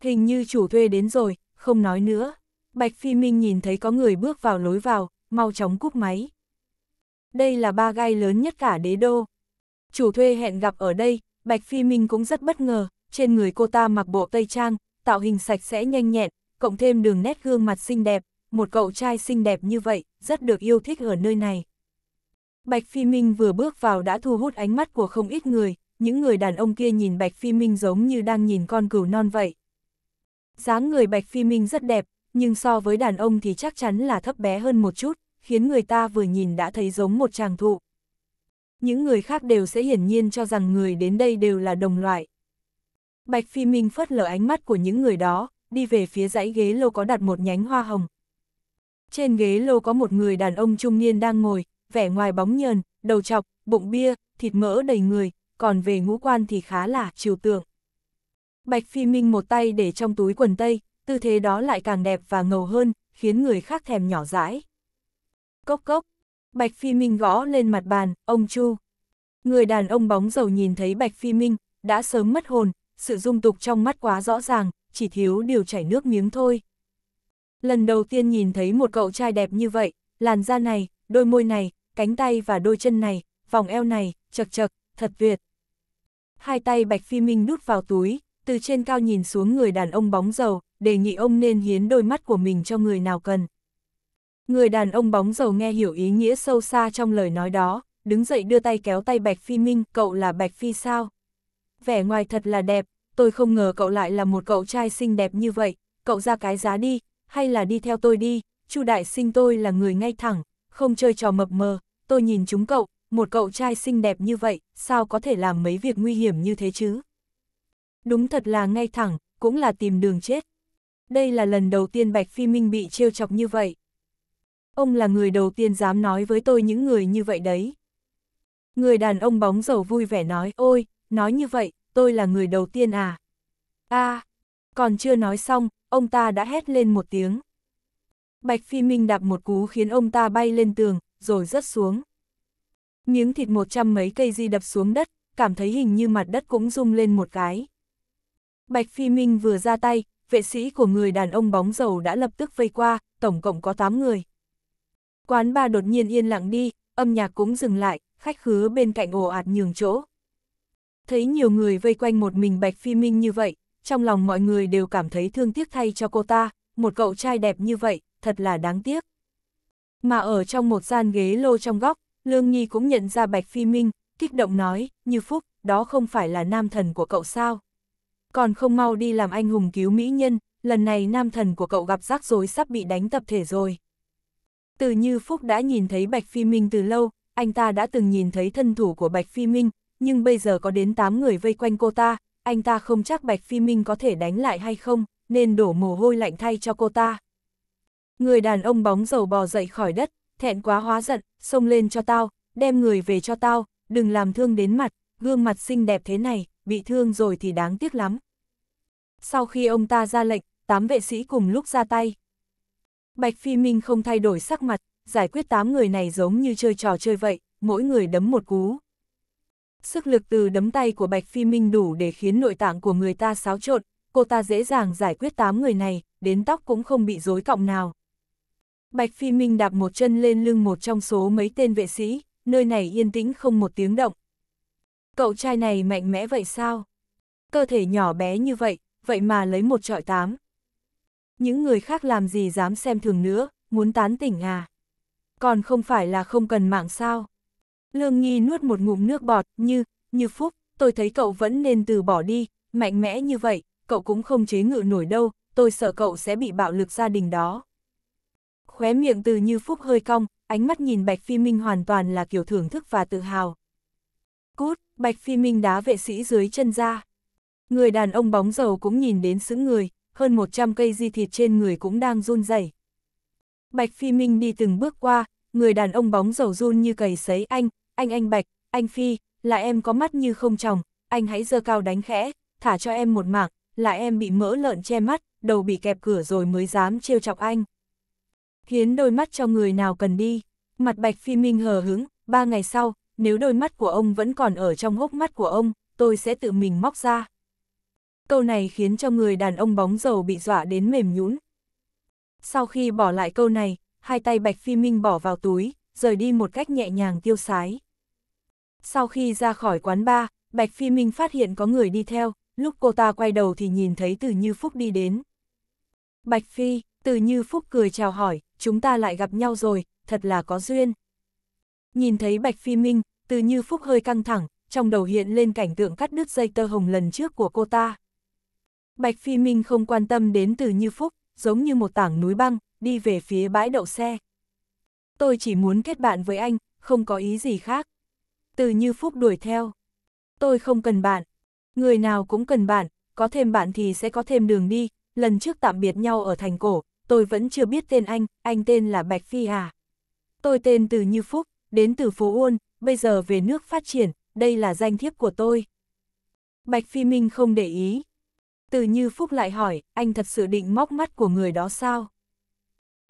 Speaker 1: Hình như chủ thuê đến rồi, không nói nữa. Bạch Phi Minh nhìn thấy có người bước vào lối vào, mau chóng cúp máy. Đây là ba gai lớn nhất cả đế đô. Chủ thuê hẹn gặp ở đây, Bạch Phi Minh cũng rất bất ngờ, trên người cô ta mặc bộ tây trang, tạo hình sạch sẽ nhanh nhẹn, cộng thêm đường nét gương mặt xinh đẹp, một cậu trai xinh đẹp như vậy, rất được yêu thích ở nơi này. Bạch Phi Minh vừa bước vào đã thu hút ánh mắt của không ít người, những người đàn ông kia nhìn Bạch Phi Minh giống như đang nhìn con cừu non vậy. dáng người Bạch Phi Minh rất đẹp, nhưng so với đàn ông thì chắc chắn là thấp bé hơn một chút, khiến người ta vừa nhìn đã thấy giống một chàng thụ. Những người khác đều sẽ hiển nhiên cho rằng người đến đây đều là đồng loại. Bạch Phi Minh phớt lờ ánh mắt của những người đó, đi về phía dãy ghế lô có đặt một nhánh hoa hồng. Trên ghế lô có một người đàn ông trung niên đang ngồi, vẻ ngoài bóng nhờn, đầu chọc, bụng bia, thịt mỡ đầy người, còn về ngũ quan thì khá là trừu tượng. Bạch Phi Minh một tay để trong túi quần tây, tư thế đó lại càng đẹp và ngầu hơn, khiến người khác thèm nhỏ dãi. Cốc cốc, Bạch Phi Minh gõ lên mặt bàn, ông Chu. Người đàn ông bóng dầu nhìn thấy Bạch Phi Minh, đã sớm mất hồn, sự dung tục trong mắt quá rõ ràng, chỉ thiếu điều chảy nước miếng thôi. Lần đầu tiên nhìn thấy một cậu trai đẹp như vậy, làn da này, đôi môi này, cánh tay và đôi chân này, vòng eo này, chật chật, thật tuyệt. Hai tay Bạch Phi Minh đút vào túi, từ trên cao nhìn xuống người đàn ông bóng dầu, đề nghị ông nên hiến đôi mắt của mình cho người nào cần. Người đàn ông bóng dầu nghe hiểu ý nghĩa sâu xa trong lời nói đó, đứng dậy đưa tay kéo tay Bạch Phi Minh, cậu là Bạch Phi sao? Vẻ ngoài thật là đẹp, tôi không ngờ cậu lại là một cậu trai xinh đẹp như vậy, cậu ra cái giá đi, hay là đi theo tôi đi, Chu đại sinh tôi là người ngay thẳng, không chơi trò mập mờ, tôi nhìn chúng cậu, một cậu trai xinh đẹp như vậy, sao có thể làm mấy việc nguy hiểm như thế chứ? Đúng thật là ngay thẳng, cũng là tìm đường chết. Đây là lần đầu tiên Bạch Phi Minh bị trêu chọc như vậy. Ông là người đầu tiên dám nói với tôi những người như vậy đấy. Người đàn ông bóng dầu vui vẻ nói, ôi, nói như vậy, tôi là người đầu tiên à? a à, còn chưa nói xong, ông ta đã hét lên một tiếng. Bạch Phi Minh đạp một cú khiến ông ta bay lên tường, rồi rớt xuống. Miếng thịt một trăm mấy cây di đập xuống đất, cảm thấy hình như mặt đất cũng rung lên một cái. Bạch Phi Minh vừa ra tay, vệ sĩ của người đàn ông bóng dầu đã lập tức vây qua, tổng cộng có 8 người. Quán ba đột nhiên yên lặng đi, âm nhạc cũng dừng lại, khách khứa bên cạnh ồ ạt nhường chỗ. Thấy nhiều người vây quanh một mình Bạch Phi Minh như vậy, trong lòng mọi người đều cảm thấy thương tiếc thay cho cô ta, một cậu trai đẹp như vậy, thật là đáng tiếc. Mà ở trong một gian ghế lô trong góc, Lương Nhi cũng nhận ra Bạch Phi Minh, kích động nói, như Phúc, đó không phải là nam thần của cậu sao? Còn không mau đi làm anh hùng cứu mỹ nhân, lần này nam thần của cậu gặp rắc rối sắp bị đánh tập thể rồi. Từ như Phúc đã nhìn thấy Bạch Phi Minh từ lâu, anh ta đã từng nhìn thấy thân thủ của Bạch Phi Minh, nhưng bây giờ có đến 8 người vây quanh cô ta, anh ta không chắc Bạch Phi Minh có thể đánh lại hay không, nên đổ mồ hôi lạnh thay cho cô ta. Người đàn ông bóng dầu bò dậy khỏi đất, thẹn quá hóa giận, xông lên cho tao, đem người về cho tao, đừng làm thương đến mặt, gương mặt xinh đẹp thế này, bị thương rồi thì đáng tiếc lắm. Sau khi ông ta ra lệnh, tám vệ sĩ cùng lúc ra tay. Bạch Phi Minh không thay đổi sắc mặt, giải quyết tám người này giống như chơi trò chơi vậy, mỗi người đấm một cú. Sức lực từ đấm tay của Bạch Phi Minh đủ để khiến nội tạng của người ta xáo trộn, cô ta dễ dàng giải quyết tám người này, đến tóc cũng không bị rối cọng nào. Bạch Phi Minh đạp một chân lên lưng một trong số mấy tên vệ sĩ, nơi này yên tĩnh không một tiếng động. Cậu trai này mạnh mẽ vậy sao? Cơ thể nhỏ bé như vậy, vậy mà lấy một trọi tám. Những người khác làm gì dám xem thường nữa, muốn tán tỉnh à? Còn không phải là không cần mạng sao? Lương nghi nuốt một ngụm nước bọt, như, như Phúc, tôi thấy cậu vẫn nên từ bỏ đi, mạnh mẽ như vậy, cậu cũng không chế ngự nổi đâu, tôi sợ cậu sẽ bị bạo lực gia đình đó. Khóe miệng từ như Phúc hơi cong, ánh mắt nhìn Bạch Phi Minh hoàn toàn là kiểu thưởng thức và tự hào. Cút, Bạch Phi Minh đá vệ sĩ dưới chân ra. Người đàn ông bóng dầu cũng nhìn đến sững người, hơn 100 cây di thịt trên người cũng đang run rẩy. Bạch Phi Minh đi từng bước qua, người đàn ông bóng dầu run như cầy sấy anh, anh anh Bạch, anh Phi, là em có mắt như không tròng, anh hãy dơ cao đánh khẽ, thả cho em một mạng, là em bị mỡ lợn che mắt, đầu bị kẹp cửa rồi mới dám trêu chọc anh. Hiến đôi mắt cho người nào cần đi, mặt Bạch Phi Minh hờ hứng, ba ngày sau, nếu đôi mắt của ông vẫn còn ở trong hốc mắt của ông, tôi sẽ tự mình móc ra. Câu này khiến cho người đàn ông bóng dầu bị dọa đến mềm nhũn. Sau khi bỏ lại câu này, hai tay Bạch Phi Minh bỏ vào túi, rời đi một cách nhẹ nhàng tiêu sái. Sau khi ra khỏi quán bar, Bạch Phi Minh phát hiện có người đi theo, lúc cô ta quay đầu thì nhìn thấy Từ Như Phúc đi đến. Bạch Phi, Từ Như Phúc cười chào hỏi, chúng ta lại gặp nhau rồi, thật là có duyên. Nhìn thấy Bạch Phi Minh, Từ Như Phúc hơi căng thẳng, trong đầu hiện lên cảnh tượng cắt đứt dây tơ hồng lần trước của cô ta. Bạch Phi Minh không quan tâm đến Từ Như Phúc, giống như một tảng núi băng, đi về phía bãi đậu xe. Tôi chỉ muốn kết bạn với anh, không có ý gì khác. Từ Như Phúc đuổi theo. Tôi không cần bạn. Người nào cũng cần bạn, có thêm bạn thì sẽ có thêm đường đi. Lần trước tạm biệt nhau ở thành cổ, tôi vẫn chưa biết tên anh, anh tên là Bạch Phi à. Tôi tên Từ Như Phúc, đến từ phố Uôn, bây giờ về nước phát triển, đây là danh thiếp của tôi. Bạch Phi Minh không để ý. Từ Như Phúc lại hỏi, anh thật sự định móc mắt của người đó sao?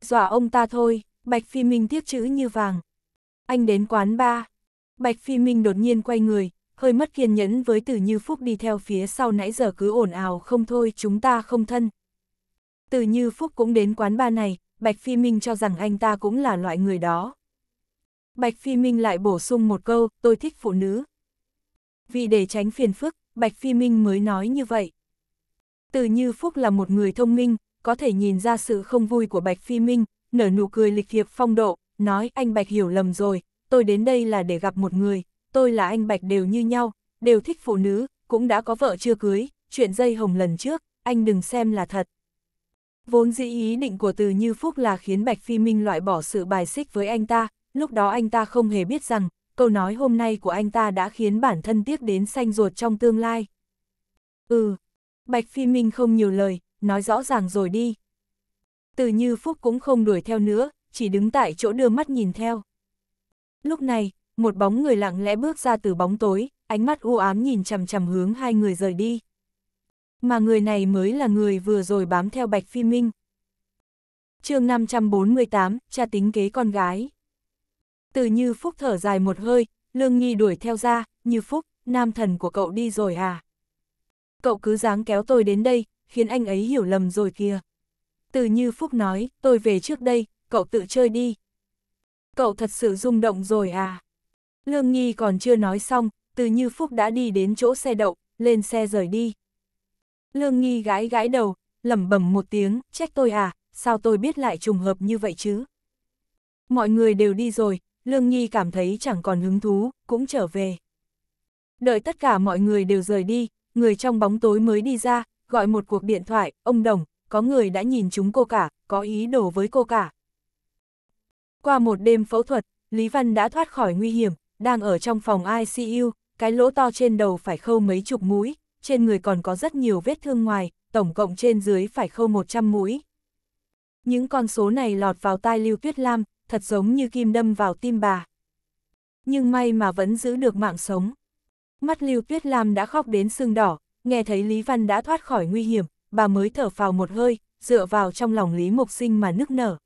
Speaker 1: Dọa ông ta thôi, Bạch Phi Minh tiếc chữ như vàng. Anh đến quán ba. Bạch Phi Minh đột nhiên quay người, hơi mất kiên nhẫn với Từ Như Phúc đi theo phía sau nãy giờ cứ ồn ào không thôi chúng ta không thân. Từ Như Phúc cũng đến quán ba này, Bạch Phi Minh cho rằng anh ta cũng là loại người đó. Bạch Phi Minh lại bổ sung một câu, tôi thích phụ nữ. Vì để tránh phiền phức, Bạch Phi Minh mới nói như vậy. Từ Như Phúc là một người thông minh, có thể nhìn ra sự không vui của Bạch Phi Minh, nở nụ cười lịch thiệp phong độ, nói anh Bạch hiểu lầm rồi, tôi đến đây là để gặp một người, tôi là anh Bạch đều như nhau, đều thích phụ nữ, cũng đã có vợ chưa cưới, chuyện dây hồng lần trước, anh đừng xem là thật. Vốn dĩ ý định của Từ Như Phúc là khiến Bạch Phi Minh loại bỏ sự bài xích với anh ta, lúc đó anh ta không hề biết rằng, câu nói hôm nay của anh ta đã khiến bản thân tiếc đến xanh ruột trong tương lai. Ừ, Bạch Phi Minh không nhiều lời, nói rõ ràng rồi đi. Từ như Phúc cũng không đuổi theo nữa, chỉ đứng tại chỗ đưa mắt nhìn theo. Lúc này, một bóng người lặng lẽ bước ra từ bóng tối, ánh mắt u ám nhìn chằm chằm hướng hai người rời đi. Mà người này mới là người vừa rồi bám theo Bạch Phi Minh. chương 548, cha tính kế con gái. Từ như Phúc thở dài một hơi, Lương Nghi đuổi theo ra, như Phúc, nam thần của cậu đi rồi à? Cậu cứ dáng kéo tôi đến đây, khiến anh ấy hiểu lầm rồi kìa. Từ như Phúc nói, tôi về trước đây, cậu tự chơi đi. Cậu thật sự rung động rồi à? Lương Nhi còn chưa nói xong, từ như Phúc đã đi đến chỗ xe đậu, lên xe rời đi. Lương Nhi gái gái đầu, lẩm bẩm một tiếng, trách tôi à, sao tôi biết lại trùng hợp như vậy chứ? Mọi người đều đi rồi, Lương Nhi cảm thấy chẳng còn hứng thú, cũng trở về. Đợi tất cả mọi người đều rời đi, người trong bóng tối mới đi ra, gọi một cuộc điện thoại, ông Đồng, có người đã nhìn chúng cô cả, có ý đồ với cô cả. Qua một đêm phẫu thuật, Lý Văn đã thoát khỏi nguy hiểm, đang ở trong phòng ICU, cái lỗ to trên đầu phải khâu mấy chục mũi, trên người còn có rất nhiều vết thương ngoài, tổng cộng trên dưới phải khâu 100 mũi. Những con số này lọt vào tai Lưu Tuyết Lam, thật giống như kim đâm vào tim bà. Nhưng may mà vẫn giữ được mạng sống. Mắt Lưu Tuyết Lam đã khóc đến sưng đỏ, nghe thấy Lý Văn đã thoát khỏi nguy hiểm, bà mới thở phào một hơi, dựa vào trong lòng Lý Mộc Sinh mà nức nở.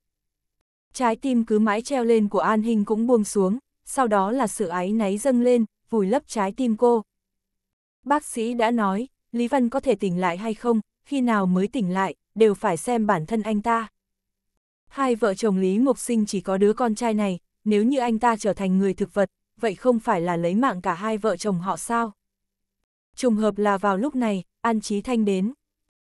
Speaker 1: Trái tim cứ mãi treo lên của An Hình cũng buông xuống, sau đó là sự ái náy dâng lên, vùi lấp trái tim cô. Bác sĩ đã nói, Lý Văn có thể tỉnh lại hay không, khi nào mới tỉnh lại, đều phải xem bản thân anh ta. Hai vợ chồng Lý Mộc Sinh chỉ có đứa con trai này, nếu như anh ta trở thành người thực vật, vậy không phải là lấy mạng cả hai vợ chồng họ sao? Trùng hợp là vào lúc này, An chí Thanh đến.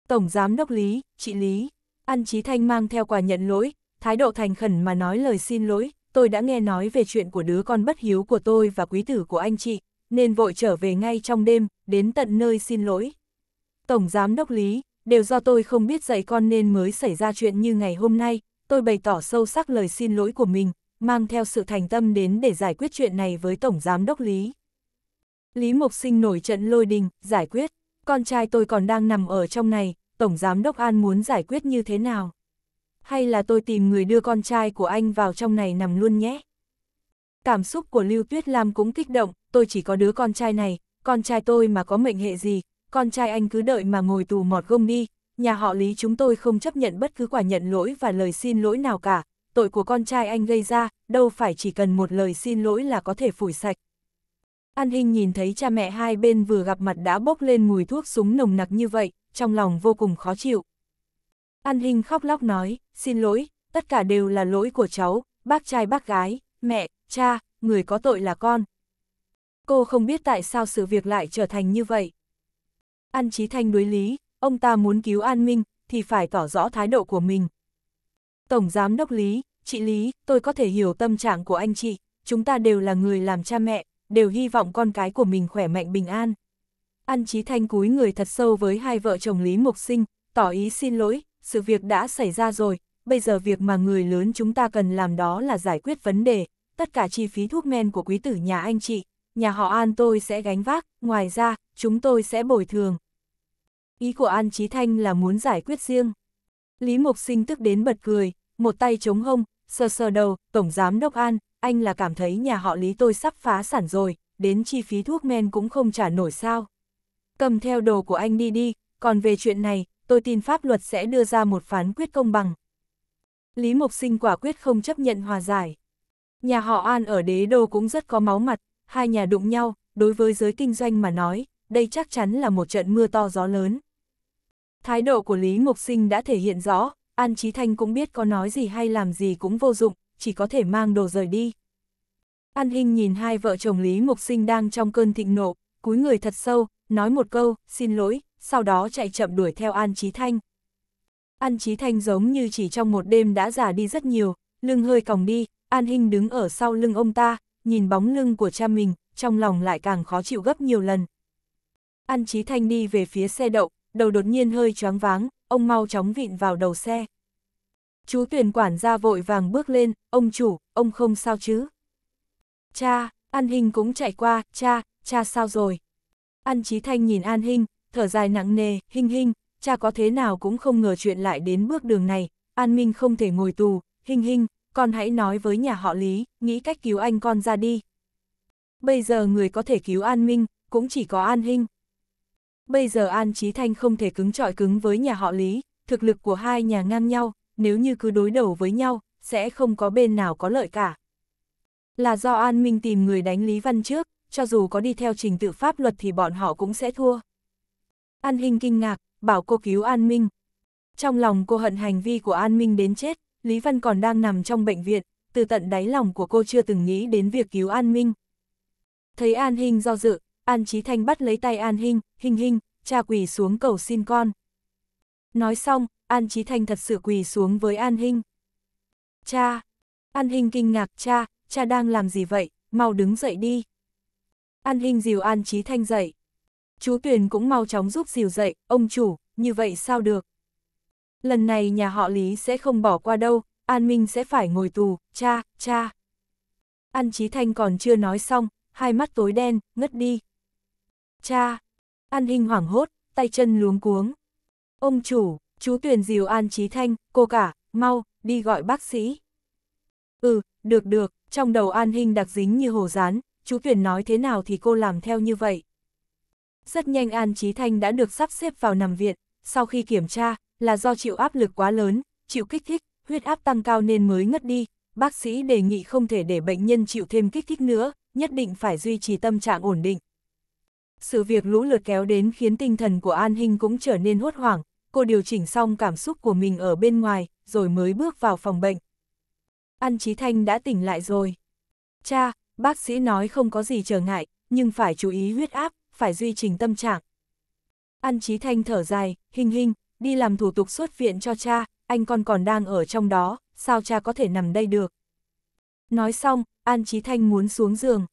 Speaker 1: Tổng Giám Đốc Lý, chị Lý, An chí Thanh mang theo quà nhận lỗi, thái độ thành khẩn mà nói lời xin lỗi, tôi đã nghe nói về chuyện của đứa con bất hiếu của tôi và quý tử của anh chị, nên vội trở về ngay trong đêm, đến tận nơi xin lỗi. Tổng Giám Đốc Lý, đều do tôi không biết dạy con nên mới xảy ra chuyện như ngày hôm nay, tôi bày tỏ sâu sắc lời xin lỗi của mình, mang theo sự thành tâm đến để giải quyết chuyện này với Tổng Giám Đốc Lý. Lý Mộc Sinh nổi trận lôi đình, giải quyết, con trai tôi còn đang nằm ở trong này, Tổng Giám Đốc An muốn giải quyết như thế nào? Hay là tôi tìm người đưa con trai của anh vào trong này nằm luôn nhé? Cảm xúc của Lưu Tuyết Lam cũng kích động, tôi chỉ có đứa con trai này, con trai tôi mà có mệnh hệ gì, con trai anh cứ đợi mà ngồi tù mọt gông đi, nhà họ Lý chúng tôi không chấp nhận bất cứ quả nhận lỗi và lời xin lỗi nào cả, tội của con trai anh gây ra, đâu phải chỉ cần một lời xin lỗi là có thể phủi sạch. An Hinh nhìn thấy cha mẹ hai bên vừa gặp mặt đã bốc lên mùi thuốc súng nồng nặc như vậy, trong lòng vô cùng khó chịu. An Hinh khóc lóc nói, xin lỗi, tất cả đều là lỗi của cháu, bác trai bác gái, mẹ, cha, người có tội là con. Cô không biết tại sao sự việc lại trở thành như vậy. An Chí Thanh đối lý, ông ta muốn cứu An Minh, thì phải tỏ rõ thái độ của mình. Tổng Giám Đốc Lý, chị Lý, tôi có thể hiểu tâm trạng của anh chị, chúng ta đều là người làm cha mẹ, đều hy vọng con cái của mình khỏe mạnh bình an. An Chí Thanh cúi người thật sâu với hai vợ chồng Lý Mục Sinh, tỏ ý xin lỗi, sự việc đã xảy ra rồi, bây giờ việc mà người lớn chúng ta cần làm đó là giải quyết vấn đề, tất cả chi phí thuốc men của quý tử nhà anh chị, nhà họ An tôi sẽ gánh vác, ngoài ra, chúng tôi sẽ bồi thường. Ý của An Chí Thanh là muốn giải quyết riêng. Lý Mục Sinh tức đến bật cười, một tay chống hông, sờ sờ đầu, Tổng Giám Đốc An, anh là cảm thấy nhà họ Lý tôi sắp phá sản rồi, đến chi phí thuốc men cũng không trả nổi sao. Cầm theo đồ của anh đi đi, còn về chuyện này, tôi tin pháp luật sẽ đưa ra một phán quyết công bằng. Lý Mộc Sinh quả quyết không chấp nhận hòa giải. Nhà họ An ở đế đô cũng rất có máu mặt, hai nhà đụng nhau, đối với giới kinh doanh mà nói, đây chắc chắn là một trận mưa to gió lớn. Thái độ của Lý Mộc Sinh đã thể hiện rõ, An Chí Thanh cũng biết có nói gì hay làm gì cũng vô dụng, chỉ có thể mang đồ rời đi. An Hinh nhìn hai vợ chồng Lý Mục Sinh đang trong cơn thịnh nộ, cúi người thật sâu, nói một câu, xin lỗi, sau đó chạy chậm đuổi theo An Chí Thanh. An Chí Thanh giống như chỉ trong một đêm đã già đi rất nhiều, lưng hơi còng đi, An Hinh đứng ở sau lưng ông ta, nhìn bóng lưng của cha mình, trong lòng lại càng khó chịu gấp nhiều lần. An Chí Thanh đi về phía xe đậu, đầu đột nhiên hơi choáng váng, ông mau chóng vịn vào đầu xe. Chú tuyển quản gia vội vàng bước lên, ông chủ, ông không sao chứ? Cha, An Hinh cũng chạy qua, cha, cha sao rồi? An chí Thanh nhìn An Hinh, thở dài nặng nề, Hinh Hinh, cha có thế nào cũng không ngờ chuyện lại đến bước đường này, An Minh không thể ngồi tù, Hinh Hinh, con hãy nói với nhà họ Lý, nghĩ cách cứu anh con ra đi. Bây giờ người có thể cứu An Minh, cũng chỉ có An Hinh. Bây giờ An Trí Thanh không thể cứng trọi cứng với nhà họ Lý, thực lực của hai nhà ngang nhau, nếu như cứ đối đầu với nhau, sẽ không có bên nào có lợi cả. Là do An Minh tìm người đánh Lý Văn trước, cho dù có đi theo trình tự pháp luật thì bọn họ cũng sẽ thua. An Hinh kinh ngạc, bảo cô cứu An Minh. Trong lòng cô hận hành vi của An Minh đến chết, Lý Văn còn đang nằm trong bệnh viện, từ tận đáy lòng của cô chưa từng nghĩ đến việc cứu An Minh. Thấy An Hinh do dự, An Chí Thanh bắt lấy tay An Hinh, Hinh Hinh, cha quỳ xuống cầu xin con. Nói xong, An Chí Thanh thật sự quỳ xuống với An Hinh. Cha! An Hinh kinh ngạc, cha, cha đang làm gì vậy, mau đứng dậy đi. An Hinh dìu An Chí Thanh dậy. Chú Tuyền cũng mau chóng giúp dìu dậy, ông chủ, như vậy sao được? Lần này nhà họ Lý sẽ không bỏ qua đâu, An Minh sẽ phải ngồi tù, cha, cha. An Chí Thanh còn chưa nói xong, hai mắt tối đen, ngất đi. Cha! An Hinh hoảng hốt, tay chân luống cuống. Ông chủ, chú Tuyền dìu An Chí Thanh, cô cả, mau, đi gọi bác sĩ. Ừ, được được, trong đầu An Hinh đặc dính như hồ rán, chú Tuyền nói thế nào thì cô làm theo như vậy. Rất nhanh An Chí Thanh đã được sắp xếp vào nằm viện, sau khi kiểm tra, là do chịu áp lực quá lớn, chịu kích thích, huyết áp tăng cao nên mới ngất đi, bác sĩ đề nghị không thể để bệnh nhân chịu thêm kích thích nữa, nhất định phải duy trì tâm trạng ổn định. Sự việc lũ lượt kéo đến khiến tinh thần của An Hinh cũng trở nên hốt hoảng, cô điều chỉnh xong cảm xúc của mình ở bên ngoài, rồi mới bước vào phòng bệnh. An Chí Thanh đã tỉnh lại rồi. Cha, bác sĩ nói không có gì trở ngại, nhưng phải chú ý huyết áp, phải duy trì tâm trạng. An Chí Thanh thở dài, hình hình, đi làm thủ tục xuất viện cho cha, anh con còn đang ở trong đó, sao cha có thể nằm đây được. Nói xong, An Chí Thanh muốn xuống giường.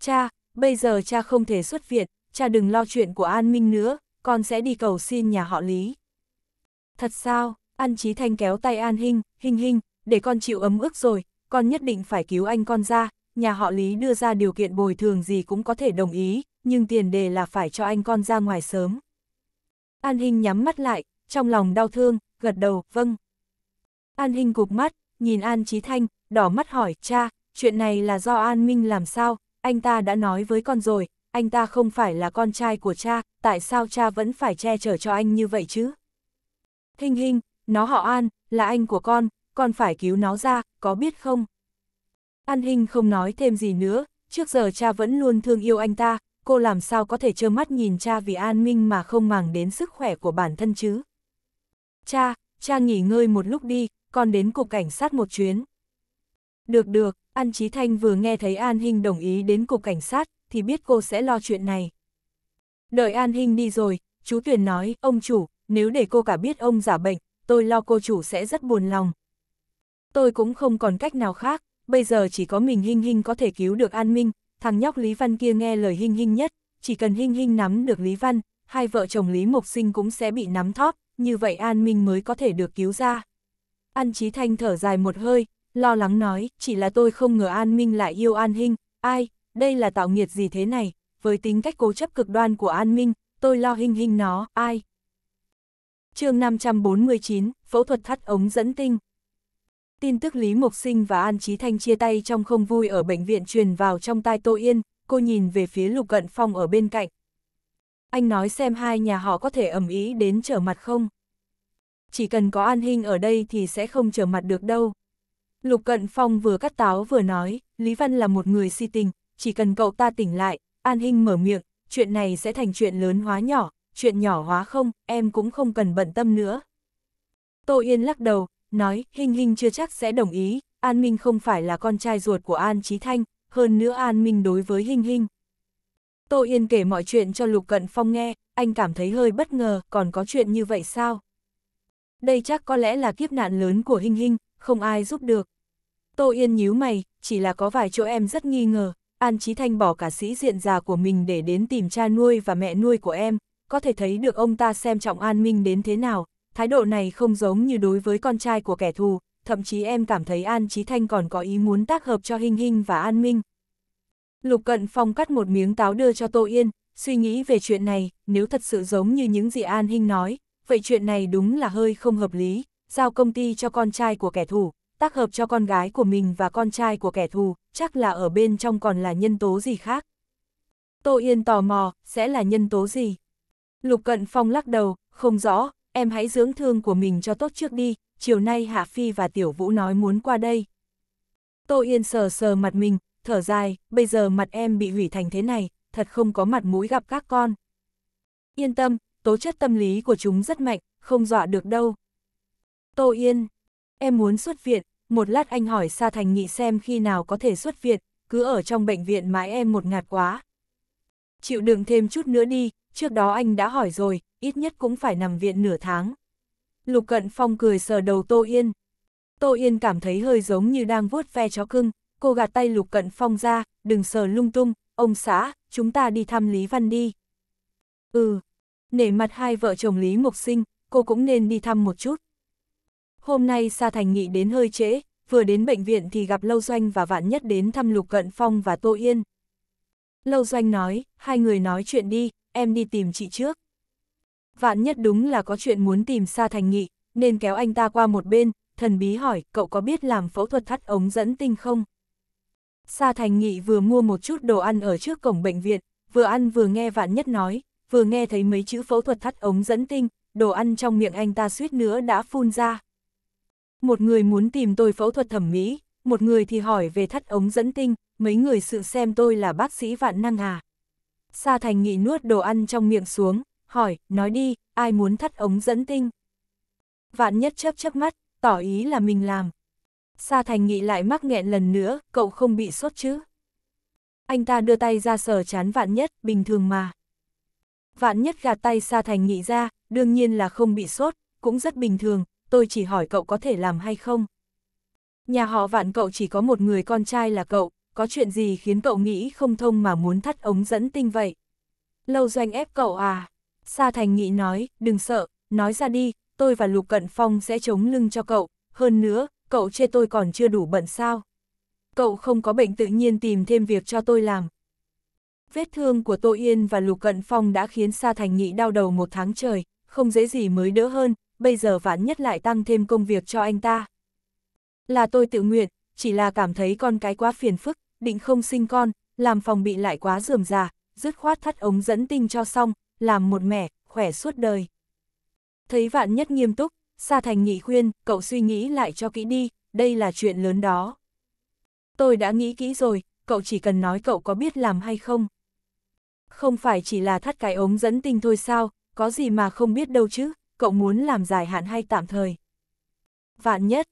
Speaker 1: Cha, bây giờ cha không thể xuất viện, cha đừng lo chuyện của An Minh nữa, con sẽ đi cầu xin nhà họ Lý. Thật sao, An Chí Thanh kéo tay An Hinh, Hinh Hinh, để con chịu ấm ức rồi, con nhất định phải cứu anh con ra, nhà họ Lý đưa ra điều kiện bồi thường gì cũng có thể đồng ý, nhưng tiền đề là phải cho anh con ra ngoài sớm. An Hinh nhắm mắt lại, trong lòng đau thương, gật đầu, vâng. An Hinh cụp mắt, nhìn An Chí Thanh, đỏ mắt hỏi, cha, chuyện này là do An Minh làm sao, anh ta đã nói với con rồi, anh ta không phải là con trai của cha, tại sao cha vẫn phải che chở cho anh như vậy chứ? Hình hình, nó họ An, là anh của con, con phải cứu nó ra, có biết không? An Hinh không nói thêm gì nữa, trước giờ cha vẫn luôn thương yêu anh ta, cô làm sao có thể trơ mắt nhìn cha vì an minh mà không màng đến sức khỏe của bản thân chứ? Cha, cha nghỉ ngơi một lúc đi, con đến cục cảnh sát một chuyến. Được được, An Chí Thanh vừa nghe thấy An Hinh đồng ý đến cục cảnh sát, thì biết cô sẽ lo chuyện này. Đợi An Hinh đi rồi, chú Tuyền nói, ông chủ, nếu để cô cả biết ông giả bệnh, tôi lo cô chủ sẽ rất buồn lòng. Tôi cũng không còn cách nào khác, bây giờ chỉ có mình Hinh Hinh có thể cứu được An Minh, thằng nhóc Lý Văn kia nghe lời Hinh Hinh nhất, chỉ cần Hinh Hinh nắm được Lý Văn, hai vợ chồng Lý Mộc Sinh cũng sẽ bị nắm thóp, như vậy An Minh mới có thể được cứu ra. An Chí Thanh thở dài một hơi, lo lắng nói, chỉ là tôi không ngờ An Minh lại yêu An Hinh, ai, đây là tạo nghiệt gì thế này, với tính cách cố chấp cực đoan của An Minh, tôi lo hình hình nó, ai. chương 549, phẫu thuật thắt ống dẫn tinh. Tin tức Lý Mộc Sinh và An Chí Thanh chia tay trong không vui ở bệnh viện truyền vào trong tai Tô Yên, cô nhìn về phía Lục Cận Phong ở bên cạnh. Anh nói xem hai nhà họ có thể ẩm ý đến trở mặt không? Chỉ cần có An Hinh ở đây thì sẽ không trở mặt được đâu. Lục Cận Phong vừa cắt táo vừa nói, Lý Văn là một người si tình, chỉ cần cậu ta tỉnh lại, An Hinh mở miệng, chuyện này sẽ thành chuyện lớn hóa nhỏ, chuyện nhỏ hóa không, em cũng không cần bận tâm nữa. Tô Yên lắc đầu, nói, Hinh Hinh chưa chắc sẽ đồng ý, An Minh không phải là con trai ruột của An Trí Thanh, hơn nữa An Minh đối với Hinh Hinh. Tô Yên kể mọi chuyện cho Lục Cận Phong nghe, anh cảm thấy hơi bất ngờ, còn có chuyện như vậy sao? Đây chắc có lẽ là kiếp nạn lớn của Hinh Hinh, không ai giúp được. Tô Yên nhíu mày, chỉ là có vài chỗ em rất nghi ngờ, An Chí Thanh bỏ cả sĩ diện già của mình để đến tìm cha nuôi và mẹ nuôi của em, có thể thấy được ông ta xem trọng An Minh đến thế nào, thái độ này không giống như đối với con trai của kẻ thù, thậm chí em cảm thấy An Chí Thanh còn có ý muốn tác hợp cho Hinh Hinh và An Minh. Lục Cận Phong cắt một miếng táo đưa cho Tô Yên, suy nghĩ về chuyện này, nếu thật sự giống như những gì An Hinh nói, vậy chuyện này đúng là hơi không hợp lý, giao công ty cho con trai của kẻ thù, tác hợp cho con gái của mình và con trai của kẻ thù, chắc là ở bên trong còn là nhân tố gì khác. Tô Yên tò mò, sẽ là nhân tố gì? Lục Cận Phong lắc đầu, không rõ, em hãy dưỡng thương của mình cho tốt trước đi, chiều nay Hạ Phi và Tiểu Vũ nói muốn qua đây. Tô Yên sờ sờ mặt mình, thở dài, bây giờ mặt em bị hủy thành thế này, thật không có mặt mũi gặp các con. Yên tâm, tố chất tâm lý của chúng rất mạnh, không dọa được đâu. Tô Yên, em muốn xuất viện, một lát anh hỏi Sa Thành Nghị xem khi nào có thể xuất viện, cứ ở trong bệnh viện mãi em một ngạt quá. Chịu đựng thêm chút nữa đi, trước đó anh đã hỏi rồi, ít nhất cũng phải nằm viện nửa tháng. Lục Cận Phong cười sờ đầu Tô Yên. Tô Yên cảm thấy hơi giống như đang vuốt ve chó cưng, cô gạt tay Lục Cận Phong ra, đừng sờ lung tung, ông xã, chúng ta đi thăm Lý Văn đi. Ừ, nể mặt hai vợ chồng Lý Mục Sinh, cô cũng nên đi thăm một chút. Hôm nay Sa Thành Nghị đến hơi trễ, vừa đến bệnh viện thì gặp Lâu Doanh và Vạn Nhất đến thăm Lục Cận Phong và Tô Yên. Lâu Doanh nói, hai người nói chuyện đi, em đi tìm chị trước. Vạn Nhất đúng là có chuyện muốn tìm Sa Thành Nghị, nên kéo anh ta qua một bên, thần bí hỏi, cậu có biết làm phẫu thuật thắt ống dẫn tinh không? Sa Thành Nghị vừa mua một chút đồ ăn ở trước cổng bệnh viện, vừa ăn vừa nghe Vạn Nhất nói, vừa nghe thấy mấy chữ phẫu thuật thắt ống dẫn tinh, đồ ăn trong miệng anh ta suýt nữa đã phun ra. Một người muốn tìm tôi phẫu thuật thẩm mỹ, một người thì hỏi về thắt ống dẫn tinh, mấy người sự xem tôi là bác sĩ vạn năng à. Sa Thành Nghị nuốt đồ ăn trong miệng xuống, hỏi, nói đi, ai muốn thắt ống dẫn tinh? Vạn nhất chấp chấp mắt, tỏ ý là mình làm. Sa Thành Nghị lại mắc nghẹn lần nữa, cậu không bị sốt chứ? Anh ta đưa tay ra sờ chán vạn nhất, bình thường mà. Vạn nhất gạt tay Sa Thành Nghị ra, đương nhiên là không bị sốt, cũng rất bình thường, tôi chỉ hỏi cậu có thể làm hay không. Nhà họ vạn cậu chỉ có một người con trai là cậu, có chuyện gì khiến cậu nghĩ không thông mà muốn thắt ống dẫn tinh vậy? Lâu doanh ép cậu à? Sa Thành Nghị nói, đừng sợ, nói ra đi, tôi và Lục Cận Phong sẽ chống lưng cho cậu, hơn nữa, cậu chê tôi còn chưa đủ bận sao? Cậu không có bệnh tự nhiên tìm thêm việc cho tôi làm. Vết thương của Tô Yên và Lục Cận Phong đã khiến Sa Thành Nghị đau đầu một tháng trời, không dễ gì mới đỡ hơn, bây giờ vạn nhất lại tăng thêm công việc cho anh ta. Là tôi tự nguyện, chỉ là cảm thấy con cái quá phiền phức, định không sinh con, làm phòng bị lại quá dườm già, dứt khoát thắt ống dẫn tinh cho xong, làm một mẻ, khỏe suốt đời. Thấy vạn nhất nghiêm túc, Sa Thành nghị khuyên, cậu suy nghĩ lại cho kỹ đi, đây là chuyện lớn đó. Tôi đã nghĩ kỹ rồi, cậu chỉ cần nói cậu có biết làm hay không. Không phải chỉ là thắt cái ống dẫn tinh thôi sao, có gì mà không biết đâu chứ, cậu muốn làm dài hạn hay tạm thời. Vạn nhất,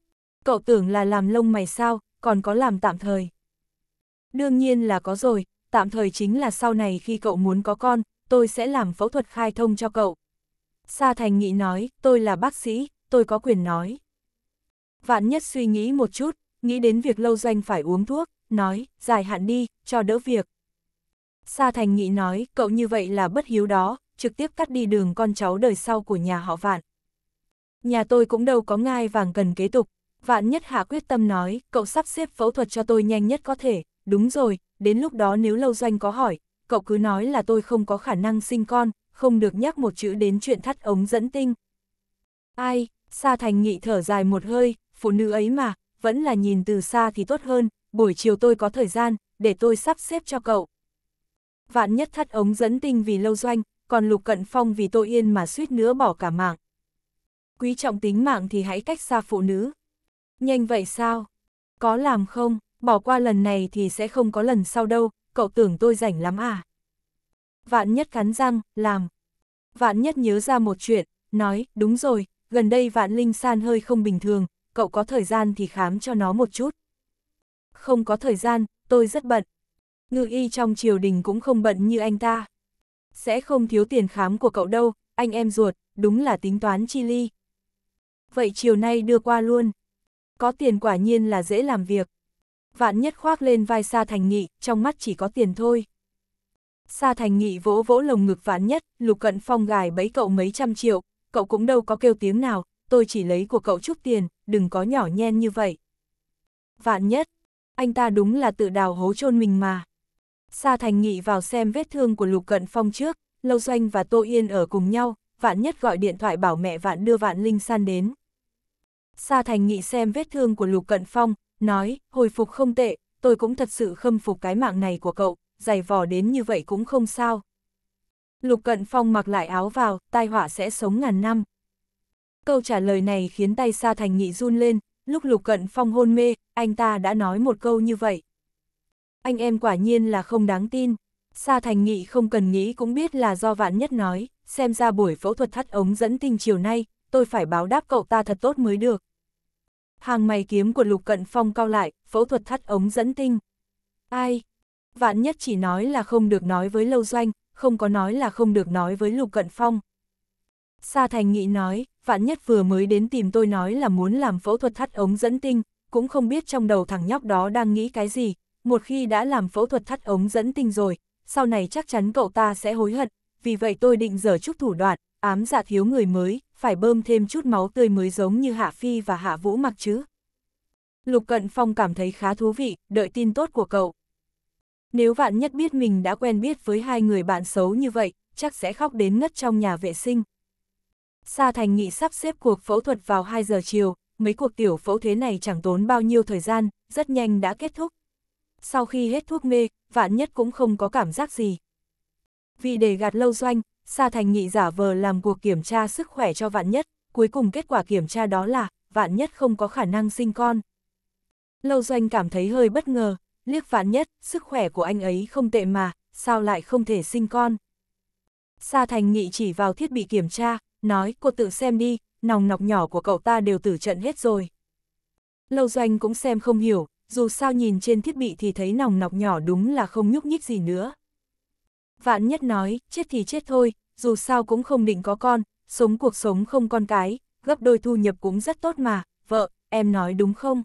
Speaker 1: cậu tưởng là làm lông mày sao, còn có làm tạm thời. Đương nhiên là có rồi, tạm thời chính là sau này khi cậu muốn có con, tôi sẽ làm phẫu thuật khai thông cho cậu. Sa Thành Nghị nói, tôi là bác sĩ, tôi có quyền nói. Vạn nhất suy nghĩ một chút, nghĩ đến việc lâu doanh phải uống thuốc, nói, dài hạn đi, cho đỡ việc. Sa Thành Nghị nói, cậu như vậy là bất hiếu đó, trực tiếp cắt đi đường con cháu đời sau của nhà họ Vạn. Nhà tôi cũng đâu có ngai vàng cần kế tục, Vạn Nhất Hạ quyết tâm nói, cậu sắp xếp phẫu thuật cho tôi nhanh nhất có thể, đúng rồi, đến lúc đó nếu lâu doanh có hỏi, cậu cứ nói là tôi không có khả năng sinh con, không được nhắc một chữ đến chuyện thắt ống dẫn tinh. Ai, Sa Thành Nghị thở dài một hơi, phụ nữ ấy mà, vẫn là nhìn từ xa thì tốt hơn, buổi chiều tôi có thời gian, để tôi sắp xếp cho cậu. Vạn nhất thắt ống dẫn tinh vì lâu doanh, còn Lục Cận Phong vì Tô Yên mà suýt nữa bỏ cả mạng. Quý trọng tính mạng thì hãy cách xa phụ nữ. Nhanh vậy sao? Có làm không? Bỏ qua lần này thì sẽ không có lần sau đâu, cậu tưởng tôi rảnh lắm à? Vạn nhất cắn răng, làm. Vạn nhất nhớ ra một chuyện, nói, đúng rồi, gần đây vạn linh san hơi không bình thường, cậu có thời gian thì khám cho nó một chút. Không có thời gian, tôi rất bận. Ngự y trong triều đình cũng không bận như anh ta. Sẽ không thiếu tiền khám của cậu đâu, anh em ruột, đúng là tính toán chi ly. Vậy chiều nay đưa qua luôn. Có tiền quả nhiên là dễ làm việc. Vạn nhất khoác lên vai Sa Thành Nghị, trong mắt chỉ có tiền thôi. Sa Thành Nghị vỗ vỗ lồng ngực vạn nhất, lục cận phong gài bấy cậu mấy trăm triệu, cậu cũng đâu có kêu tiếng nào, tôi chỉ lấy của cậu chút tiền, đừng có nhỏ nhen như vậy. Vạn nhất, anh ta đúng là tự đào hố chôn mình mà. Sa Thành Nghị vào xem vết thương của Lục Cận Phong trước, Lâu Doanh và Tô Yên ở cùng nhau, Vạn Nhất gọi điện thoại bảo mẹ Vạn đưa Vạn Linh San đến. Sa Thành Nghị xem vết thương của Lục Cận Phong, nói, hồi phục không tệ, tôi cũng thật sự khâm phục cái mạng này của cậu, giày vò đến như vậy cũng không sao. Lục Cận Phong mặc lại áo vào, tai họa sẽ sống ngàn năm. Câu trả lời này khiến tay Sa Thành Nghị run lên, lúc Lục Cận Phong hôn mê, anh ta đã nói một câu như vậy anh em quả nhiên là không đáng tin. Sa Thành Nghị không cần nghĩ cũng biết là do vạn nhất nói, xem ra buổi phẫu thuật thắt ống dẫn tinh chiều nay, tôi phải báo đáp cậu ta thật tốt mới được. Hàng mày kiếm của Lục Cận Phong cao lại, phẫu thuật thắt ống dẫn tinh. Ai? Vạn nhất chỉ nói là không được nói với Lâu Doanh, không có nói là không được nói với Lục Cận Phong. Sa Thành Nghị nói, vạn nhất vừa mới đến tìm tôi nói là muốn làm phẫu thuật thắt ống dẫn tinh, cũng không biết trong đầu thằng nhóc đó đang nghĩ cái gì, một khi đã làm phẫu thuật thắt ống dẫn tinh rồi, sau này chắc chắn cậu ta sẽ hối hận, vì vậy tôi định dở chút thủ đoạn, ám dạ thiếu người mới, phải bơm thêm chút máu tươi mới giống như Hạ Phi và Hạ Vũ mặc chứ. Lục Cận Phong cảm thấy khá thú vị, đợi tin tốt của cậu. Nếu vạn nhất biết mình đã quen biết với hai người bạn xấu như vậy, chắc sẽ khóc đến ngất trong nhà vệ sinh. Sa Thành Nghị sắp xếp cuộc phẫu thuật vào 2 giờ chiều, mấy cuộc tiểu phẫu thế này chẳng tốn bao nhiêu thời gian, rất nhanh đã kết thúc. Sau khi hết thuốc mê, vạn nhất cũng không có cảm giác gì. Vì để gạt lâu doanh, Sa Thành Nghị giả vờ làm cuộc kiểm tra sức khỏe cho vạn nhất, cuối cùng kết quả kiểm tra đó là, vạn nhất không có khả năng sinh con. Lâu doanh cảm thấy hơi bất ngờ, liếc vạn nhất, sức khỏe của anh ấy không tệ mà, sao lại không thể sinh con. Sa Thành Nghị chỉ vào thiết bị kiểm tra, nói cô tự xem đi, nòng nọc nhỏ của cậu ta đều tử trận hết rồi. Lâu doanh cũng xem không hiểu, dù sao nhìn trên thiết bị thì thấy nòng nọc nhỏ đúng là không nhúc nhích gì nữa. Vạn nhất nói, chết thì chết thôi, dù sao cũng không định có con, sống cuộc sống không con cái, gấp đôi thu nhập cũng rất tốt mà, vợ, em nói đúng không?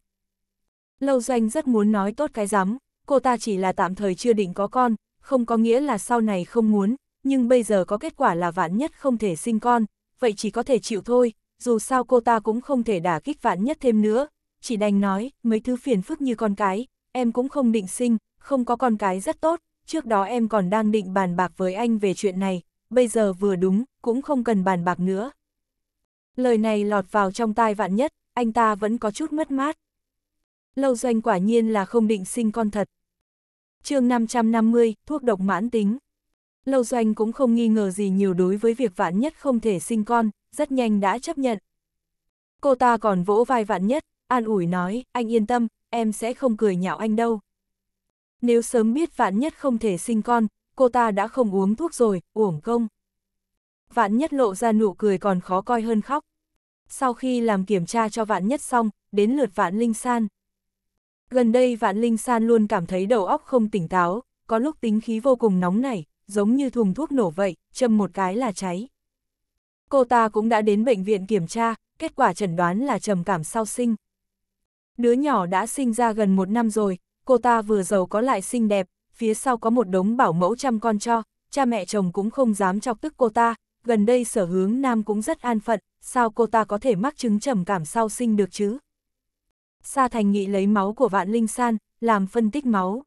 Speaker 1: Lâu doanh rất muốn nói tốt cái rắm cô ta chỉ là tạm thời chưa định có con, không có nghĩa là sau này không muốn, nhưng bây giờ có kết quả là vạn nhất không thể sinh con, vậy chỉ có thể chịu thôi, dù sao cô ta cũng không thể đả kích vạn nhất thêm nữa, chỉ đành nói, mấy thứ phiền phức như con cái, em cũng không định sinh, không có con cái rất tốt, trước đó em còn đang định bàn bạc với anh về chuyện này, bây giờ vừa đúng, cũng không cần bàn bạc nữa. Lời này lọt vào trong tai vạn nhất, anh ta vẫn có chút mất mát. Lâu doanh quả nhiên là không định sinh con thật. chương 550, thuốc độc mãn tính. Lâu doanh cũng không nghi ngờ gì nhiều đối với việc vạn nhất không thể sinh con, rất nhanh đã chấp nhận. Cô ta còn vỗ vai vạn nhất, an ủi nói, anh yên tâm, em sẽ không cười nhạo anh đâu. Nếu sớm biết vạn nhất không thể sinh con, cô ta đã không uống thuốc rồi, uổng công. Vạn nhất lộ ra nụ cười còn khó coi hơn khóc. Sau khi làm kiểm tra cho vạn nhất xong, đến lượt vạn linh san. Gần đây vạn linh san luôn cảm thấy đầu óc không tỉnh táo, có lúc tính khí vô cùng nóng nảy, giống như thùng thuốc nổ vậy, châm một cái là cháy. Cô ta cũng đã đến bệnh viện kiểm tra, kết quả chẩn đoán là trầm cảm sau sinh. Đứa nhỏ đã sinh ra gần một năm rồi, cô ta vừa giàu có lại xinh đẹp, phía sau có một đống bảo mẫu chăm con cho, cha mẹ chồng cũng không dám chọc tức cô ta, gần đây sở hướng nam cũng rất an phận, sao cô ta có thể mắc chứng trầm cảm sau sinh được chứ? Sa Thành Nghị lấy máu của Vạn Linh San, làm phân tích máu.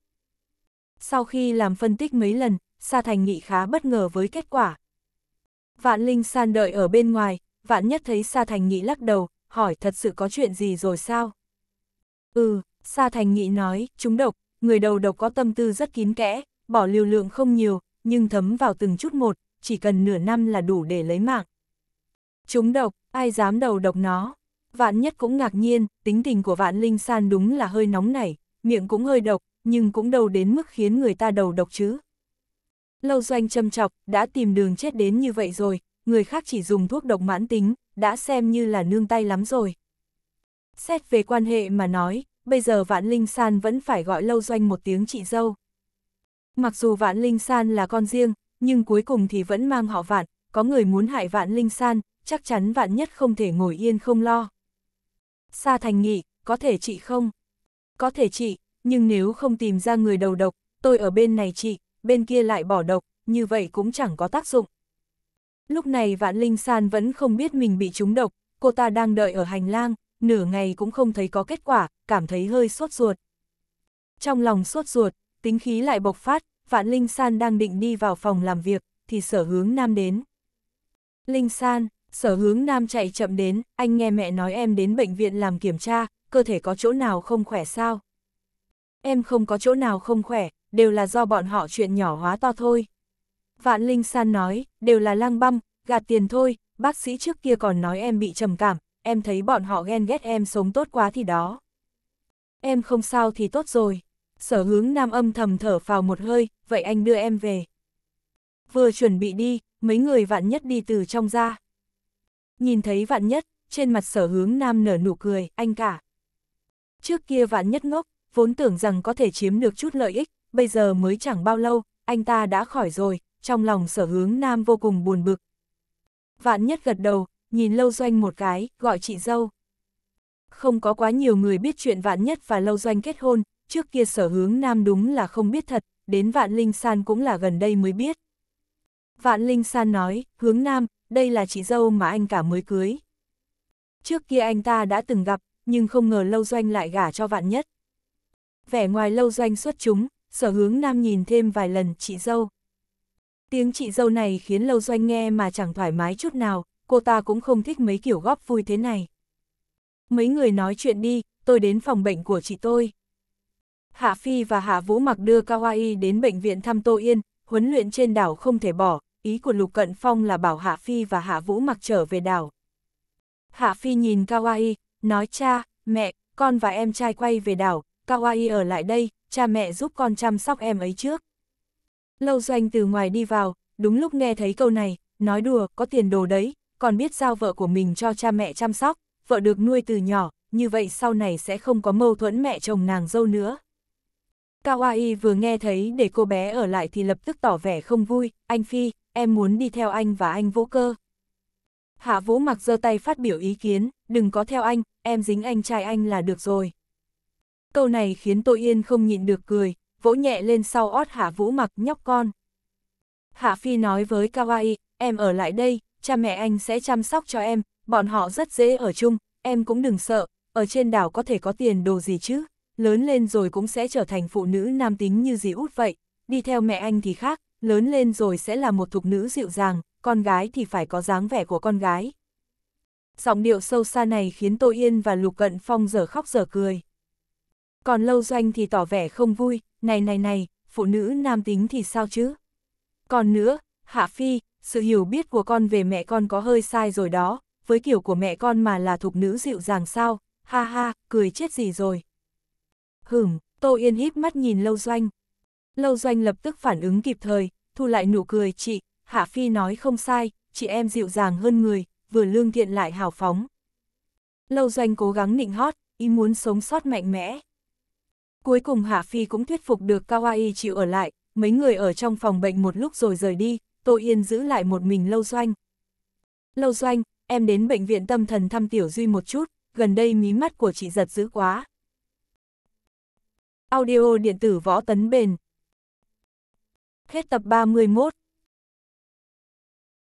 Speaker 1: Sau khi làm phân tích mấy lần, Sa Thành Nghị khá bất ngờ với kết quả. Vạn Linh San đợi ở bên ngoài, Vạn Nhất thấy Sa Thành Nghị lắc đầu, hỏi thật sự có chuyện gì rồi sao? Ừ, Sa Thành Nghị nói, chúng độc, người đầu độc có tâm tư rất kín kẽ, bỏ liều lượng không nhiều, nhưng thấm vào từng chút một, chỉ cần nửa năm là đủ để lấy mạng. Chúng độc, ai dám đầu độc nó? Vạn nhất cũng ngạc nhiên, tính tình của vạn linh san đúng là hơi nóng nảy, miệng cũng hơi độc, nhưng cũng đâu đến mức khiến người ta đầu độc chứ. Lâu doanh châm chọc, đã tìm đường chết đến như vậy rồi, người khác chỉ dùng thuốc độc mãn tính, đã xem như là nương tay lắm rồi. Xét về quan hệ mà nói, bây giờ Vạn Linh San vẫn phải gọi Lâu Doanh một tiếng chị dâu. Mặc dù Vạn Linh San là con riêng, nhưng cuối cùng thì vẫn mang họ Vạn, có người muốn hại Vạn Linh San, chắc chắn Vạn nhất không thể ngồi yên không lo. Sa Thành Nghị, có thể chị không? Có thể chị, nhưng nếu không tìm ra người đầu độc, tôi ở bên này chị, bên kia lại bỏ độc, như vậy cũng chẳng có tác dụng. Lúc này Vạn Linh San vẫn không biết mình bị trúng độc, cô ta đang đợi ở hành lang, nửa ngày cũng không thấy có kết quả, cảm thấy hơi sốt ruột. Trong lòng sốt ruột, tính khí lại bộc phát, Vạn Linh San đang định đi vào phòng làm việc, thì sở hướng nam đến. Linh San, sở hướng nam chạy chậm đến, anh nghe mẹ nói em đến bệnh viện làm kiểm tra, cơ thể có chỗ nào không khỏe sao? Em không có chỗ nào không khỏe, đều là do bọn họ chuyện nhỏ hóa to thôi. Vạn Linh San nói, đều là lang băm, gạt tiền thôi, bác sĩ trước kia còn nói em bị trầm cảm, em thấy bọn họ ghen ghét em sống tốt quá thì đó. Em không sao thì tốt rồi. Sở hướng nam âm thầm thở vào một hơi, vậy anh đưa em về. Vừa chuẩn bị đi, mấy người vạn nhất đi từ trong ra. Nhìn thấy vạn nhất, trên mặt sở hướng nam nở nụ cười, anh cả. Trước kia vạn nhất ngốc, vốn tưởng rằng có thể chiếm được chút lợi ích, bây giờ mới chẳng bao lâu, anh ta đã khỏi rồi, trong lòng sở hướng nam vô cùng buồn bực. Vạn nhất gật đầu, nhìn lâu doanh một cái, gọi chị dâu. Không có quá nhiều người biết chuyện vạn nhất và lâu doanh kết hôn, trước kia sở hướng nam đúng là không biết thật, đến vạn linh san cũng là gần đây mới biết. Vạn linh san nói, hướng nam, đây là chị dâu mà anh cả mới cưới. Trước kia anh ta đã từng gặp, nhưng không ngờ lâu doanh lại gả cho vạn nhất. Vẻ ngoài lâu doanh xuất chúng, sở hướng nam nhìn thêm vài lần chị dâu. Tiếng chị dâu này khiến lâu doanh nghe mà chẳng thoải mái chút nào, cô ta cũng không thích mấy kiểu góp vui thế này. Mấy người nói chuyện đi, tôi đến phòng bệnh của chị tôi. Hạ Phi và Hạ Vũ mặc đưa Kawaii đến bệnh viện thăm Tô Yên, huấn luyện trên đảo không thể bỏ, ý của Lục Cận Phong là bảo Hạ Phi và Hạ Vũ mặc trở về đảo. Hạ Phi nhìn Kawaii, nói cha, mẹ, con và em trai quay về đảo, Kawaii ở lại đây, cha mẹ giúp con chăm sóc em ấy trước. Lâu doanh từ ngoài đi vào, đúng lúc nghe thấy câu này, nói đùa, có tiền đồ đấy, còn biết giao vợ của mình cho cha mẹ chăm sóc, vợ được nuôi từ nhỏ, như vậy sau này sẽ không có mâu thuẫn mẹ chồng nàng dâu nữa. Kawaii vừa nghe thấy để cô bé ở lại thì lập tức tỏ vẻ không vui, anh Phi, em muốn đi theo anh và anh Vũ Cơ. Hạ Vũ mặc giơ tay phát biểu ý kiến, đừng có theo anh, em dính anh trai anh là được rồi. Câu này khiến Tô Yên không nhịn được cười, vỗ nhẹ lên sau ót Hạ Vũ mặc nhóc con. Hạ Phi nói với Kawaii, em ở lại đây, cha mẹ anh sẽ chăm sóc cho em, bọn họ rất dễ ở chung, em cũng đừng sợ, ở trên đảo có thể có tiền đồ gì chứ, lớn lên rồi cũng sẽ trở thành phụ nữ nam tính như dì út vậy, đi theo mẹ anh thì khác, lớn lên rồi sẽ là một thục nữ dịu dàng, con gái thì phải có dáng vẻ của con gái. Giọng điệu sâu xa này khiến Tô Yên và Lục Cận Phong giờ khóc giờ cười. Còn Lâu Doanh thì tỏ vẻ không vui, này này này, phụ nữ nam tính thì sao chứ? Còn nữa, Hạ Phi, sự hiểu biết của con về mẹ con có hơi sai rồi đó, với kiểu của mẹ con mà là thục nữ dịu dàng sao, ha ha, cười chết gì rồi. Hửm, Tô Yên híp mắt nhìn Lâu Doanh. Lâu Doanh lập tức phản ứng kịp thời, thu lại nụ cười chị, Hạ Phi nói không sai, chị em dịu dàng hơn người, vừa lương thiện lại hào phóng. Lâu Doanh cố gắng nịnh hót, ý muốn sống sót mạnh mẽ. Cuối cùng Hạ Phi cũng thuyết phục được Kawaii chịu ở lại, mấy người ở trong phòng bệnh một lúc rồi rời đi, Tô Yên giữ lại một mình Lâu Doanh. Lâu Doanh, em đến bệnh viện tâm thần thăm Tiểu Duy một chút, gần đây mí mắt của chị giật dữ quá. Audio điện tử võ tấn bền. Hết tập 31